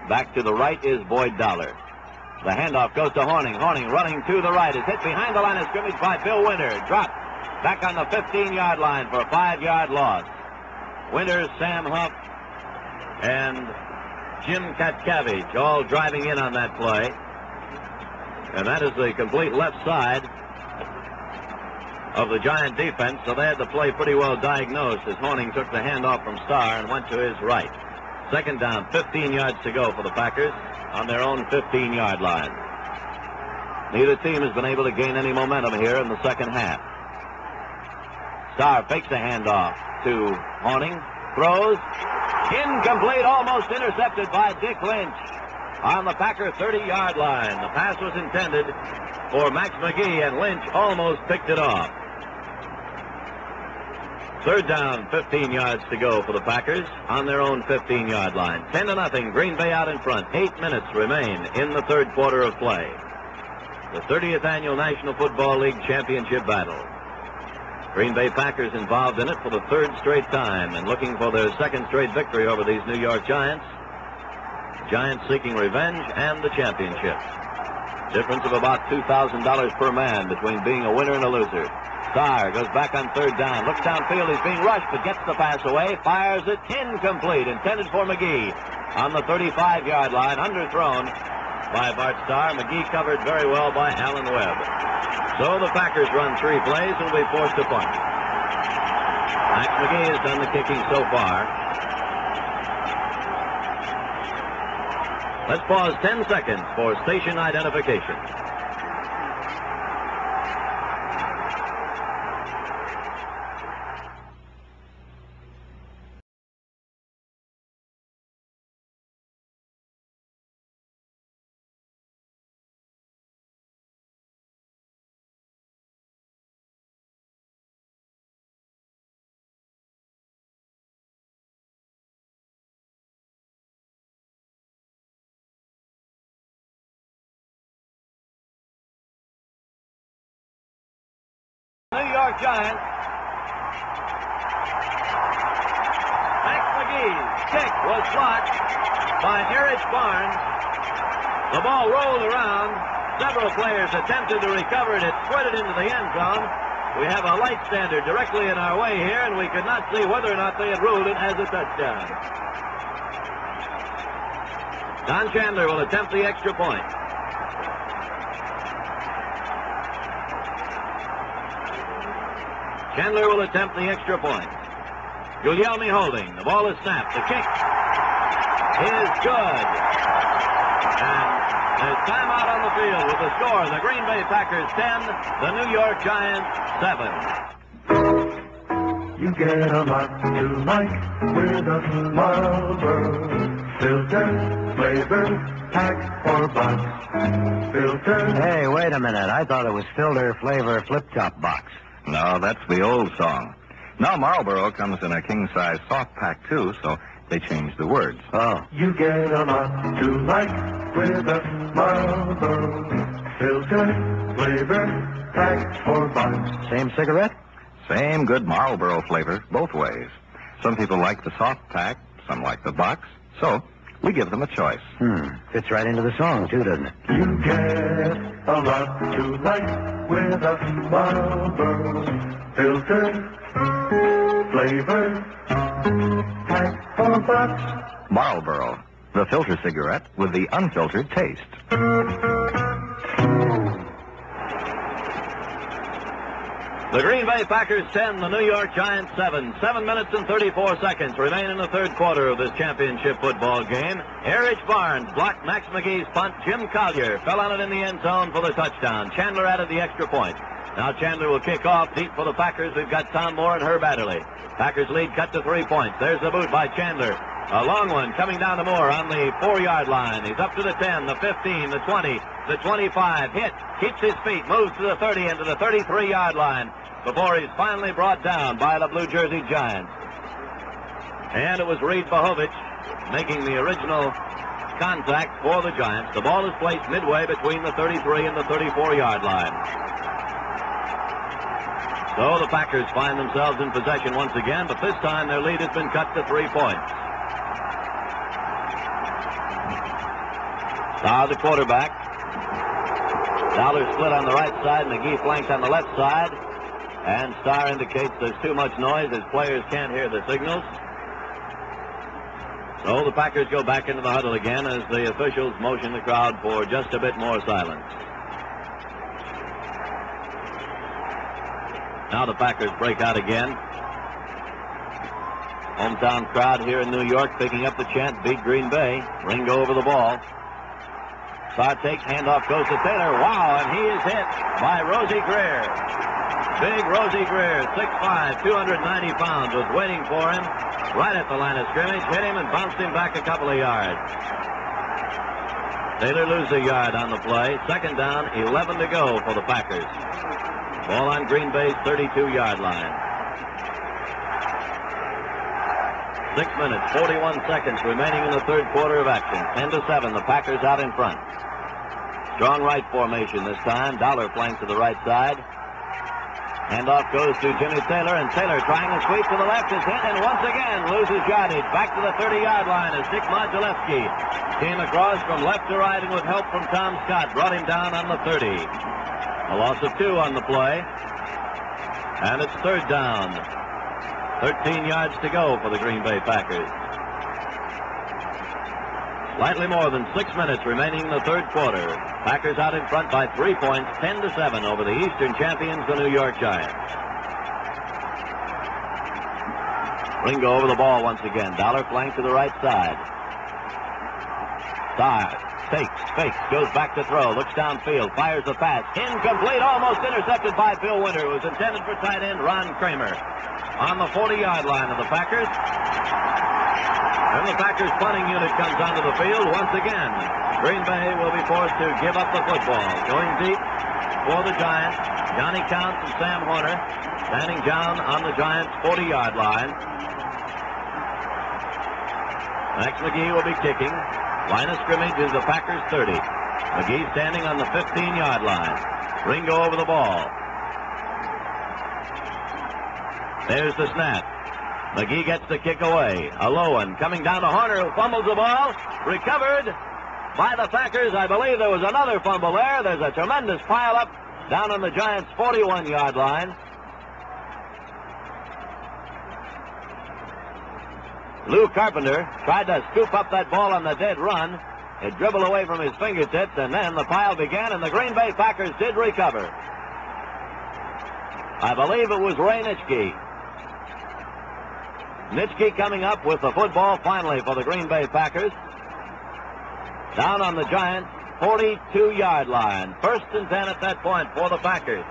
Back to the right is Boyd Dowler. The handoff goes to Hornung. Hornung running to the right is hit behind the line of scrimmage by Bill Winter. Dropped back on the 15-yard line for a five-yard loss. Winters, Sam Huff, and Jim Katcavage all driving in on that play. And that is the complete left side of the Giant defense, so they had the play pretty well diagnosed as Hornung took the handoff from Starr and went to his right. Second down, 15 yards to go for the Packers on their own 15-yard line. Neither team has been able to gain any momentum here in the second half. Starr fakes a handoff to Hornung, throws, incomplete, almost intercepted by Dick Lynch on the Packer 30-yard line. The pass was intended for Max McGee, and Lynch almost picked it off. Third down, 15 yards to go for the Packers on their own 15-yard line. 10 to nothing. Green Bay out in front. Eight minutes remain in the third quarter of play. The 30th annual National Football League championship battle. Green Bay Packers involved in it for the third straight time and looking for their second straight victory over these New York Giants. Giants seeking revenge and the championship. Difference of about $2,000 per man between being a winner and a loser. Starr goes back on third down. Looks downfield. He's being rushed, but gets the pass away. Fires it incomplete. Intended for McGee on the 35-yard line. Underthrown by Bart Starr. McGee covered very well by Alan Webb. So the Packers run three plays and will be forced to punt. Max McGee has done the kicking so far. Let's pause 10 seconds for station identification. New York Giants. Max McGee's kick was blocked by Erich Barnes. The ball rolled around. Several players attempted to recover it. It squirted into the end zone. We have a light standard directly in our way here, and we could not see whether or not they had ruled it as a touchdown. Don Chandler will attempt the extra point. Chandler will attempt the extra point. Guglielmi holding. The ball is snapped. The kick is good. And there's timeout on the field with the score. The Green Bay Packers 10, the New York Giants 7. You get a lot to like with a Marlboro filter, flavor, pack, or box. Filter. Hey, wait a minute. I thought it was filter flavor flip top box. No, that's the old song. Now Marlboro comes in a king-size soft pack, too, so they changed the words. Oh. You get a lot to like with a Marlboro filter, flavor, pack, or box. Same cigarette? Same good Marlboro flavor, both ways. Some people like the soft pack, some like the box, so we give them a choice. Hmm. Fits right into the song, too, doesn't it? You get a lot to like with a Marlboro filter, flavor, pack, or box. Marlboro, the filter cigarette with the unfiltered taste. The Green Bay Packers 10, the New York Giants 7. Seven minutes and 34 seconds remain in the third quarter of this championship football game. Erich Barnes blocked Max McGee's punt. Jim Collier fell on it in the end zone for the touchdown. Chandler added the extra point. Now Chandler will kick off deep for the Packers. We've got Tom Moore and Herb Adderley. Packers lead cut to three points. There's the boot by Chandler. A long one coming down to Moore on the four-yard line. He's up to the 10, the 15, the 20, the 25. Hit, keeps his feet, moves to the 30 and to the 33-yard line before he's finally brought down by the Blue Jersey Giants. And it was Reed Bohovich making the original contact for the Giants. The ball is placed midway between the 33 and the 34-yard line. So the Packers find themselves in possession once again, but this time their lead has been cut to three points. Now the quarterback. Dowler split on the right side, McGee flanked on the left side. And Starr indicates there's too much noise as players can't hear the signals. So the Packers go back into the huddle again as the officials motion the crowd for just a bit more silence. Now the Packers break out again. Hometown crowd here in New York picking up the chant, beat Green Bay. Ringo over the ball. Starr take, handoff goes to Taylor. Wow, and he is hit by Rosey Grier. Big Rosey Grier, 6'5", 290 pounds, was waiting for him right at the line of scrimmage, hit him and bounced him back a couple of yards. Taylor loses a yard on the play. Second down, 11 to go for the Packers. Ball on Green Bay's 32-yard line. Six minutes, 41 seconds remaining in the third quarter of action. 10 to 7, the Packers out in front. Strong right formation this time. Dowler flank to the right side. Handoff goes to Jimmy Taylor, and Taylor trying to sweep to the left is hit, and once again loses yardage. Back to the 30-yard line as Dick Modzelewski came across from left to right, and with help from Tom Scott, brought him down on the 30. A loss of two on the play, and it's third down. 13 yards to go for the Green Bay Packers. Slightly more than six minutes remaining in the third quarter. Packers out in front by three points, 10 to 7 over the Eastern champions, the New York Giants. Ringo over the ball once again. Dowler flank to the right side. Side takes, fakes, goes back to throw, looks downfield, fires the pass. Incomplete, almost intercepted by Bill Winter. It was intended for tight end Ron Kramer. On the 40-yard line of the Packers. And the Packers punting unit comes onto the field once again. Green Bay will be forced to give up the football. Going deep for the Giants. Johnny Counts and Sam Horner standing down on the Giants' 40-yard line. Max McGee will be kicking. Line of scrimmage is the Packers 30. McGee standing on the 15-yard line. Ringo over the ball. There's the snap. McGee gets the kick away. A low one coming down to Horner who fumbles the ball. Recovered by the Packers. I believe there was another fumble there. There's a tremendous pileup down on the Giants' 41-yard line. Lew Carpenter tried to scoop up that ball on the dead run. It dribbled away from his fingertips, and then the pile began, and the Green Bay Packers did recover. I believe it was Ray Nitschke. Nitschke coming up with the football finally for the Green Bay Packers. Down on the Giants' 42-yard line. First and 10 at that point for the Packers.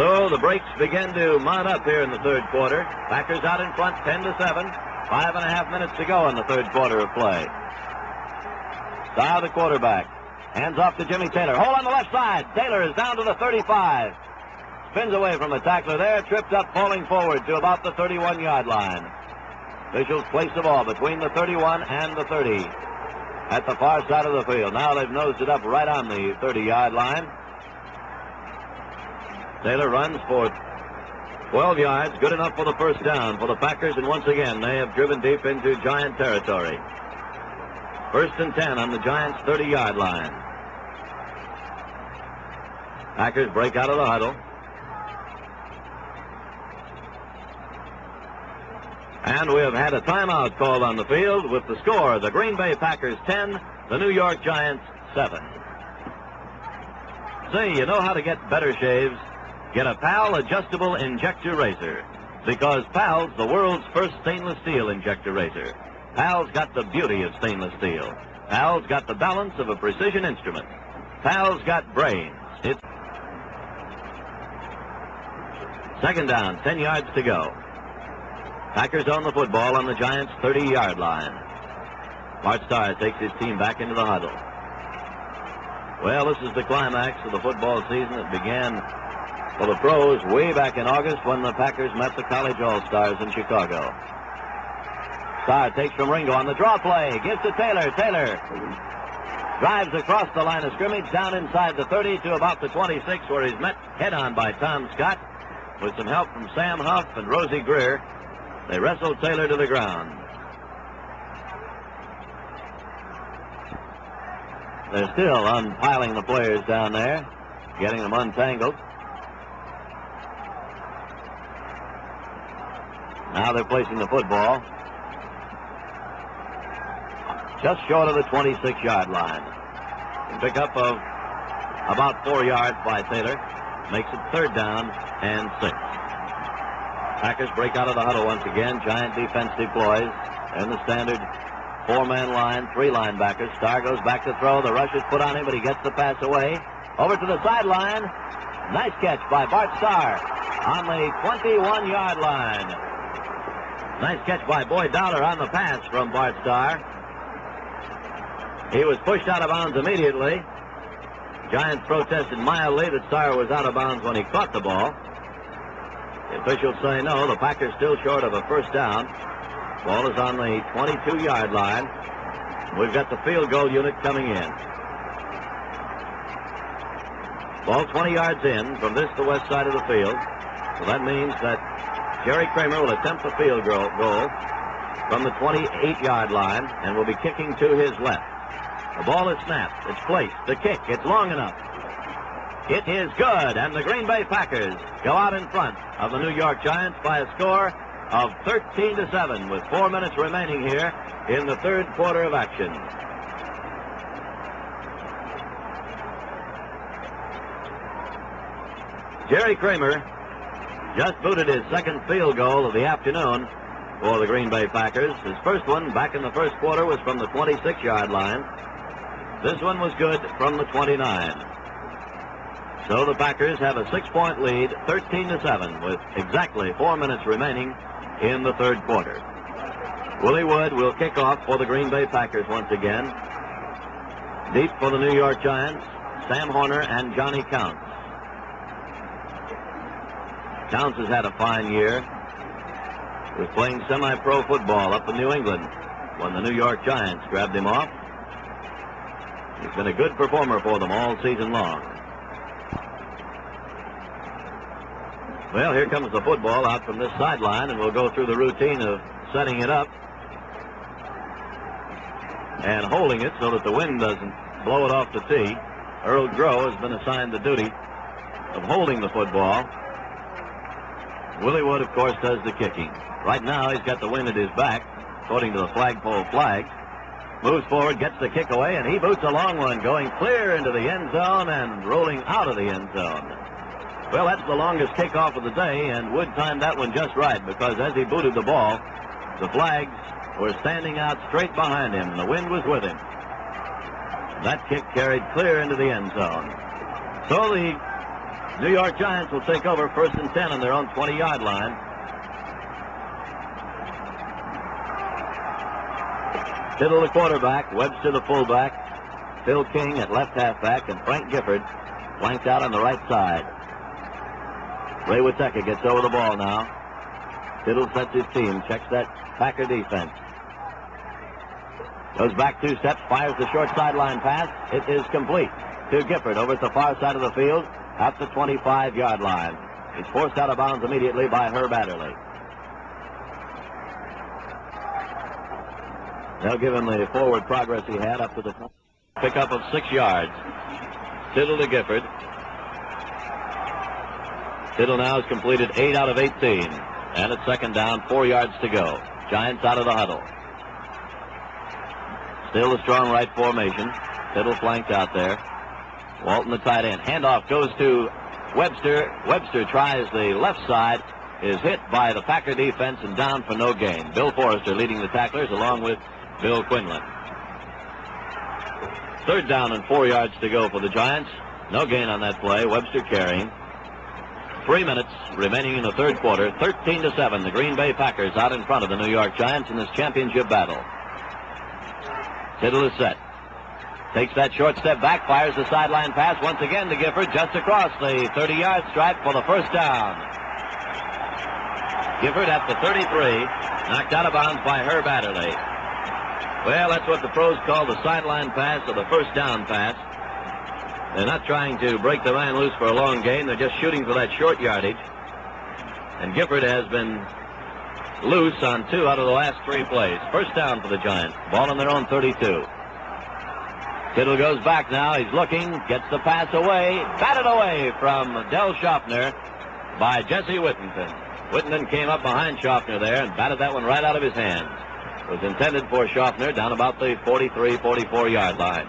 So the breaks begin to mount up here in the third quarter. Packers out in front, 10 to 7. Five and a half minutes to go in the third quarter of play. Starr, the quarterback. Hands off to Jimmy Taylor. Hole on the left side. Taylor is down to the 35. Spins away from the tackler there. Tripped up, falling forward to about the 31-yard line. Officials place the ball between the 31 and the 30 at the far side of the field. Now they've nosed it up right on the 30-yard line. Taylor runs for 12 yards, good enough for the first down for the Packers, and once again they have driven deep into Giant territory. First and 10 on the Giants' 30-yard line. Packers break out of the huddle. And we have had a timeout called on the field with the score, the Green Bay Packers 10, the New York Giants 7. Say, you know how to get better shaves? Get a PAL adjustable injector razor. Because PAL's the world's first stainless steel injector razor. PAL's got the beauty of stainless steel. PAL's got the balance of a precision instrument. PAL's got brains. It's second down, 10 yards to go. Packers own the football on the Giants' 30-yard line. Bart Starr takes his team back into the huddle. Well, this is the climax of the football season that began for the pros way back in August when the Packers met the College All-Stars in Chicago. Starr takes from Ringo on the draw play, gives to Taylor. Taylor drives across the line of scrimmage down inside the 30 to about the 26 where he's met head-on by Tom Scott with some help from Sam Huff and Rosey Grier. They wrestle Taylor to the ground. They're still unpiling the players down there, getting them untangled. Now they're placing the football just short of the 26-yard line. Pickup of about four yards by Taylor. Makes it third down and six. Packers break out of the huddle once again. Giant defense deploys. And the standard four-man line, three linebackers. Starr goes back to throw. The rush is put on him, but he gets the pass away. Over to the sideline. Nice catch by Bart Starr on the 21-yard line. Nice catch by Boyd Dowler on the pass from Bart Starr. He was pushed out of bounds immediately. Giants protested mildly that Starr was out of bounds when he caught the ball. The officials say no. The Packers still short of a first down. Ball is on the 22-yard line. We've got the field goal unit coming in. Ball 20 yards in from this to west side of the field. So that means that Jerry Kramer will attempt the field goal from the 28-yard line and will be kicking to his left. The ball is snapped. It's placed. The kick. It's long enough. It is good, and the Green Bay Packers go out in front of the New York Giants by a score of 13 to 7 with four minutes remaining here in the third quarter of action. Jerry Kramer just booted his second field goal of the afternoon for the Green Bay Packers. His first one back in the first quarter was from the 26-yard line. This one was good from the 29. So the Packers have a six-point lead, 13 to 7, with exactly four minutes remaining in the third quarter. Willie Wood will kick off for the Green Bay Packers once again. Deep for the New York Giants, Sam Horner and Johnny Counts. Counts has had a fine year. Was playing semi-pro football up in New England when the New York Giants grabbed him off. He's been a good performer for them all season long. Well, here comes the football out from this sideline, and we'll go through the routine of setting it up and holding it so that the wind doesn't blow it off the tee. Earl Gros has been assigned the duty of holding the football. Willie Wood, of course, does the kicking. Right now, he's got the wind at his back, according to the flagpole flag. Moves forward, gets the kick away, and he boots a long one, going clear into the end zone and rolling out of the end zone. Well, that's the longest kickoff of the day, and Wood timed that one just right because as he booted the ball, the flags were standing out straight behind him, and the wind was with him. That kick carried clear into the end zone. So the New York Giants will take over first and 10 on their own 20 yard line. Tittle the quarterback, Webster the fullback, Phil King at left halfback, and Frank Gifford flanked out on the right side. Ray Wietecha gets over the ball now. Tittle sets his team, checks that Packer defense. Goes back two steps, fires the short sideline pass. It is complete to Gifford over at the far side of the field at the 25-yard line. He's forced out of bounds immediately by Herb Adderley. They'll give him the forward progress he had up to the pickup of six yards. Tittle to Gifford. Tittle now has completed eight out of 18. And it's second down, four yards to go. Giants out of the huddle. Still a strong right formation. Tittle flanked out there. Walton the tight end. Handoff goes to Webster. Webster tries the left side. Is hit by the Packer defense and down for no gain. Bill Forester leading the tacklers along with Bill Quinlan. Third down and four yards to go for the Giants. No gain on that play. Webster carrying. Three minutes remaining in the third quarter. 13 to 7. The Green Bay Packers out in front of the New York Giants in this championship battle. Tittle is set. Takes that short step back, fires the sideline pass once again to Gifford just across the 30 yard stripe for the first down. Gifford at the 33, knocked out of bounds by Herb Adderley. Well, that's what the pros call the sideline pass or the first down pass. They're not trying to break the man loose for a long gain. They're just shooting for that short yardage. And Gifford has been loose on two out of the last three plays. First down for the Giants. Ball on their own 32. Tittle goes back now. He's looking, gets the pass away, batted away from Del Shofner by Jesse Whittenton. Whittenton came up behind Shofner there and batted that one right out of his hands. It was intended for Shofner down about the 43, 44 yard line.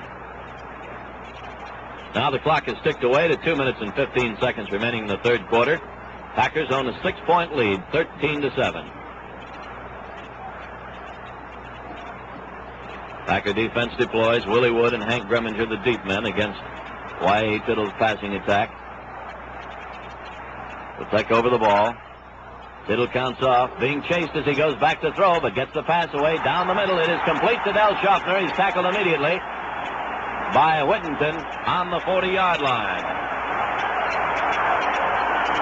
Now the clock is ticked away to 2 minutes and 15 seconds remaining in the third quarter. Packers own a six-point lead, 13 to 7. Packer defense deploys Willie Wood and Hank Gremminger, the deep men, against Y.A. Tittle's passing attack. Wietecha over the ball. Tittle counts off, being chased as he goes back to throw, but gets the pass away down the middle. It is complete to Del Shofner. He's tackled immediately by Whittenton on the 40-yard line.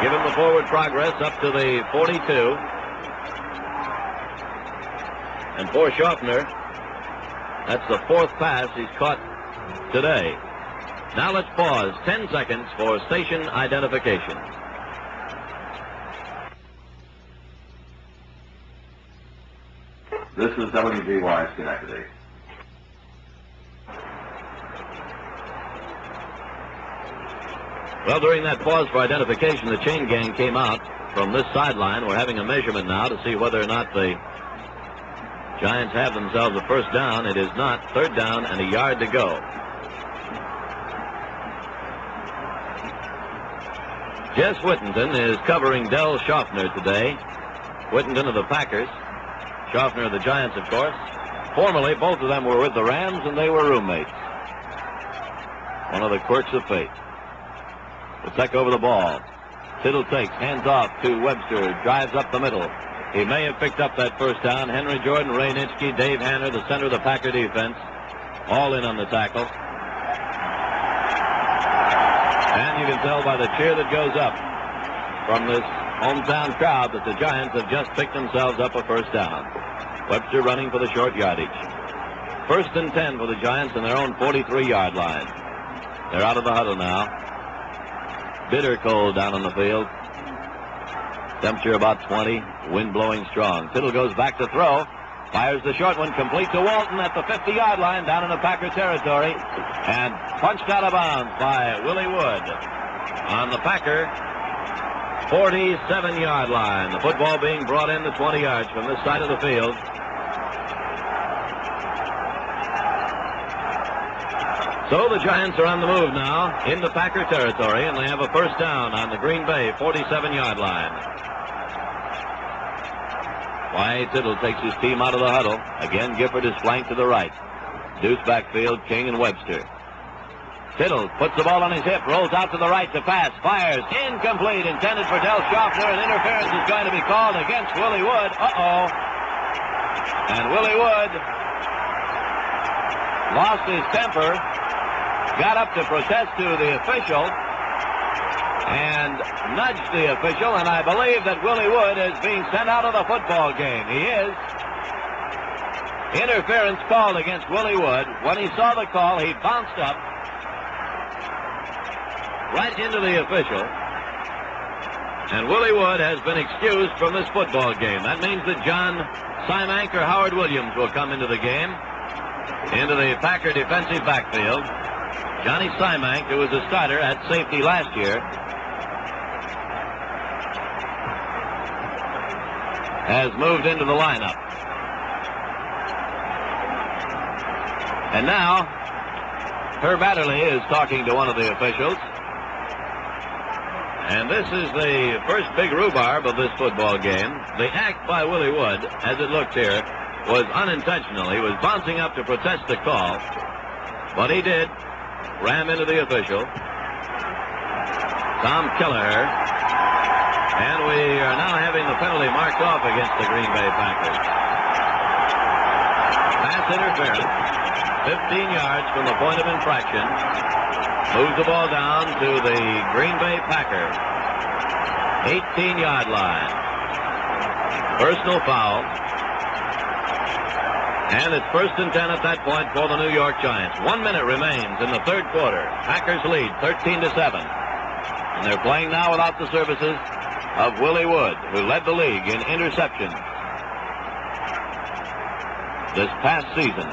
Give him the forward progress up to the 42. And for Shofner, that's the fourth pass he's caught today. Now let's pause 10 seconds for station identification. This is WGY Schenectady. Well, during that pause for identification, the chain gang came out from this sideline. We're having a measurement now to see whether or not the Giants have themselves a first down. It is not. Third down and a yard to go. Jess Whittenton is covering Del Shofner today. Whittenton of the Packers. Shofner of the Giants, of course. Formerly, both of them were with the Rams, and they were roommates. One of the quirks of fate. The Wietecha over the ball. Tittle takes, hands off to Webster, drives up the middle. He may have picked up that first down. Henry Jordan, Ray Nitschke, Dave Hanner, the center of the Packer defense, all in on the tackle. And you can tell by the cheer that goes up from this hometown crowd that the Giants have just picked themselves up a first down. Webster running for the short yardage. First and 10 for the Giants in their own 43-yard line. They're out of the huddle now. Bitter cold down on the field. Temperature about 20. Wind blowing strong. Tittle goes back to throw. Fires the short one complete to Walton at the 50-yard line down in the Packer territory. And punched out of bounds by Willie Wood on the Packer 47-yard line. The football being brought in to 20 yards from this side of the field. So the Giants are on the move now into Packer territory, and they have a first down on the Green Bay 47-yard line. Y.A. Tittle takes his team out of the huddle. Again, Gifford is flanked to the right. Deuce backfield, King and Webster. Tittle puts the ball on his hip, rolls out to the right to pass, fires, incomplete, intended for Del Shofner, and interference is going to be called against Willie Wood. Uh-oh. And Willie Wood lost his temper, got up to protest to the official, and nudged the official, and I believe that Willie Wood is being sent out of the football game. He is. Interference called against Willie Wood. When he saw the call, he bounced up right into the official. And Willie Wood has been excused from this football game. That means that John Symank or Howard Williams will come into the game, into the Packer defensive backfield. Johnny Symank, who was a starter at safety last year, has moved into the lineup. And now, Herb Adderley is talking to one of the officials. And this is the first big rhubarb of this football game. The act by Willie Wood, as it looked here, was unintentional. He was bouncing up to protest the call, but he did ram into the official. Tom Kelleher. And we are now having the penalty marked off against the Green Bay Packers. Pass interference, 15 yards from the point of infraction. Moves the ball down to the Green Bay Packer 18-yard line. Personal foul. And it's first and 10 at that point for the New York Giants. One minute remains in the third quarter. Packers lead 13 to 7. And they're playing now without the services of Willie Wood, who led the league in interceptions this past season.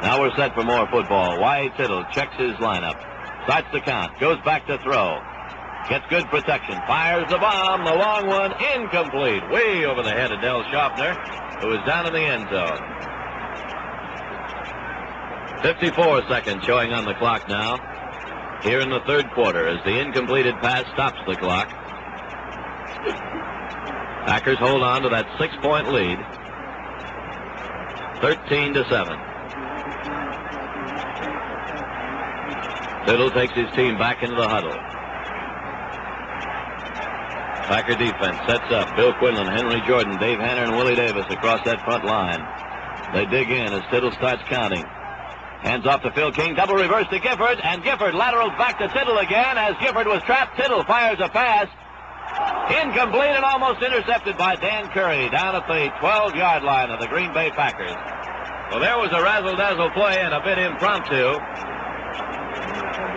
Now we're set for more football. Y.A. Tittle checks his lineup. Starts the count. Goes back to throw. Gets good protection. Fires the bomb. The long one incomplete. Way over the head of Del Shofner, who is down in the end zone. 54 seconds showing on the clock now. here in the third quarter as the incompleted pass stops the clock. Packers hold on to that six-point lead. 13 to 7. Tittle takes his team back into the huddle. Packer defense sets up. Bill Quinlan, Henry Jordan, Dave Hanner, and Willie Davis across that front line. They dig in as Tittle starts counting. Hands off to Phil King. Double reverse to Gifford. And Gifford laterals back to Tittle again as Gifford was trapped. Tittle fires a pass. Incomplete and almost intercepted by Dan Currie down at the 12-yard line of the Green Bay Packers. Well, there was a razzle-dazzle play and a bit impromptu.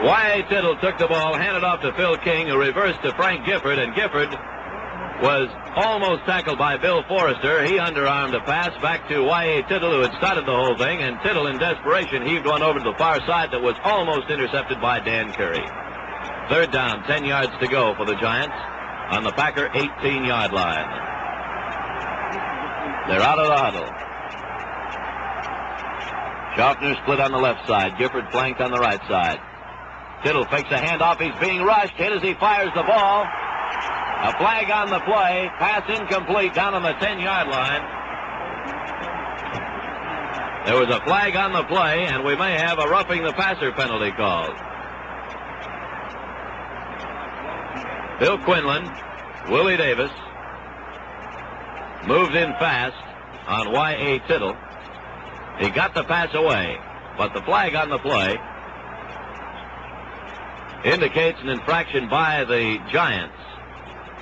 Y.A. Tittle took the ball, handed off to Phil King, who reversed to Frank Gifford, and Gifford was almost tackled by Bill Forester. He underarmed a pass back to Y.A. Tittle, who had started the whole thing, and Tittle, in desperation, heaved one over to the far side that was almost intercepted by Dan Currie. Third down, 10 yards to go for the Giants on the Packer 18-yard line. They're out of the huddle. Shofner split on the left side. Gifford flanked on the right side. Tittle fakes a handoff. He's being rushed. Hit as he fires the ball. A flag on the play. Pass incomplete down on the 10-yard line. There was a flag on the play, and we may have a roughing the passer penalty called. Bill Quinlan, Willie Davis, moved in fast on Y.A. Tittle. He got the pass away, but the flag on the play indicates an infraction by the Giants.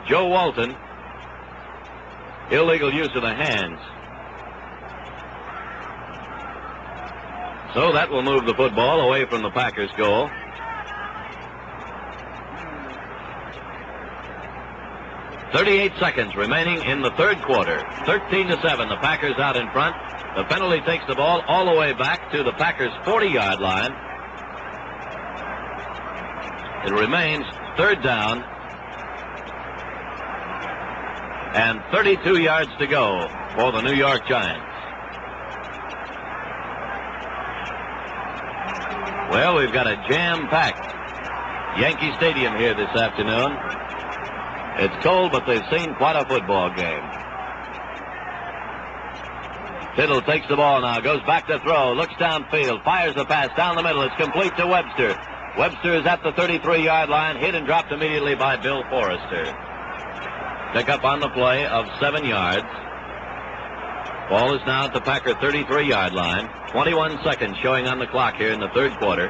Joe Walton, illegal use of the hands. So that will move the football away from the Packers' goal. Thirty-eight seconds remaining in the third quarter. Thirteen to seven. The Packers out in front. The penalty takes the ball all the way back to the Packers' 40-yard line. It remains third down and 32 yards to go for the New York Giants. Well, we've got a jam-packed Yankee Stadium here this afternoon. It's cold, but they've seen quite a football game. Tittle takes the ball now, goes back to throw, looks downfield, fires the pass down the middle. It's complete to Webster. Webster is at the 33-yard line, hit and dropped immediately by Bill Forester. Pick up on the play of seven yards. Ball is now at the Packer 33-yard line. 21 seconds showing on the clock here in the third quarter.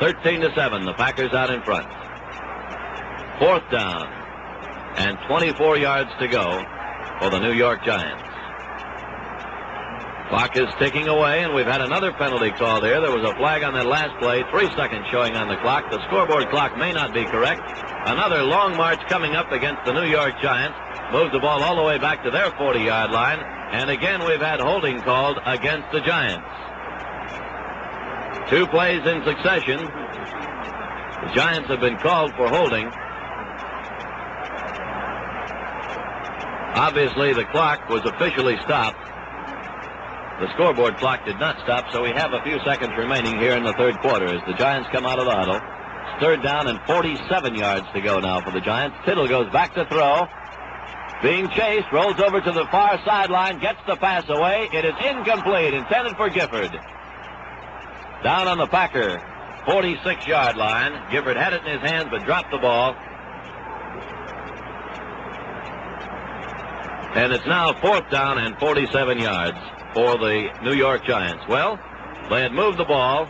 13 to 7. The Packers out in front. Fourth down. And 24 yards to go for the New York Giants. Clock is ticking away, and we've had another penalty call there. There was a flag on that last play. Three seconds showing on the clock. The scoreboard clock may not be correct. Another long march coming up against the New York Giants. Moves the ball all the way back to their 40-yard line. And again, we've had holding called against the Giants. Two plays in succession. The Giants have been called for holding. Obviously, the clock was officially stopped. The scoreboard clock did not stop, so we have a few seconds remaining here in the third quarter as the Giants come out of the huddle. Third down and 47 yards to go now for the Giants. Tittle goes back to throw. Being chased, rolls over to the far sideline, gets the pass away. It is incomplete, intended for Gifford. Down on the Packer 46 yard line. Gifford had it in his hands but dropped the ball. And it's now fourth down and 47 yards for the New York Giants. Well, they had moved the ball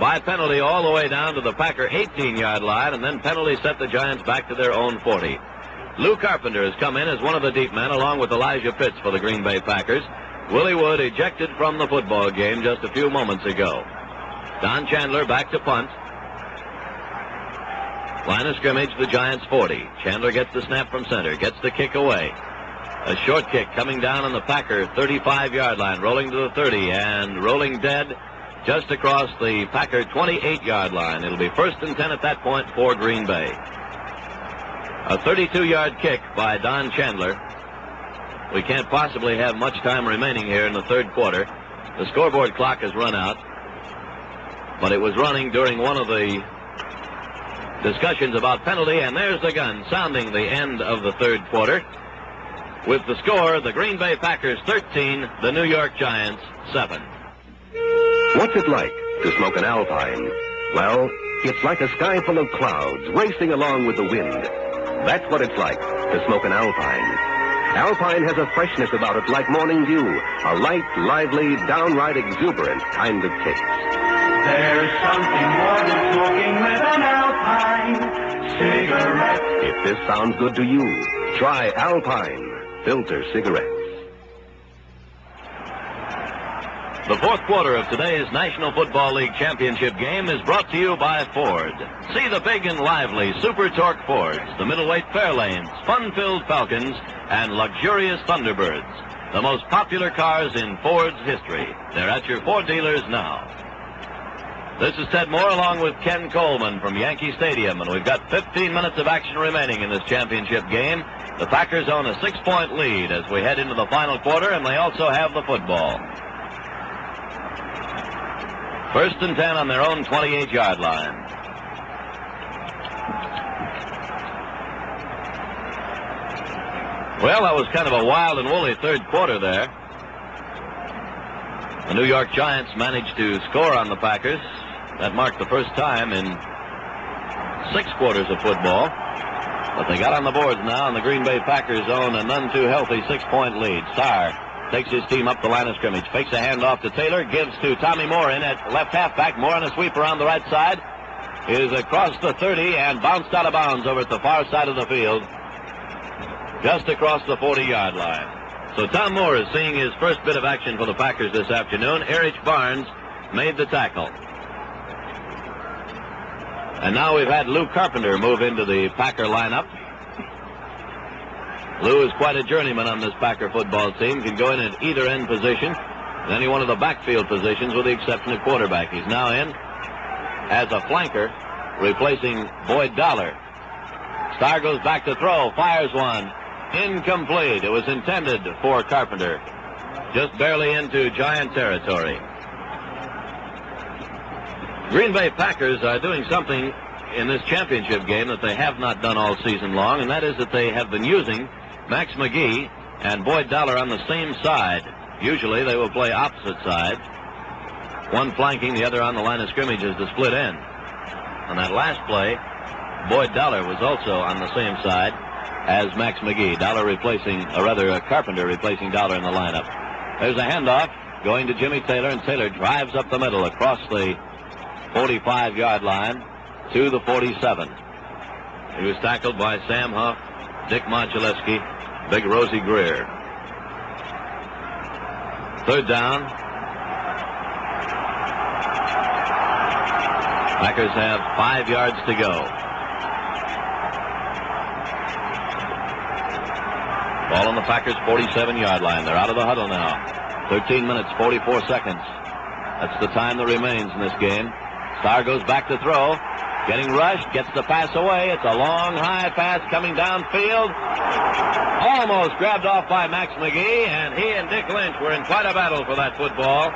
by penalty all the way down to the Packer 18-yard line, and then penalty set the Giants back to their own 40. Lew Carpenter has come in as one of the deep men, along with Elijah Pitts for the Green Bay Packers. Willie Wood ejected from the football game just a few moments ago. Don Chandler back to punt. Line of scrimmage, the Giants 40. Chandler gets the snap from center, gets the kick away. A short kick coming down on the Packer 35-yard line, rolling to the 30 and rolling dead just across the Packer 28-yard line. It'll be first and 10 at that point for Green Bay. A 32-yard kick by Don Chandler. We can't possibly have much time remaining here in the third quarter. The scoreboard clock has run out. but it was running during one of the discussions about penalty, and there's the gun sounding the end of the third quarter. With the score, the Green Bay Packers 13, the New York Giants 7. What's it like to smoke an Alpine? Well, it's like a sky full of clouds racing along with the wind. That's what it's like to smoke an Alpine. Alpine has a freshness about it like morning dew, a light, lively, downright exuberant kind of taste. There's something more than smoking with an Alpine cigarette. If this sounds good to you, try Alpine filter cigarettes. The fourth quarter of today's National Football League Championship game is brought to you by Ford. See the big and lively Super Torque Fords, the middleweight Fairlanes, fun-filled Falcons, and luxurious Thunderbirds. The most popular cars in Ford's history. They're at your Ford dealers now. This is Ted Moore along with Ken Coleman from Yankee Stadium, and we've got 15 minutes of action remaining in this championship game. The Packers own a six-point lead as we head into the final quarter, and they also have the football. First and 10 on their own 28-yard line. Well, that was kind of a wild and woolly third quarter there. The New York Giants managed to score on the Packers. That marked the first time in six quarters of football. But they got on the boards now, and the Green Bay Packers own a none too healthy six-point lead. Starr takes his team up the line of scrimmage, fakes a handoff to Taylor, gives to Tommy Moore in at left halfback. Moore on a sweep around the right side is across the 30 and bounced out of bounds over at the far side of the field, just across the 40-yard line. So Tom Moore is seeing his first bit of action for the Packers this afternoon. Erich Barnes made the tackle. And now we've had Lew Carpenter move into the Packer lineup. Lew is quite a journeyman on this Packer football team. Can go in at either end position, any one of the backfield positions, with the exception of quarterback. He's now in as a flanker, replacing Boyd Dowler. Starr goes back to throw, fires one. Incomplete. It was intended for Carpenter. Just barely into Giant territory. Green Bay Packers are doing something in this championship game that they have not done all season long, and that is that they have been using Max McGee and Boyd Dowler on the same side. Usually they will play opposite sides. One flanking, the other on the line of scrimmage as the split end. On that last play, Boyd Dowler was also on the same side as Max McGee. Dowler replacing, or rather, uh, Carpenter replacing Dowler in the lineup. There's a handoff going to Jimmy Taylor, and Taylor drives up the middle across the 45-yard line to the 47. He was tackled by Sam Huff, Dick Modzelewski, Big Rosey Grier. Third down. Packers have five yards to go. Ball on the Packers' 47-yard line. They're out of the huddle now. 13 minutes, 44 seconds. That's the time that remains in this game. Starr goes back to throw. Getting rushed, gets the pass away. It's a long, high pass coming downfield. Almost grabbed off by Max McGee, and he and Dick Lynch were in quite a battle for that football.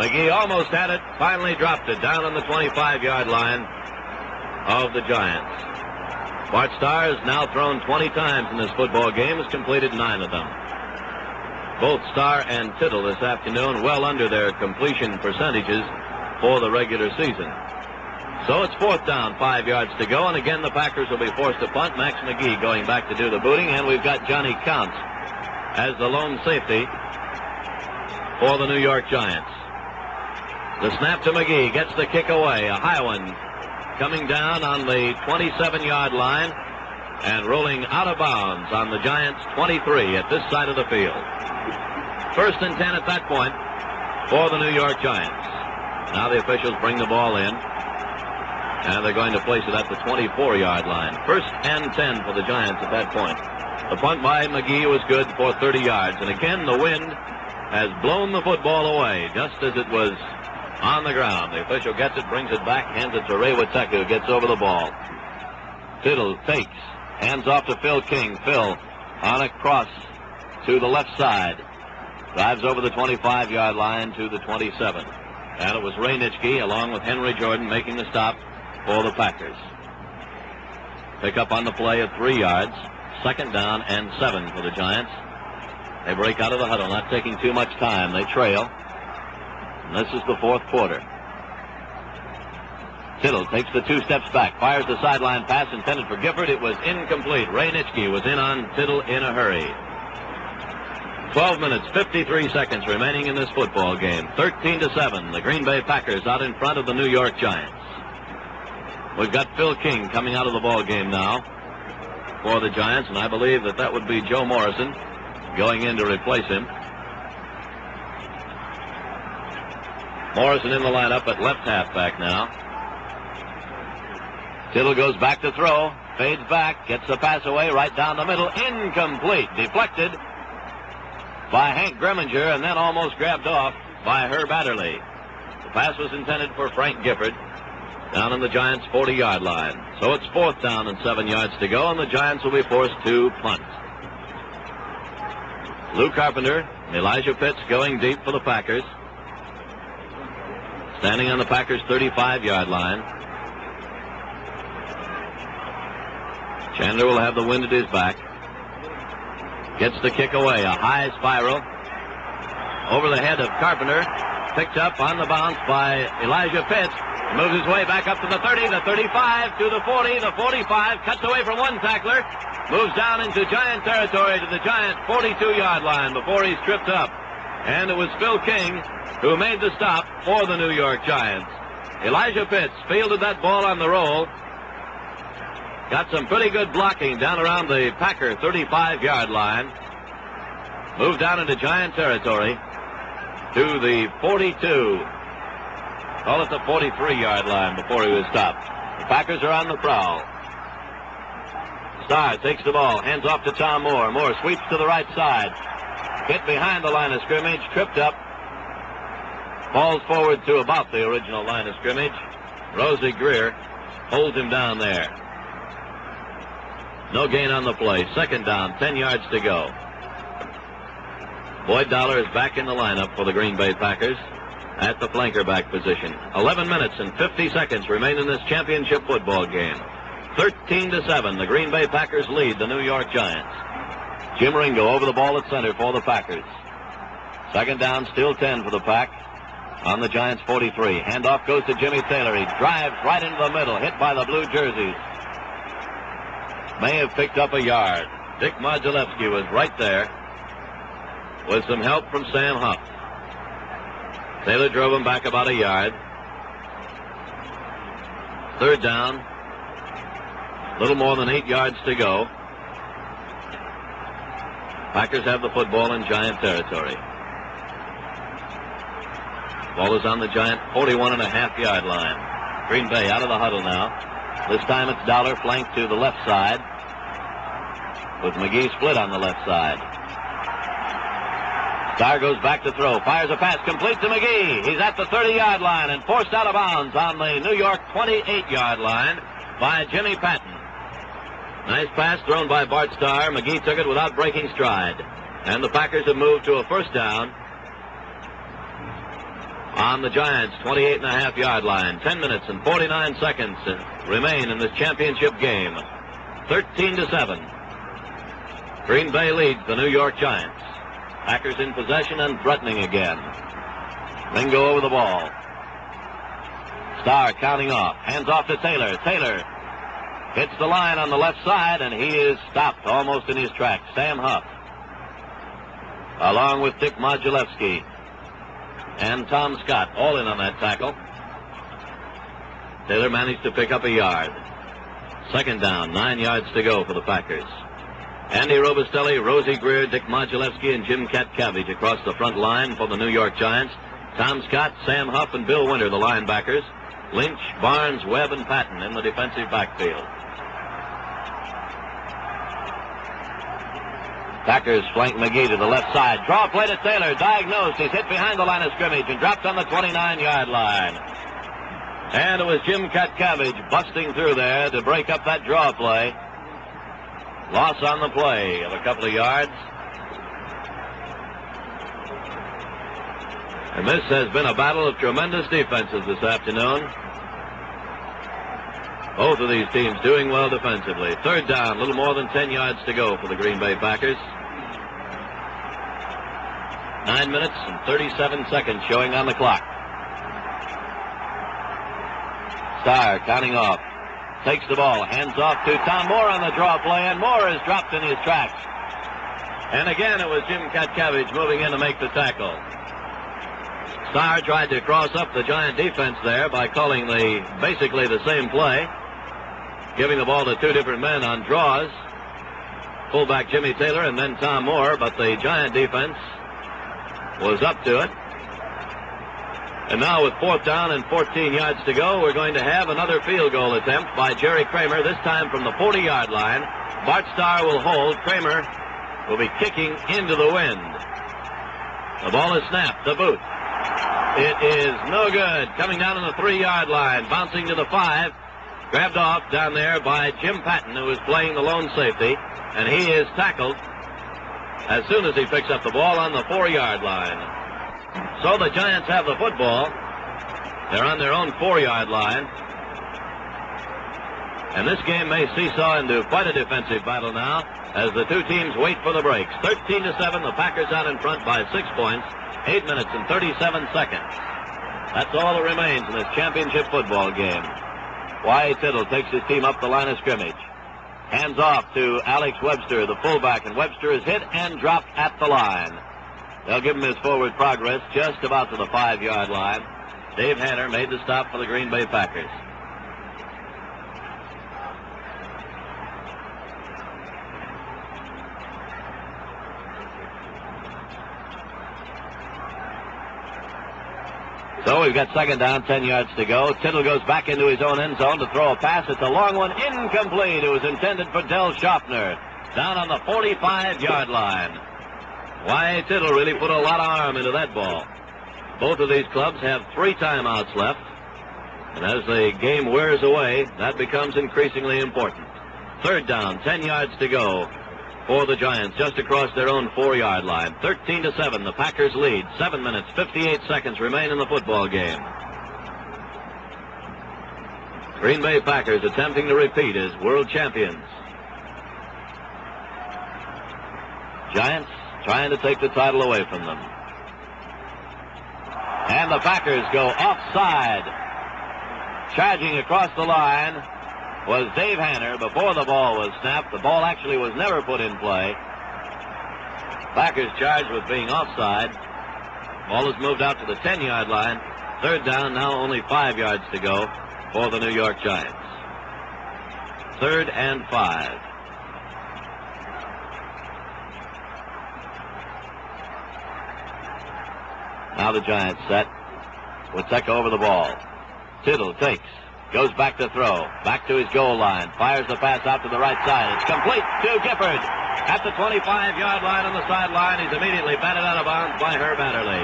McGee almost had it, finally dropped it down on the 25-yard line of the Giants. Bart Starr has now thrown 20 times in this football game, has completed nine of them. Both Starr and Tittle this afternoon well under their completion percentages for the regular season. So it's fourth down, five yards to go, and again the Packers will be forced to punt. Max McGee going back to do the booting, and we've got Johnny Counts as the lone safety for the New York Giants. The snap to McGee gets the kick away, a high one coming down on the 27-yard line and rolling out of bounds on the Giants' 23 at this side of the field. First and 10 at that point for the New York Giants. Now the officials bring the ball in, and they're going to place it at the 24-yard line. First and 10 for the Giants at that point. The punt by McGee was good for 30 yards, and again the wind has blown the football away just as it was on the ground. The official gets it, brings it back, hands it to Ray Wietecha, who gets over the ball. Tittle fakes, hands off to Phil King. Phil on a cross to the left side. Drives over the 25-yard line to the 27. And it was Ray Nitschke along with Henry Jordan making the stop for the Packers. Pick up on the play at three yards. Second down and seven for the Giants. They break out of the huddle, not taking too much time. They trail. And this is the fourth quarter. Tittle takes the two steps back, fires the sideline pass intended for Gifford. It was incomplete. Ray Nitschke was in on Tittle in a hurry. 12 minutes, 53 seconds remaining in this football game. 13 to 7. The Green Bay Packers out in front of the New York Giants. We've got Phil King coming out of the ball game now for the Giants, and I believe that that would be Joe Morrison going in to replace him. Morrison in the lineup at left halfback now. Tittle goes back to throw, fades back, gets the pass away right down the middle, incomplete, deflected by Hank Gremminger, and then almost grabbed off by Herb Adderley. The pass was intended for Frank Gifford down in the Giants' 40-yard line. So it's fourth down and seven yards to go, and the Giants will be forced to punt. Lew Carpenter, and Elijah Pitts going deep for the Packers. Standing on the Packers' 35-yard line. Chandler will have the wind at his back. Gets the kick away. A high spiral over the head of Carpenter. Picked up on the bounce by Elijah Pitts. Moves his way back up to the 30, the 35, to the 40, the 45. Cuts away from one tackler. Moves down into Giant territory to the Giant 42-yard line before he's tripped up. And it was Phil King who made the stop for the New York Giants. Elijah Pitts fielded that ball on the roll. Got some pretty good blocking down around the Packer 35-yard line. Moved down into Giant territory to the 42. Call it the 43-yard line before he was stopped. The Packers are on the prowl. Starr takes the ball, hands off to Tom Moore. Moore sweeps to the right side. Hit behind the line of scrimmage, tripped up. Falls forward to about the original line of scrimmage. Rosey Grier holds him down there. No gain on the play. Second down, 10 yards to go. Boyd Dowler is back in the lineup for the Green Bay Packers at the flanker back position. 11 minutes and 50 seconds remain in this championship football game. 13 to 7, the Green Bay Packers lead the New York Giants. Jim Ringo over the ball at center for the Packers. Second down, still 10 for the Pack. On the Giants 43. Handoff goes to Jimmy Taylor. He drives right into the middle, hit by the blue jerseys. May have picked up a yard. Dick Modzelewski was right there with some help from Sam Huff. Taylor drove him back about a yard. Third down. Little more than eight yards to go. Packers have the football in Giant territory. Ball is on the Giant 41 and a half yard line. Green Bay out of the huddle now. This time it's Dowler flanked to the left side with McGee split on the left side. Starr goes back to throw, fires a pass complete to McGee. He's at the 30-yard line and forced out of bounds on the New York 28-yard line by Jimmy Patton. Nice pass thrown by Bart Starr. McGee took it without breaking stride. And the Packers have moved to a first down on the Giants' 28 and a half yard line. 10 minutes and 49 seconds remain in this championship game. 13 to 7. Green Bay leads the New York Giants. Packers in possession and threatening again. Ringo over the ball. Starr counting off. Hands off to Taylor. Taylor hits the line on the left side, and he is stopped almost in his tracks. Sam Huff, along with Dick Modzelewski and Tom Scott, all in on that tackle. Taylor managed to pick up a yard. Second down, nine yards to go for the Packers. Andy Robustelli, Rosey Grier, Dick Modzelewski, and Jim Katcavage across the front line for the New York Giants. Tom Scott, Sam Huff, and Bill Winter, the linebackers. Lynch, Barnes, Webb, and Patton in the defensive backfield. Packers flank McGee to the left side. Draw play to Taylor. Diagnosed. He's hit behind the line of scrimmage and dropped on the 29-yard line. And it was Jim Katcavage busting through there to break up that draw play. Loss on the play of a couple of yards. And this has been a battle of tremendous defenses this afternoon. Both of these teams doing well defensively. Third down, a little more than 10 yards to go for the Green Bay Packers. Nine minutes and 37 seconds showing on the clock. Starr counting off. Takes the ball, hands off to Tom Moore on the draw play, and Moore is dropped in his tracks. And again, it was Jim Katcavage moving in to make the tackle. Starr tried to cross up the Giant defense there by calling the basically the same play, giving the ball to two different men on draws. Fullback Jimmy Taylor and then Tom Moore, but the Giant defense was up to it. And now with fourth down and 14 yards to go, we're going to have another field goal attempt by Jerry Kramer, this time from the 40-yard line. Bart Starr will hold. Kramer will be kicking into the wind. The ball is snapped. The boot. It is no good. Coming down on the three-yard line, bouncing to the five. Grabbed off down there by Jim Patton, who is playing the lone safety, and he is tackled as soon as he picks up the ball on the four-yard line. So the Giants have the football. They're on their own four-yard line. And this game may seesaw into quite a defensive battle now as the two teams wait for the breaks. 13 to 7, the Packers out in front by six points, eight minutes and 37 seconds. That's all that remains in this championship football game. Y.A. Tittle takes his team up the line of scrimmage. Hands off to Alex Webster, the fullback, and Webster is hit and dropped at the line. They'll give him his forward progress just about to the five-yard line. Dave Hanner made the stop for the Green Bay Packers. So we've got second down, 10 yards to go. Tittle goes back into his own end zone to throw a pass. It's a long one, incomplete. It was intended for Del Shofner. Down on the 45-yard line. Y.A. Tittle really put a lot of arm into that ball. Both of these clubs have three timeouts left. And as the game wears away, that becomes increasingly important. Third down, 10 yards to go for the Giants, just across their own four-yard line. 13 to 7, the Packers lead. Seven minutes, 58 seconds remain in the football game. Green Bay Packers attempting to repeat as world champions. Giants trying to take the title away from them. And the Packers go offside. Charging across the line was Dave Hanner before the ball was snapped. The ball actually was never put in play. Packers charged with being offside. Ball is moved out to the 10-yard line. Third down, now only five yards to go for the New York Giants. Third and five. Now the Giants set. Wietecha over the ball. Tittle takes. Goes back to throw. Back to his goal line. Fires the pass out to the right side. It's complete to Gifford. At the 25-yard line on the sideline, he's immediately batted out of bounds by Herb Adderley.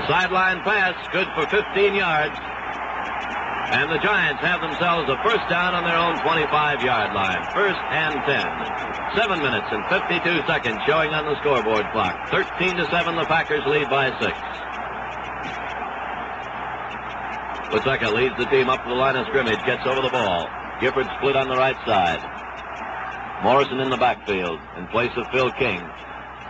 The sideline pass, good for 15 yards. And the Giants have themselves a first down on their own 25-yard line. First and 10. Seven minutes and 52 seconds showing on the scoreboard clock. 13 to 7, the Packers lead by six. Wietecha leads the team up to the line of scrimmage, gets over the ball. Gifford split on the right side. Morrison in the backfield in place of Phil King.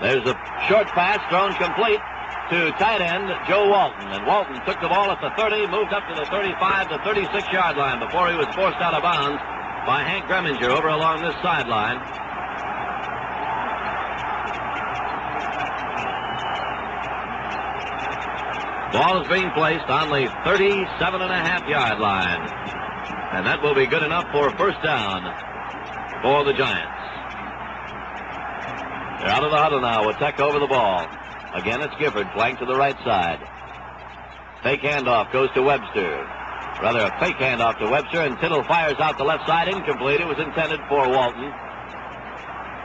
There's a short pass thrown complete to tight end Joe Walton. And Walton took the ball at the 30, moved up to the 35 to 36 yard line before he was forced out of bounds by Hank Gremminger over along this sideline. Ball is being placed on the 37 and a half yard line. And that will be good enough for first down for the Giants. They're out of the huddle now Wietecha over the ball. Again, it's Gifford, flank to the right side. Fake handoff goes to Webster. Rather, a fake handoff to Webster, and Tittle fires out the left side, incomplete. It was intended for Walton.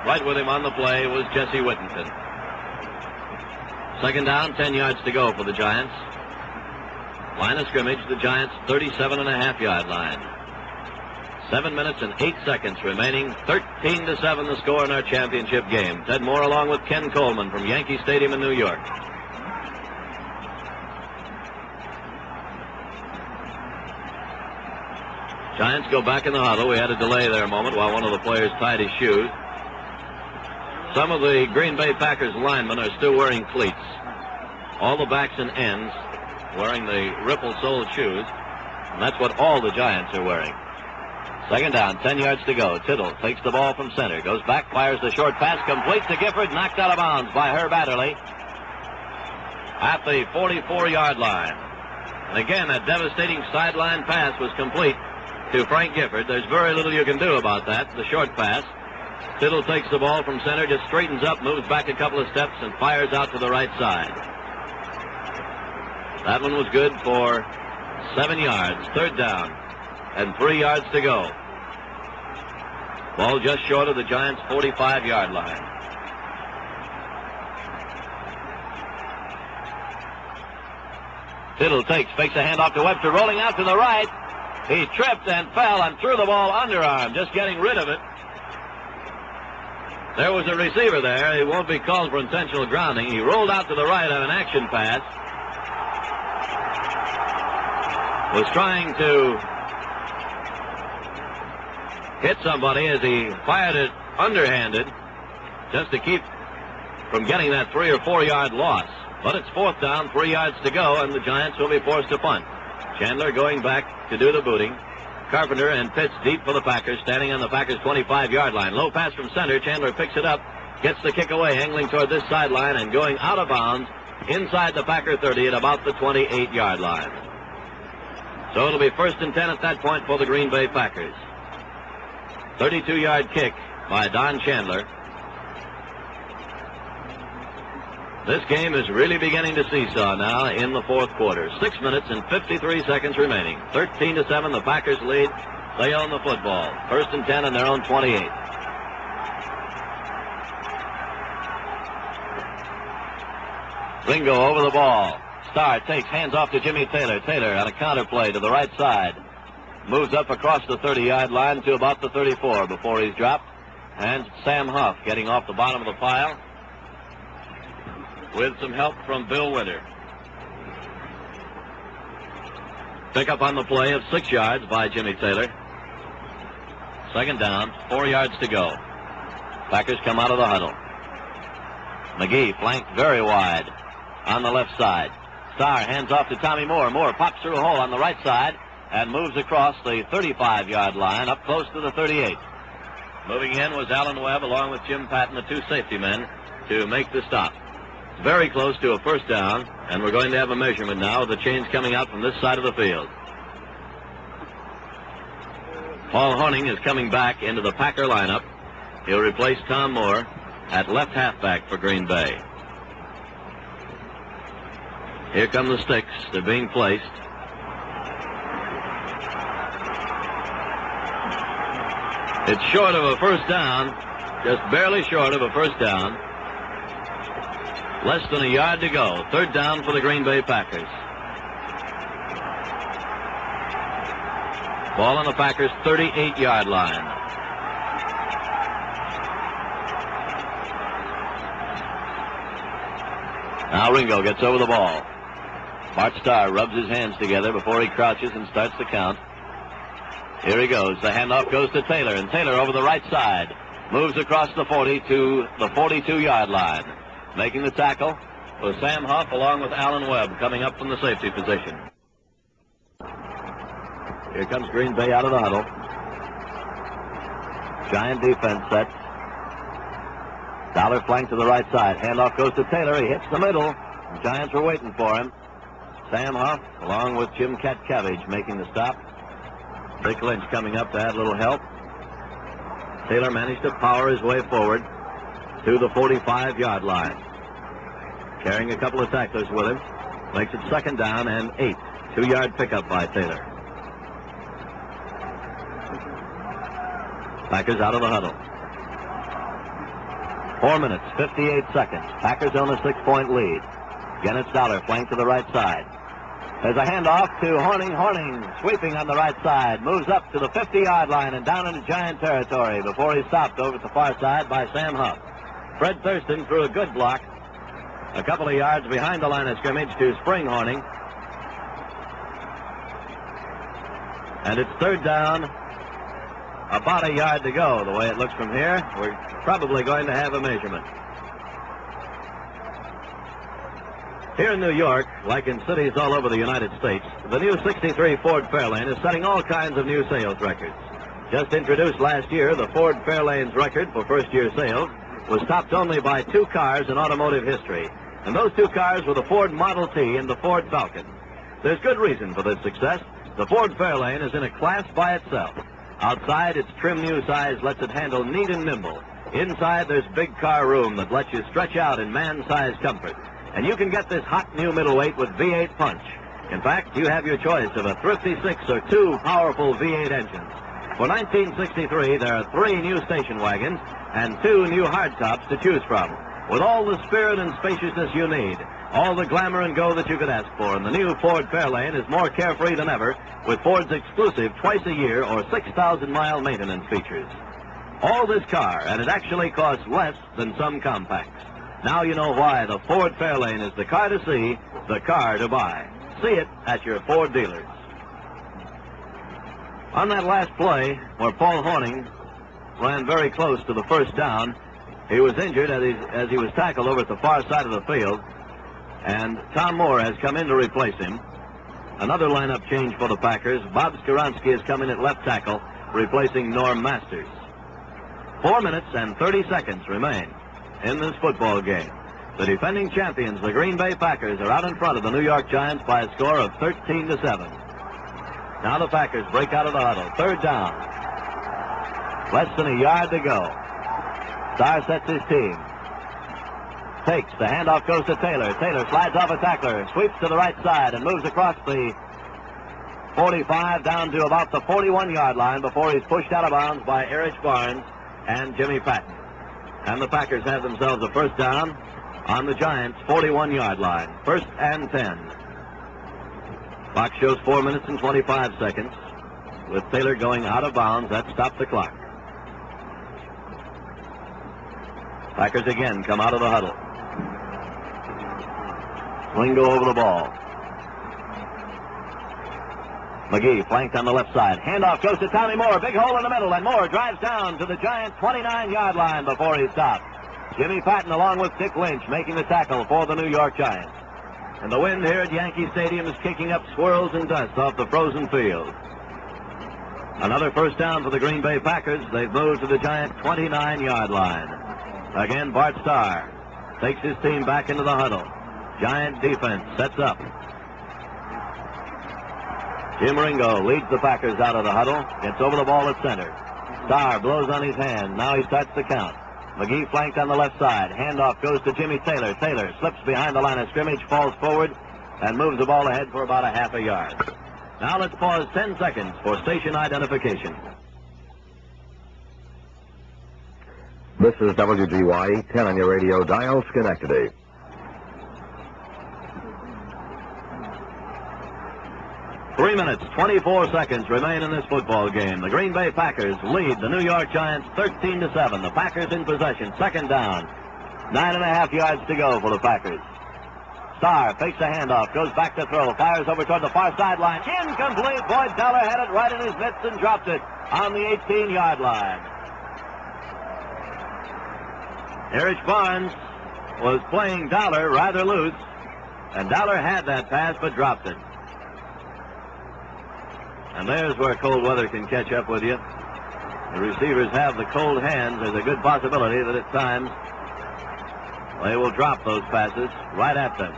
Right with him on the play was Jesse Whittenton. Second down, 10 yards to go for the Giants. Line of scrimmage, the Giants' 37 and a half yard line. Seven minutes and eight seconds remaining. 13 to 7 the score in our championship game. Ted Moore along with Ken Coleman from Yankee Stadium in New York. Giants go back in the huddle. We had a delay there a moment while one of the players tied his shoes. Some of the Green Bay Packers linemen are still wearing cleats. All the backs and ends wearing the ripple sole shoes. And that's what all the Giants are wearing. Second down, 10 yards to go. Tittle takes the ball from center, goes back, fires the short pass, completes to Gifford, knocked out of bounds by Herb Adderley at the 44-yard line. And again, a devastating sideline pass was complete to Frank Gifford. There's very little you can do about that, the short pass. Tittle takes the ball from center, just straightens up, moves back a couple of steps, and fires out to the right side. That one was good for seven yards, third down, and three yards to go. Ball just short of the Giants' 45-yard line. Tittle takes, fakes a handoff to Webster, rolling out to the right. He tripped and fell and threw the ball underarm, just getting rid of it. There was a receiver there. He won't be called for intentional grounding. He rolled out to the right on an action pass. Was trying to hit somebody as he fired it underhanded just to keep from getting that three or four yard loss. But it's fourth down, three yards to go, and the Giants will be forced to punt. Chandler going back to do the booting. Carpenter and Pitts deep for the Packers, standing on the Packers' 25-yard line. Low pass from center. Chandler picks it up, gets the kick away, angling toward this sideline and going out of bounds inside the Packer 30 at about the 28-yard line. So it'll be first and 10 at that point for the Green Bay Packers. 32-yard kick by Don Chandler. This game is really beginning to seesaw now in the fourth quarter. Six minutes and 53 seconds remaining. 13 to 7, the Packers lead. They own the football. First and 10 in their own 28. Ringo over the ball. Starr takes hands off to Jimmy Taylor. Taylor on a counter play to the right side. Moves up across the 30 yard line to about the 34 before he's dropped. And Sam Huff getting off the bottom of the pile with some help from Bill Winter. Pick up on the play of six yards by Jimmy Taylor. Second down, four yards to go. Packers come out of the huddle. McGee flanked very wide on the left side. Starr hands off to Tommy Moore. Moore pops through a hole on the right side and moves across the 35-yard line up close to the 38. Moving in was Alan Webb along with Jim Patton, the two safety men, to make the stop. Very close to a first down, and we're going to have a measurement now of the chains coming out from this side of the field. Paul Hornung is coming back into the Packer lineup. He'll replace Tom Moore at left halfback for Green Bay. Here come the sticks. They're being placed. It's short of a first down, just barely short of a first down. Less than a yard to go. Third down for the Green Bay Packers. Ball on the Packers' 38-yard line. Now Ringo gets over the ball. Bart Starr rubs his hands together before he crouches and starts the count. Here he goes. The handoff goes to Taylor, and Taylor over the right side moves across the 40 to the 42-yard line. Making the tackle was Sam Huff along with Alan Webb coming up from the safety position. Here comes Green Bay out of the huddle. Giant defense set. Dowler flank to the right side. Handoff goes to Taylor. He hits the middle. The Giants were waiting for him. Sam Huff along with Jim Katcavage making the stop. Dick Lynch coming up to add a little help. Taylor managed to power his way forward to the 45-yard line. Carrying a couple of tacklers with him. Makes it second down and eight. Two-yard pickup by Taylor. Packers out of the huddle. Four minutes, 58 seconds. Packers on a six-point lead. It's Dowler, flank to the right side. There's a handoff to Hornung. Hornung sweeping on the right side. Moves up to the 50-yard line and down into Giant territory before he's stopped over at the far side by Sam Huff. Fred Thurston threw a good block a couple of yards behind the line of scrimmage to Spring Hornung. And it's third down, about a yard to go, the way it looks from here. We're probably going to have a measurement. Here in New York, like in cities all over the United States, the new 63 Ford Fairlane is setting all kinds of new sales records. Just introduced last year, the Ford Fairlane's record for first year sales was topped only by two cars in automotive history. And those two cars were the Ford Model T and the Ford Falcon. There's good reason for this success. The Ford Fairlane is in a class by itself. Outside, its trim new size lets it handle neat and nimble. Inside, there's big car room that lets you stretch out in man-sized comfort. And you can get this hot new middleweight with V8 punch. In fact, you have your choice of a thrifty six or two powerful V8 engines. For 1963, there are three new station wagons and two new hardtops to choose from. With all the spirit and spaciousness you need, all the glamour and go that you could ask for, and the new Ford Fairlane is more carefree than ever with Ford's exclusive twice a year or 6,000 mile maintenance features. All this car, and it actually costs less than some compacts. Now you know why the Ford Fairlane is the car to see, the car to buy. See it at your Ford dealers. On that last play, where Paul Hornung ran very close to the first down, he was injured as he, as he was tackled over at the far side of the field, and Tom Moore has come in to replace him. Another lineup change for the Packers. Bob Skoronski has come in at left tackle, replacing Norm Masters. Four minutes and 30 seconds remain in this football game. The defending champions, the Green Bay Packers, are out in front of the New York Giants by a score of 13 to 7. Now the Packers break out of the huddle. Third down. Less than a yard to go. Starr sets his team. Takes. The handoff goes to Taylor. Taylor slides off a tackler, sweeps to the right side, and moves across the 45 down to about the 41 yard line before he's pushed out of bounds by Erich Barnes and Jimmy Patton. And the Packers have themselves a first down on the Giants' 41 yard line. First and 10. Clock shows 4 minutes and 25 seconds. With Taylor going out of bounds, that stops the clock. Packers again come out of the huddle. Ringo over the ball. McGee flanked on the left side. Handoff goes to Tommy Moore. Big hole in the middle, and Moore drives down to the Giants' 29-yard line before he stops. Jimmy Patton, along with Dick Lynch, making the tackle for the New York Giants. And the wind here at Yankee Stadium is kicking up swirls and dust off the frozen field. Another first down for the Green Bay Packers. They've moved to the Giants' 29-yard line. Again, Bart Starr takes his team back into the huddle. Giant defense sets up. Jim Ringo leads the Packers out of the huddle, gets over the ball at center. Starr blows on his hand. Now he starts to count. McGee flanked on the left side. Handoff goes to Jimmy Taylor. Taylor slips behind the line of scrimmage, falls forward, and moves the ball ahead for about a half a yard. Now let's pause 10 seconds for station identification. This is WGY 10 on your radio dial, Schenectady. Three minutes, 24 seconds remain in this football game. The Green Bay Packers lead the New York Giants 13 to 7. The Packers in possession, second down. Nine and a half yards to go for the Packers. Starr fakes a handoff, goes back to throw, fires over toward the far sideline. Incomplete. Boyd Dowler had it right in his mitts and dropped it on the 18 yard line. Erich Barnes was playing Dowler rather loose, and Dowler had that pass but dropped it. And there's where cold weather can catch up with you. The receivers have the cold hands. There's a good possibility that at times they will drop those passes right at them.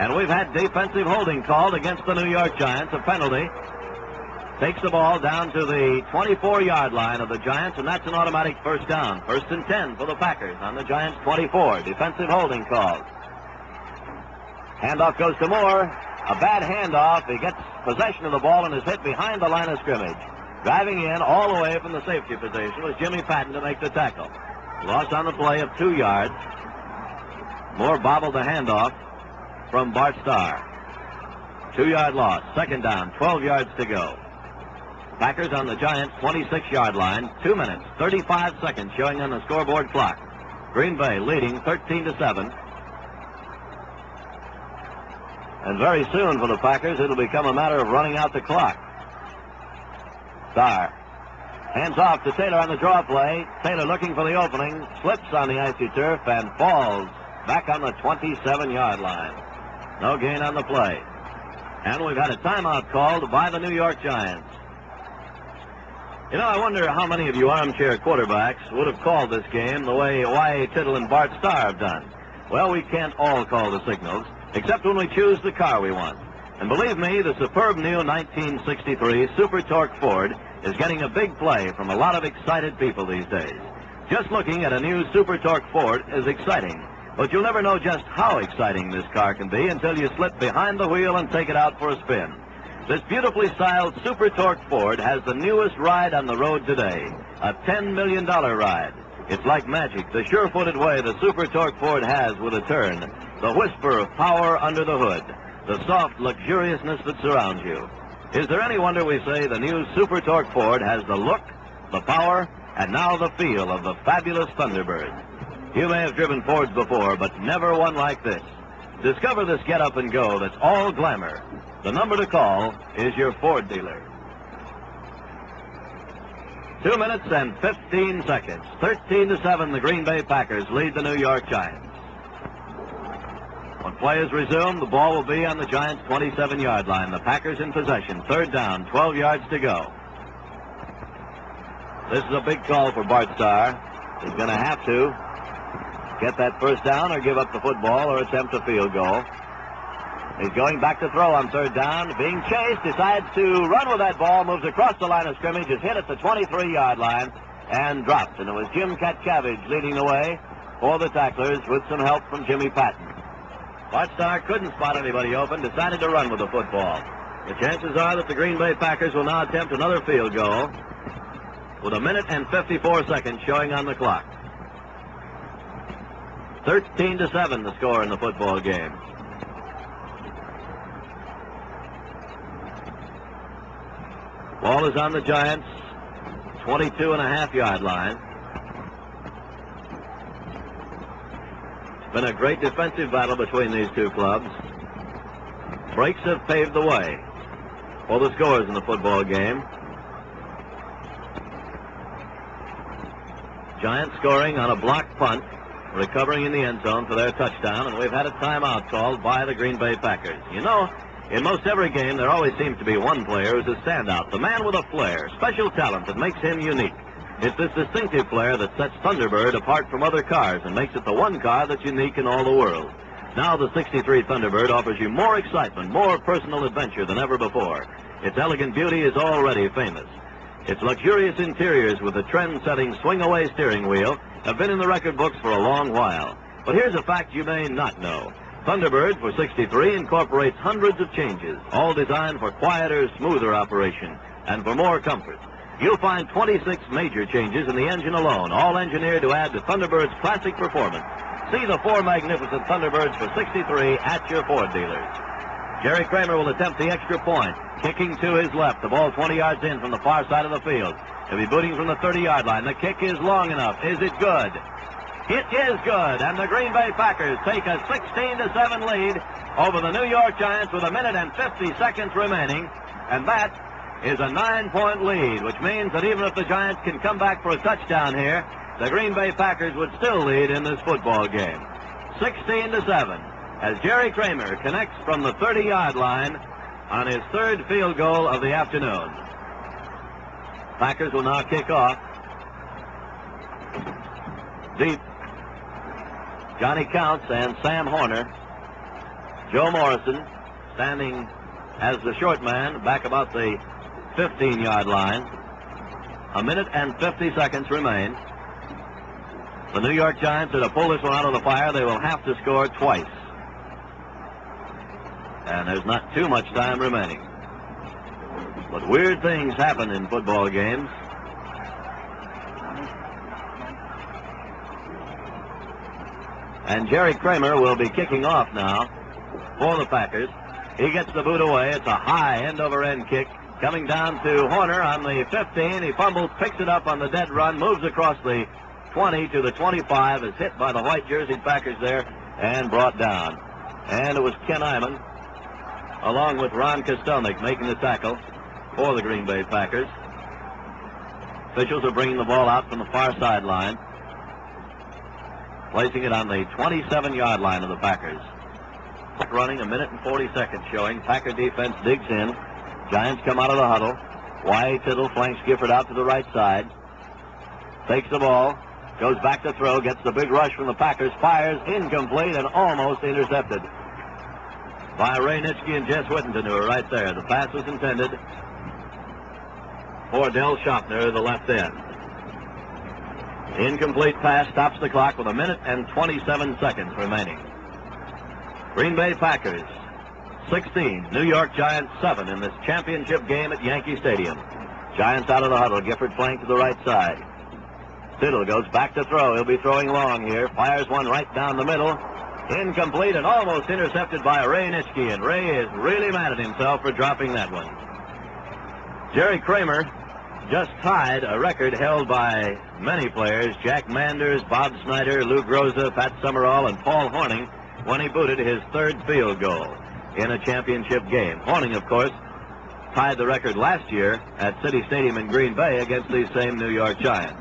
And we've had defensive holding called against the New York Giants, a penalty. Takes the ball down to the 24-yard line of the Giants, and that's an automatic first down. First and 10 for the Packers on the Giants' 24. Defensive holding called. Handoff goes to Moore. A bad handoff. He gets possession of the ball and is hit behind the line of scrimmage. Driving in all the way from the safety position was Jimmy Patton to make the tackle. Loss on the play of two yards. Moore bobbled the handoff from Bart Starr. Two yard loss. Second down. 12 yards to go. Packers on the Giants 26 yard line. Two minutes, 35 seconds showing on the scoreboard clock. Green Bay leading 13 to 7. And very soon for the Packers, it'll become a matter of running out the clock. Starr. Hands off to Taylor on the draw play. Taylor looking for the opening, slips on the icy turf and falls back on the 27-yard line. No gain on the play. And we've had a timeout called by the New York Giants. You know, I wonder how many of you armchair quarterbacks would have called this game the way Y.A. Tittle and Bart Starr have done. Well, we can't all call the signals, except when we choose the car we want. And believe me, the superb new 1963 Super Torque Ford is getting a big play from a lot of excited people these days. Just looking at a new Super Torque Ford is exciting, but you'll never know just how exciting this car can be until you slip behind the wheel and take it out for a spin. This beautifully styled Super Torque Ford has the newest ride on the road today, a $10 million ride. It's like magic, the sure-footed way the Super Torque Ford has with a turn, the whisper of power under the hood, the soft luxuriousness that surrounds you. Is there any wonder we say the new Super Torque Ford has the look, the power, and now the feel of the fabulous Thunderbird? You may have driven Fords before, but never one like this. Discover this get up and go that's all glamour. The number to call is your Ford dealer. Two minutes and 15 seconds. 13 to 7, the Green Bay Packers lead the New York Giants. When play is resumed, the ball will be on the Giants' 27-yard line. The Packers in possession. Third down, 12 yards to go. This is a big call for Bart Starr. He's going to have to get that first down or give up the football or attempt a field goal. He's going back to throw on third down. Being chased, decides to run with that ball, moves across the line of scrimmage, is hit at the 23-yard line, and dropped. And it was Jim Katcavage leading the way for the tacklers with some help from Jimmy Patton. Bart Starr couldn't spot anybody open, decided to run with the football. The chances are that the Green Bay Packers will now attempt another field goal with a minute and 54 seconds showing on the clock. 13 to 7 the score in the football game. Ball is on the Giants, 22 and a half yard line. Been a great defensive battle between these two clubs. Breaks have paved the way for the scores in the football game. Giants scoring on a block punt, recovering in the end zone for their touchdown, and we've had a timeout called by the Green Bay Packers. You know, in most every game, there always seems to be one player who's a standout, the man with a flair, special talent that makes him unique. It's this distinctive flair that sets Thunderbird apart from other cars and makes it the one car that's unique in all the world. Now the 63 Thunderbird offers you more excitement, more personal adventure than ever before. Its elegant beauty is already famous. Its luxurious interiors with the trend-setting swing-away steering wheel have been in the record books for a long while. But here's a fact you may not know. Thunderbird for 63 incorporates hundreds of changes, all designed for quieter, smoother operation and for more comfort. You'll find 26 major changes in the engine alone, all engineered to add to Thunderbird's classic performance. See the four magnificent Thunderbirds for 63 at your Ford dealers. Jerry Kramer will attempt the extra point, kicking to his left. The ball 20 yards in from the far side of the field. He'll be booting from the 30-yard line. The kick is long enough. Is it good? It is good, and the Green Bay Packers take a 16 to 7 lead over the New York Giants with a minute and 50 seconds remaining, and that is a nine-point lead, which means that even if the Giants can come back for a touchdown here, the Green Bay Packers would still lead in this football game. 16 to 7 as Jerry Kramer connects from the 30-yard line on his third field goal of the afternoon. Packers will now kick off. Deep Johnny Counts and Sam Horner. Joe Morrison standing as the short man back about the 15 yard line. A minute and 50 seconds remain. The New York Giants are to pull this one out of the fire. They will have to score twice. And there's not too much time remaining. But weird things happen in football games. And Jerry Kramer will be kicking off now for the Packers. He gets the boot away. It's a high end over end kick. Coming down to Horner on the 15. He fumbles, picks it up on the dead run, moves across the 20 to the 25, is hit by the white jersey Packers there, and brought down. And it was Ken Iman, along with Ron Kostelnik, making the tackle for the Green Bay Packers. Officials are bringing the ball out from the far sideline, placing it on the 27-yard line of the Packers. Running a minute and 40 seconds showing. Packer defense digs in. Giants come out of the huddle. Y.A. Tittle flanks Gifford out to the right side. Takes the ball. Goes back to throw. Gets the big rush from the Packers. Fires incomplete and almost intercepted by Ray Nitschke and Jess Whittenton, who are right there. The pass was intended for Del Shofner, the left end. Incomplete pass stops the clock with a minute and 27 seconds remaining. Green Bay Packers 16, New York Giants 7 in this championship game at Yankee Stadium. Giants out of the huddle. Gifford flank to the right side. Tittle goes back to throw. He'll be throwing long here. Fires one right down the middle. Incomplete and almost intercepted by Ray Nitschke. And Ray is really mad at himself for dropping that one. Jerry Kramer just tied a record held by many players Jack Manders, Bob Snyder, Lou Groza, Pat Summerall, and Paul Hornung when he booted his third field goal in a championship game. Hornung, of course, tied the record last year at City Stadium in Green Bay against these same New York Giants.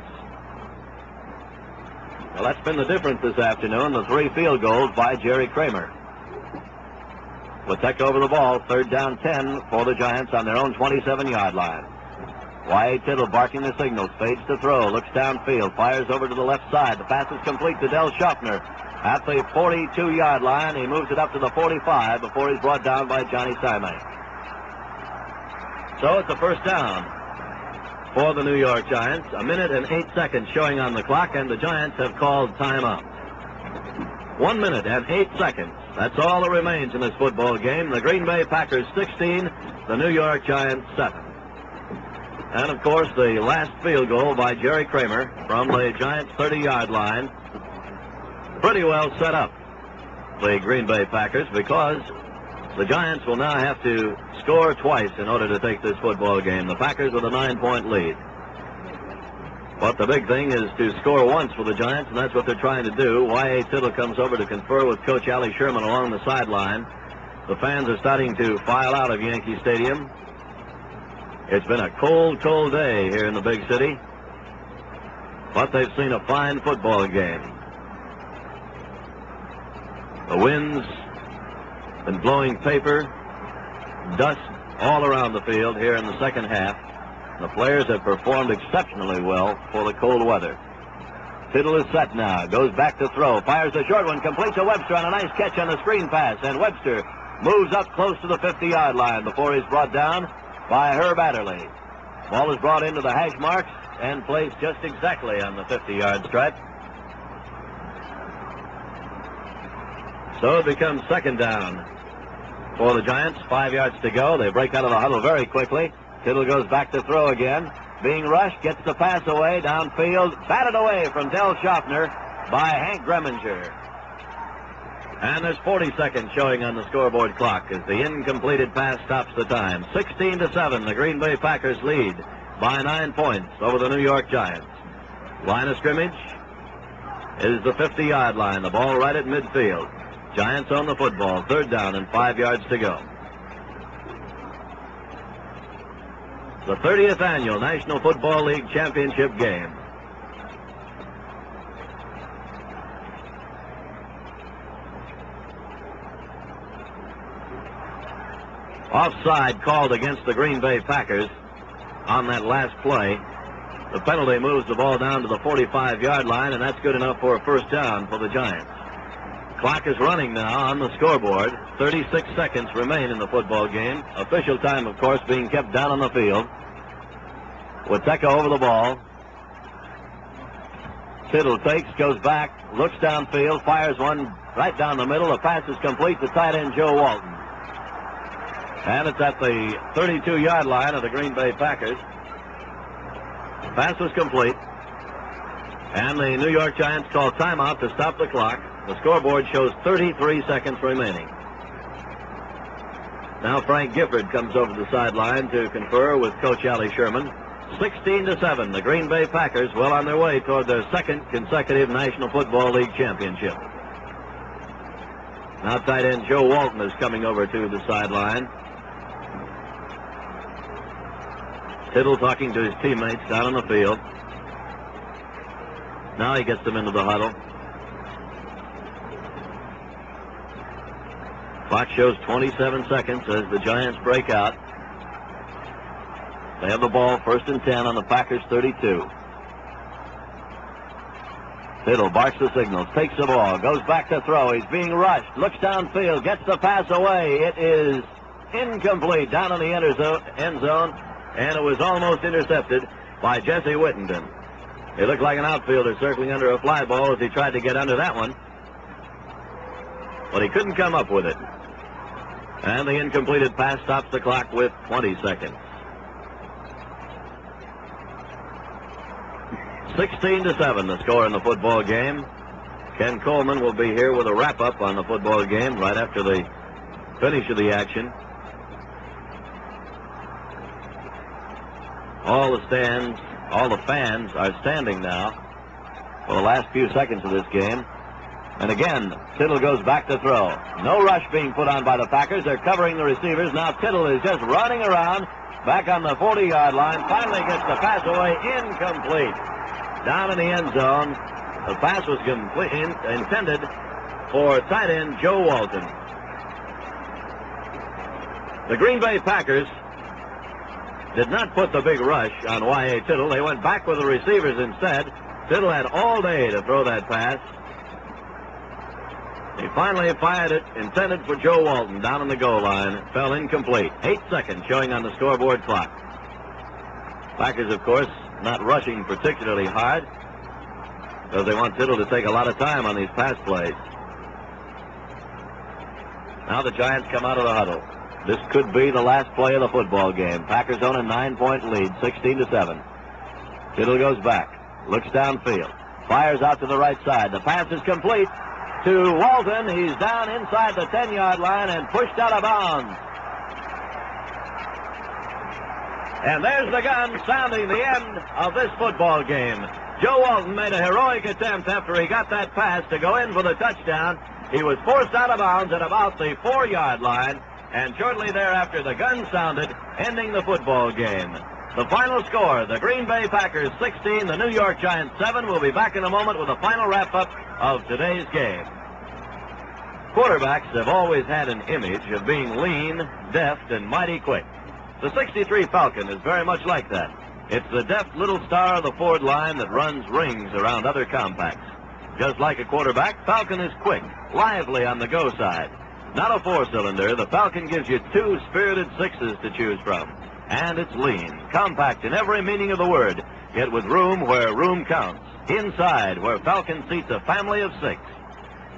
Well, that's been the difference this afternoon, the three field goals by Jerry Kramer. Wietecha over the ball, third down 10 for the Giants on their own 27-yard line. Y.A. Tittle barking the signal, fades to throw, looks downfield, fires over to the left side. The pass is complete to Del Shofner at the 42-yard line. He moves it up to the 45 before he's brought down by Johnny Symank. So it's a first down for the New York Giants. A minute and eight seconds showing on the clock, and the Giants have called timeout. One minute and eight seconds. That's all that remains in this football game. The Green Bay Packers 16, the New York Giants 7. And of course, the last field goal by Jerry Kramer from the Giants 30 yard line. Pretty well set up the Green Bay Packers because the Giants will now have to score twice in order to take this football game. The Packers with a nine point lead. But the big thing is to score once for the Giants, and that's what they're trying to do. Y.A. Tittle comes over to confer with Coach Allie Sherman along the sideline. The fans are starting to file out of Yankee Stadium. It's been a cold, cold day here in the big city, but they've seen a fine football game. The wind's been blowing paper, dust all around the field here in the second half. The players have performed exceptionally well for the cold weather. Tittle is set now, goes back to throw, fires a short one, completes to Webster on a nice catch on the screen pass, and Webster moves up close to the 50-yard line before he's brought down by Herb Adderley. Ball is brought into the hash marks and placed just exactly on the 50-yard stripe. So it becomes second down for the Giants. Five yards to go. They break out of the huddle very quickly. Tittle goes back to throw again. Being rushed, gets the pass away downfield, batted away from Del Shofner by Hank Gremminger. And there's 40 seconds showing on the scoreboard clock as the incompleted pass stops the time. 16 to 7, the Green Bay Packers lead by nine points over the New York Giants. Line of scrimmage is the 50-yard line. The ball right at midfield. Giants on the football. Third down and five yards to go. The 30th annual National Football League championship game. Offside called against the Green Bay Packers on that last play. The penalty moves the ball down to the 45-yard line, and that's good enough for a first down for the Giants. Clock is running now on the scoreboard. 36 seconds remain in the football game. Official time, of course, being kept down on the field. Wietecha over the ball. Tittle takes, goes back, looks downfield, fires one right down the middle. The pass is complete to tight end Joe Walton. And it's at the 32-yard line of the Green Bay Packers. Pass was complete. And the New York Giants call timeout to stop the clock. The scoreboard shows 33 seconds remaining. Now Frank Gifford comes over to the sideline to confer with Coach Allie Sherman. 16 to 7, the Green Bay Packers well on their way toward their second consecutive National Football League championship. Now tight end Joe Walton is coming over to the sideline. Tittle talking to his teammates down on the field. Now he gets them into the huddle. Clock shows 27 seconds as the Giants break out. They have the ball first and 10 on the Packers 32. Tittle barks the signals, takes the ball, goes back to throw. He's being rushed, looks downfield, gets the pass away. It is incomplete down in the end zone, and it was almost intercepted by Jesse Whittenton. It looked like an outfielder circling under a fly ball as he tried to get under that one. But he couldn't come up with it. And the incompleted pass stops the clock with 20 seconds. 16 to 7 the score in the football game. Ken Coleman will be here with a wrap up on the football game right after the finish of the action. All the stands, all the fans are standing now for the last few seconds of this game. And again, Tittle goes back to throw. No rush being put on by the Packers. They're covering the receivers. Now Tittle is just running around back on the 40 yard line. Finally gets the pass away. Incomplete down in the end zone. The pass was complete, in, intended for tight end Joe Walton. The Green Bay Packers did not put the big rush on Y.A. Tittle. They went back with the receivers instead. Tittle had all day to throw that pass. He finally fired it, intended for Joe Walton down on the goal line. It fell incomplete. Eight seconds showing on the scoreboard clock. Packers, of course, not rushing particularly hard because they want Tittle to take a lot of time on these pass plays. Now the Giants come out of the huddle. This could be the last play of the football game. Packers own a nine-point lead, 16 to 7. Tittle goes back, looks downfield, fires out to the right side. The pass is complete to Walton. He's down inside the 10-yard line and pushed out of bounds. And there's the gun sounding the end of this football game. Joe Walton made a heroic attempt after he got that pass to go in for the touchdown. He was forced out of bounds at about the four yard line, and shortly thereafter the gun sounded, ending the football game. The final score the Green Bay Packers 16, the New York Giants 7. We'll be back in a moment with a final wrap up of today's game. Quarterbacks have always had an image of being lean, deft, and mighty quick. The 63 Falcon is very much like that. It's the deft little star of the Ford line that runs rings around other compacts. Just like a quarterback, Falcon is quick, lively on the go side. Not a four-cylinder, the Falcon gives you two spirited sixes to choose from. And it's lean, compact in every meaning of the word, yet with room where room counts. Inside, where Falcon seats a family of six.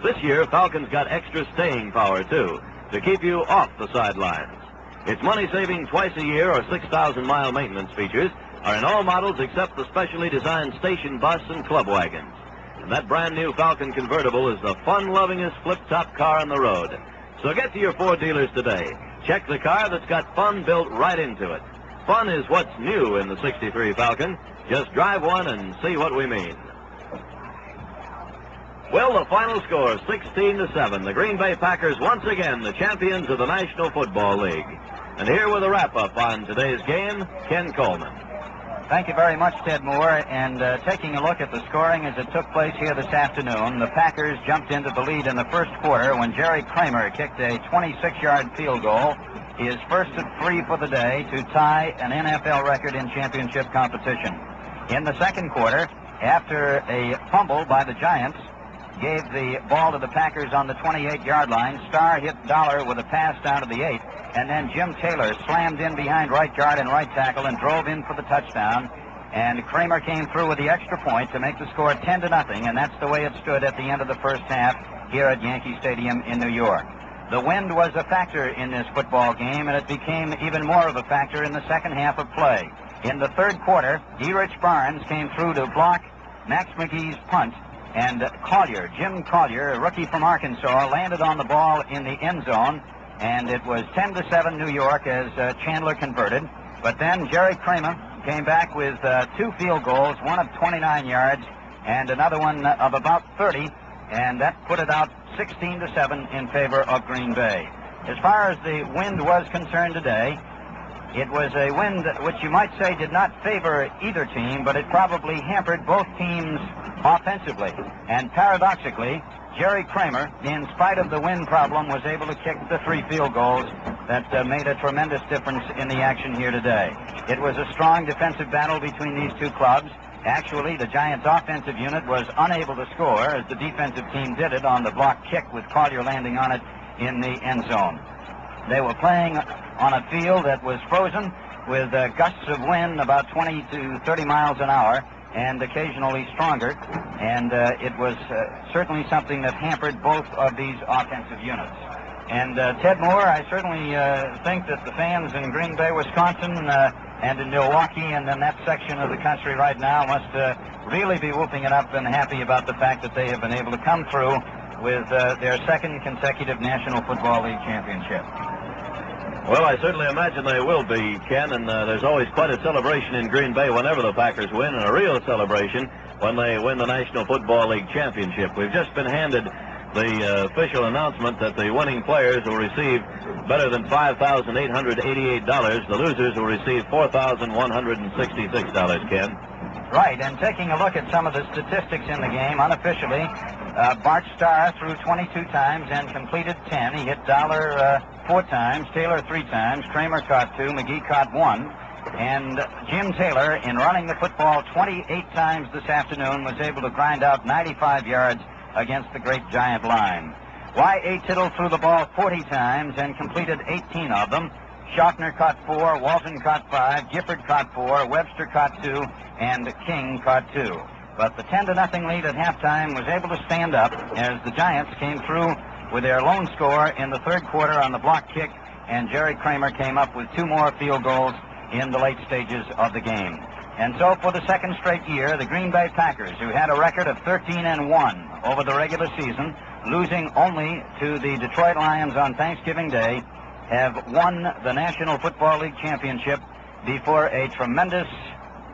This year, Falcon's got extra staying power, too, to keep you off the sidelines. Its money-saving twice a year or 6,000-mile maintenance features are in all models except the specially designed station bus and club wagons. And that brand new Falcon convertible is the fun-lovingest flip-top car on the road. So get to your Ford dealers today. Check the car that's got fun built right into it. Fun is what's new in the 63 Falcon. Just drive one and see what we mean. Well, the final score, 16 to 7. The Green Bay Packers once again the champions of the National Football League. And here with a wrap-up on today's game, Ken Coleman. Thank you very much, Ted Moore. And uh, taking a look at the scoring as it took place here this afternoon, the Packers jumped into the lead in the first quarter when Jerry Kramer kicked a 26-yard field goal. He is first at three for the day to tie an NFL record in championship competition. In the second quarter, after a fumble by the Giants, gave the ball to the Packers on the 28-yard line. Starr hit Dowler with a pass down to the 8, and then Jim Taylor slammed in behind right guard and right tackle and drove in for the touchdown. And Kramer came through with the extra point to make the score 10 to nothing, and that's the way it stood at the end of the first half here at Yankee Stadium in New York. The wind was a factor in this football game, and it became even more of a factor in the second half of play. In the third quarter, Erich Barnes came through to block Max McGee's punt and Collier, Jim Collier, a rookie from Arkansas, landed on the ball in the end zone, and it was 10 to 7 New York as uh, Chandler converted. But then Jerry Kramer came back with uh, two field goals, one of 29 yards and another one of about 30, and that put it out 16 to 7 in favor of Green Bay. As far as the wind was concerned today, It was a wind which you might say did not favor either team, but it probably hampered both teams offensively. And paradoxically, Jerry Kramer, in spite of the wind problem, was able to kick the three field goals that uh, made a tremendous difference in the action here today. It was a strong defensive battle between these two clubs. Actually, the Giants' offensive unit was unable to score as the defensive team did it on the block kick with Collier landing on it in the end zone. They were playing on a field that was frozen with uh, gusts of wind about 20 to 30 miles an hour and occasionally stronger. And uh, it was uh, certainly something that hampered both of these offensive units. And uh, Ted Moore, I certainly uh, think that the fans in Green Bay, Wisconsin, uh, and in Milwaukee and in that section of the country right now must uh, really be whooping it up and happy about the fact that they have been able to come through with their second consecutive National Football League championship. Well, I certainly imagine they will be, Ken, and uh, there's always quite a celebration in Green Bay whenever the Packers win, and a real celebration when they win the National Football League championship. We've just been handed the uh, official announcement that the winning players will receive better than $5,888. The losers will receive $4,166, Ken. Right, and taking a look at some of the statistics in the game, unofficially, uh, Bart Starr threw 22 times and completed 10. He hit Dowler uh, four times, Taylor three times, Kramer caught two, McGee caught one. And Jim Taylor, in running the football 28 times this afternoon, was able to grind out 95 yards against the great giant line. Y.A. Tittle threw the ball 40 times and completed 18 of them. Shofner caught four, Walton caught five, Gifford caught four, Webster caught two, and King caught two. But the 10 to nothing lead at halftime was able to stand up as the Giants came through with their lone score in the third quarter on the block kick, and Jerry Kramer came up with two more field goals in the late stages of the game. And so for the second straight year, the Green Bay Packers, who had a record of 13 and 1 over the regular season, losing only to the Detroit Lions on Thanksgiving Day, have won the National Football League championship before a tremendous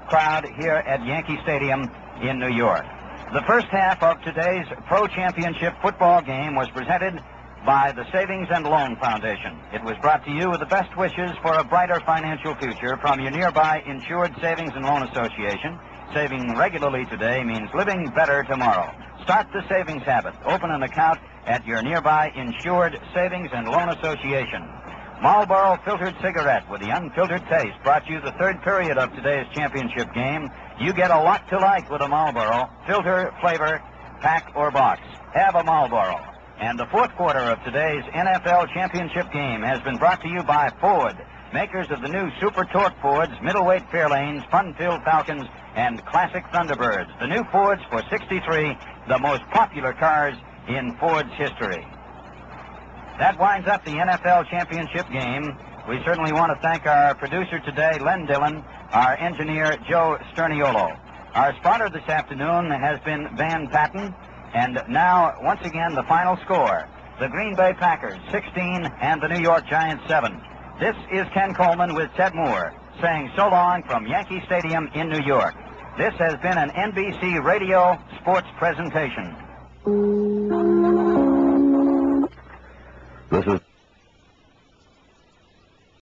crowd here at Yankee Stadium in New York. The first half of today's Pro Championship football game was presented by the Savings and Loan Foundation. It was brought to you with the best wishes for a brighter financial future from your nearby Insured Savings and Loan Association. Saving regularly today means living better tomorrow. Start the savings habit. Open an account at your nearby Insured Savings and Loan Association. Marlboro Filtered Cigarette with the unfiltered taste brought you the third period of today's championship game. You get a lot to like with a Marlboro. Filter, flavor, pack, or box. Have a Marlboro. And the fourth quarter of today's NFL championship game has been brought to you by Ford, makers of the new Super Torque Fords, middleweight Fairlanes, fun-filled Falcons, and classic Thunderbirds. The new Fords for 63, the most popular cars in Ford's history. That winds up the NFL championship game. We certainly want to thank our producer today, Len Dillon, our engineer, Joe Sterniolo. Our spotter this afternoon has been Van Patten. And now, once again, the final score. The Green Bay Packers, 16, and the New York Giants, 7. This is Ken Coleman with Ted Moore, saying so long from Yankee Stadium in New York. This has been an NBC Radio Sports presentation. This is.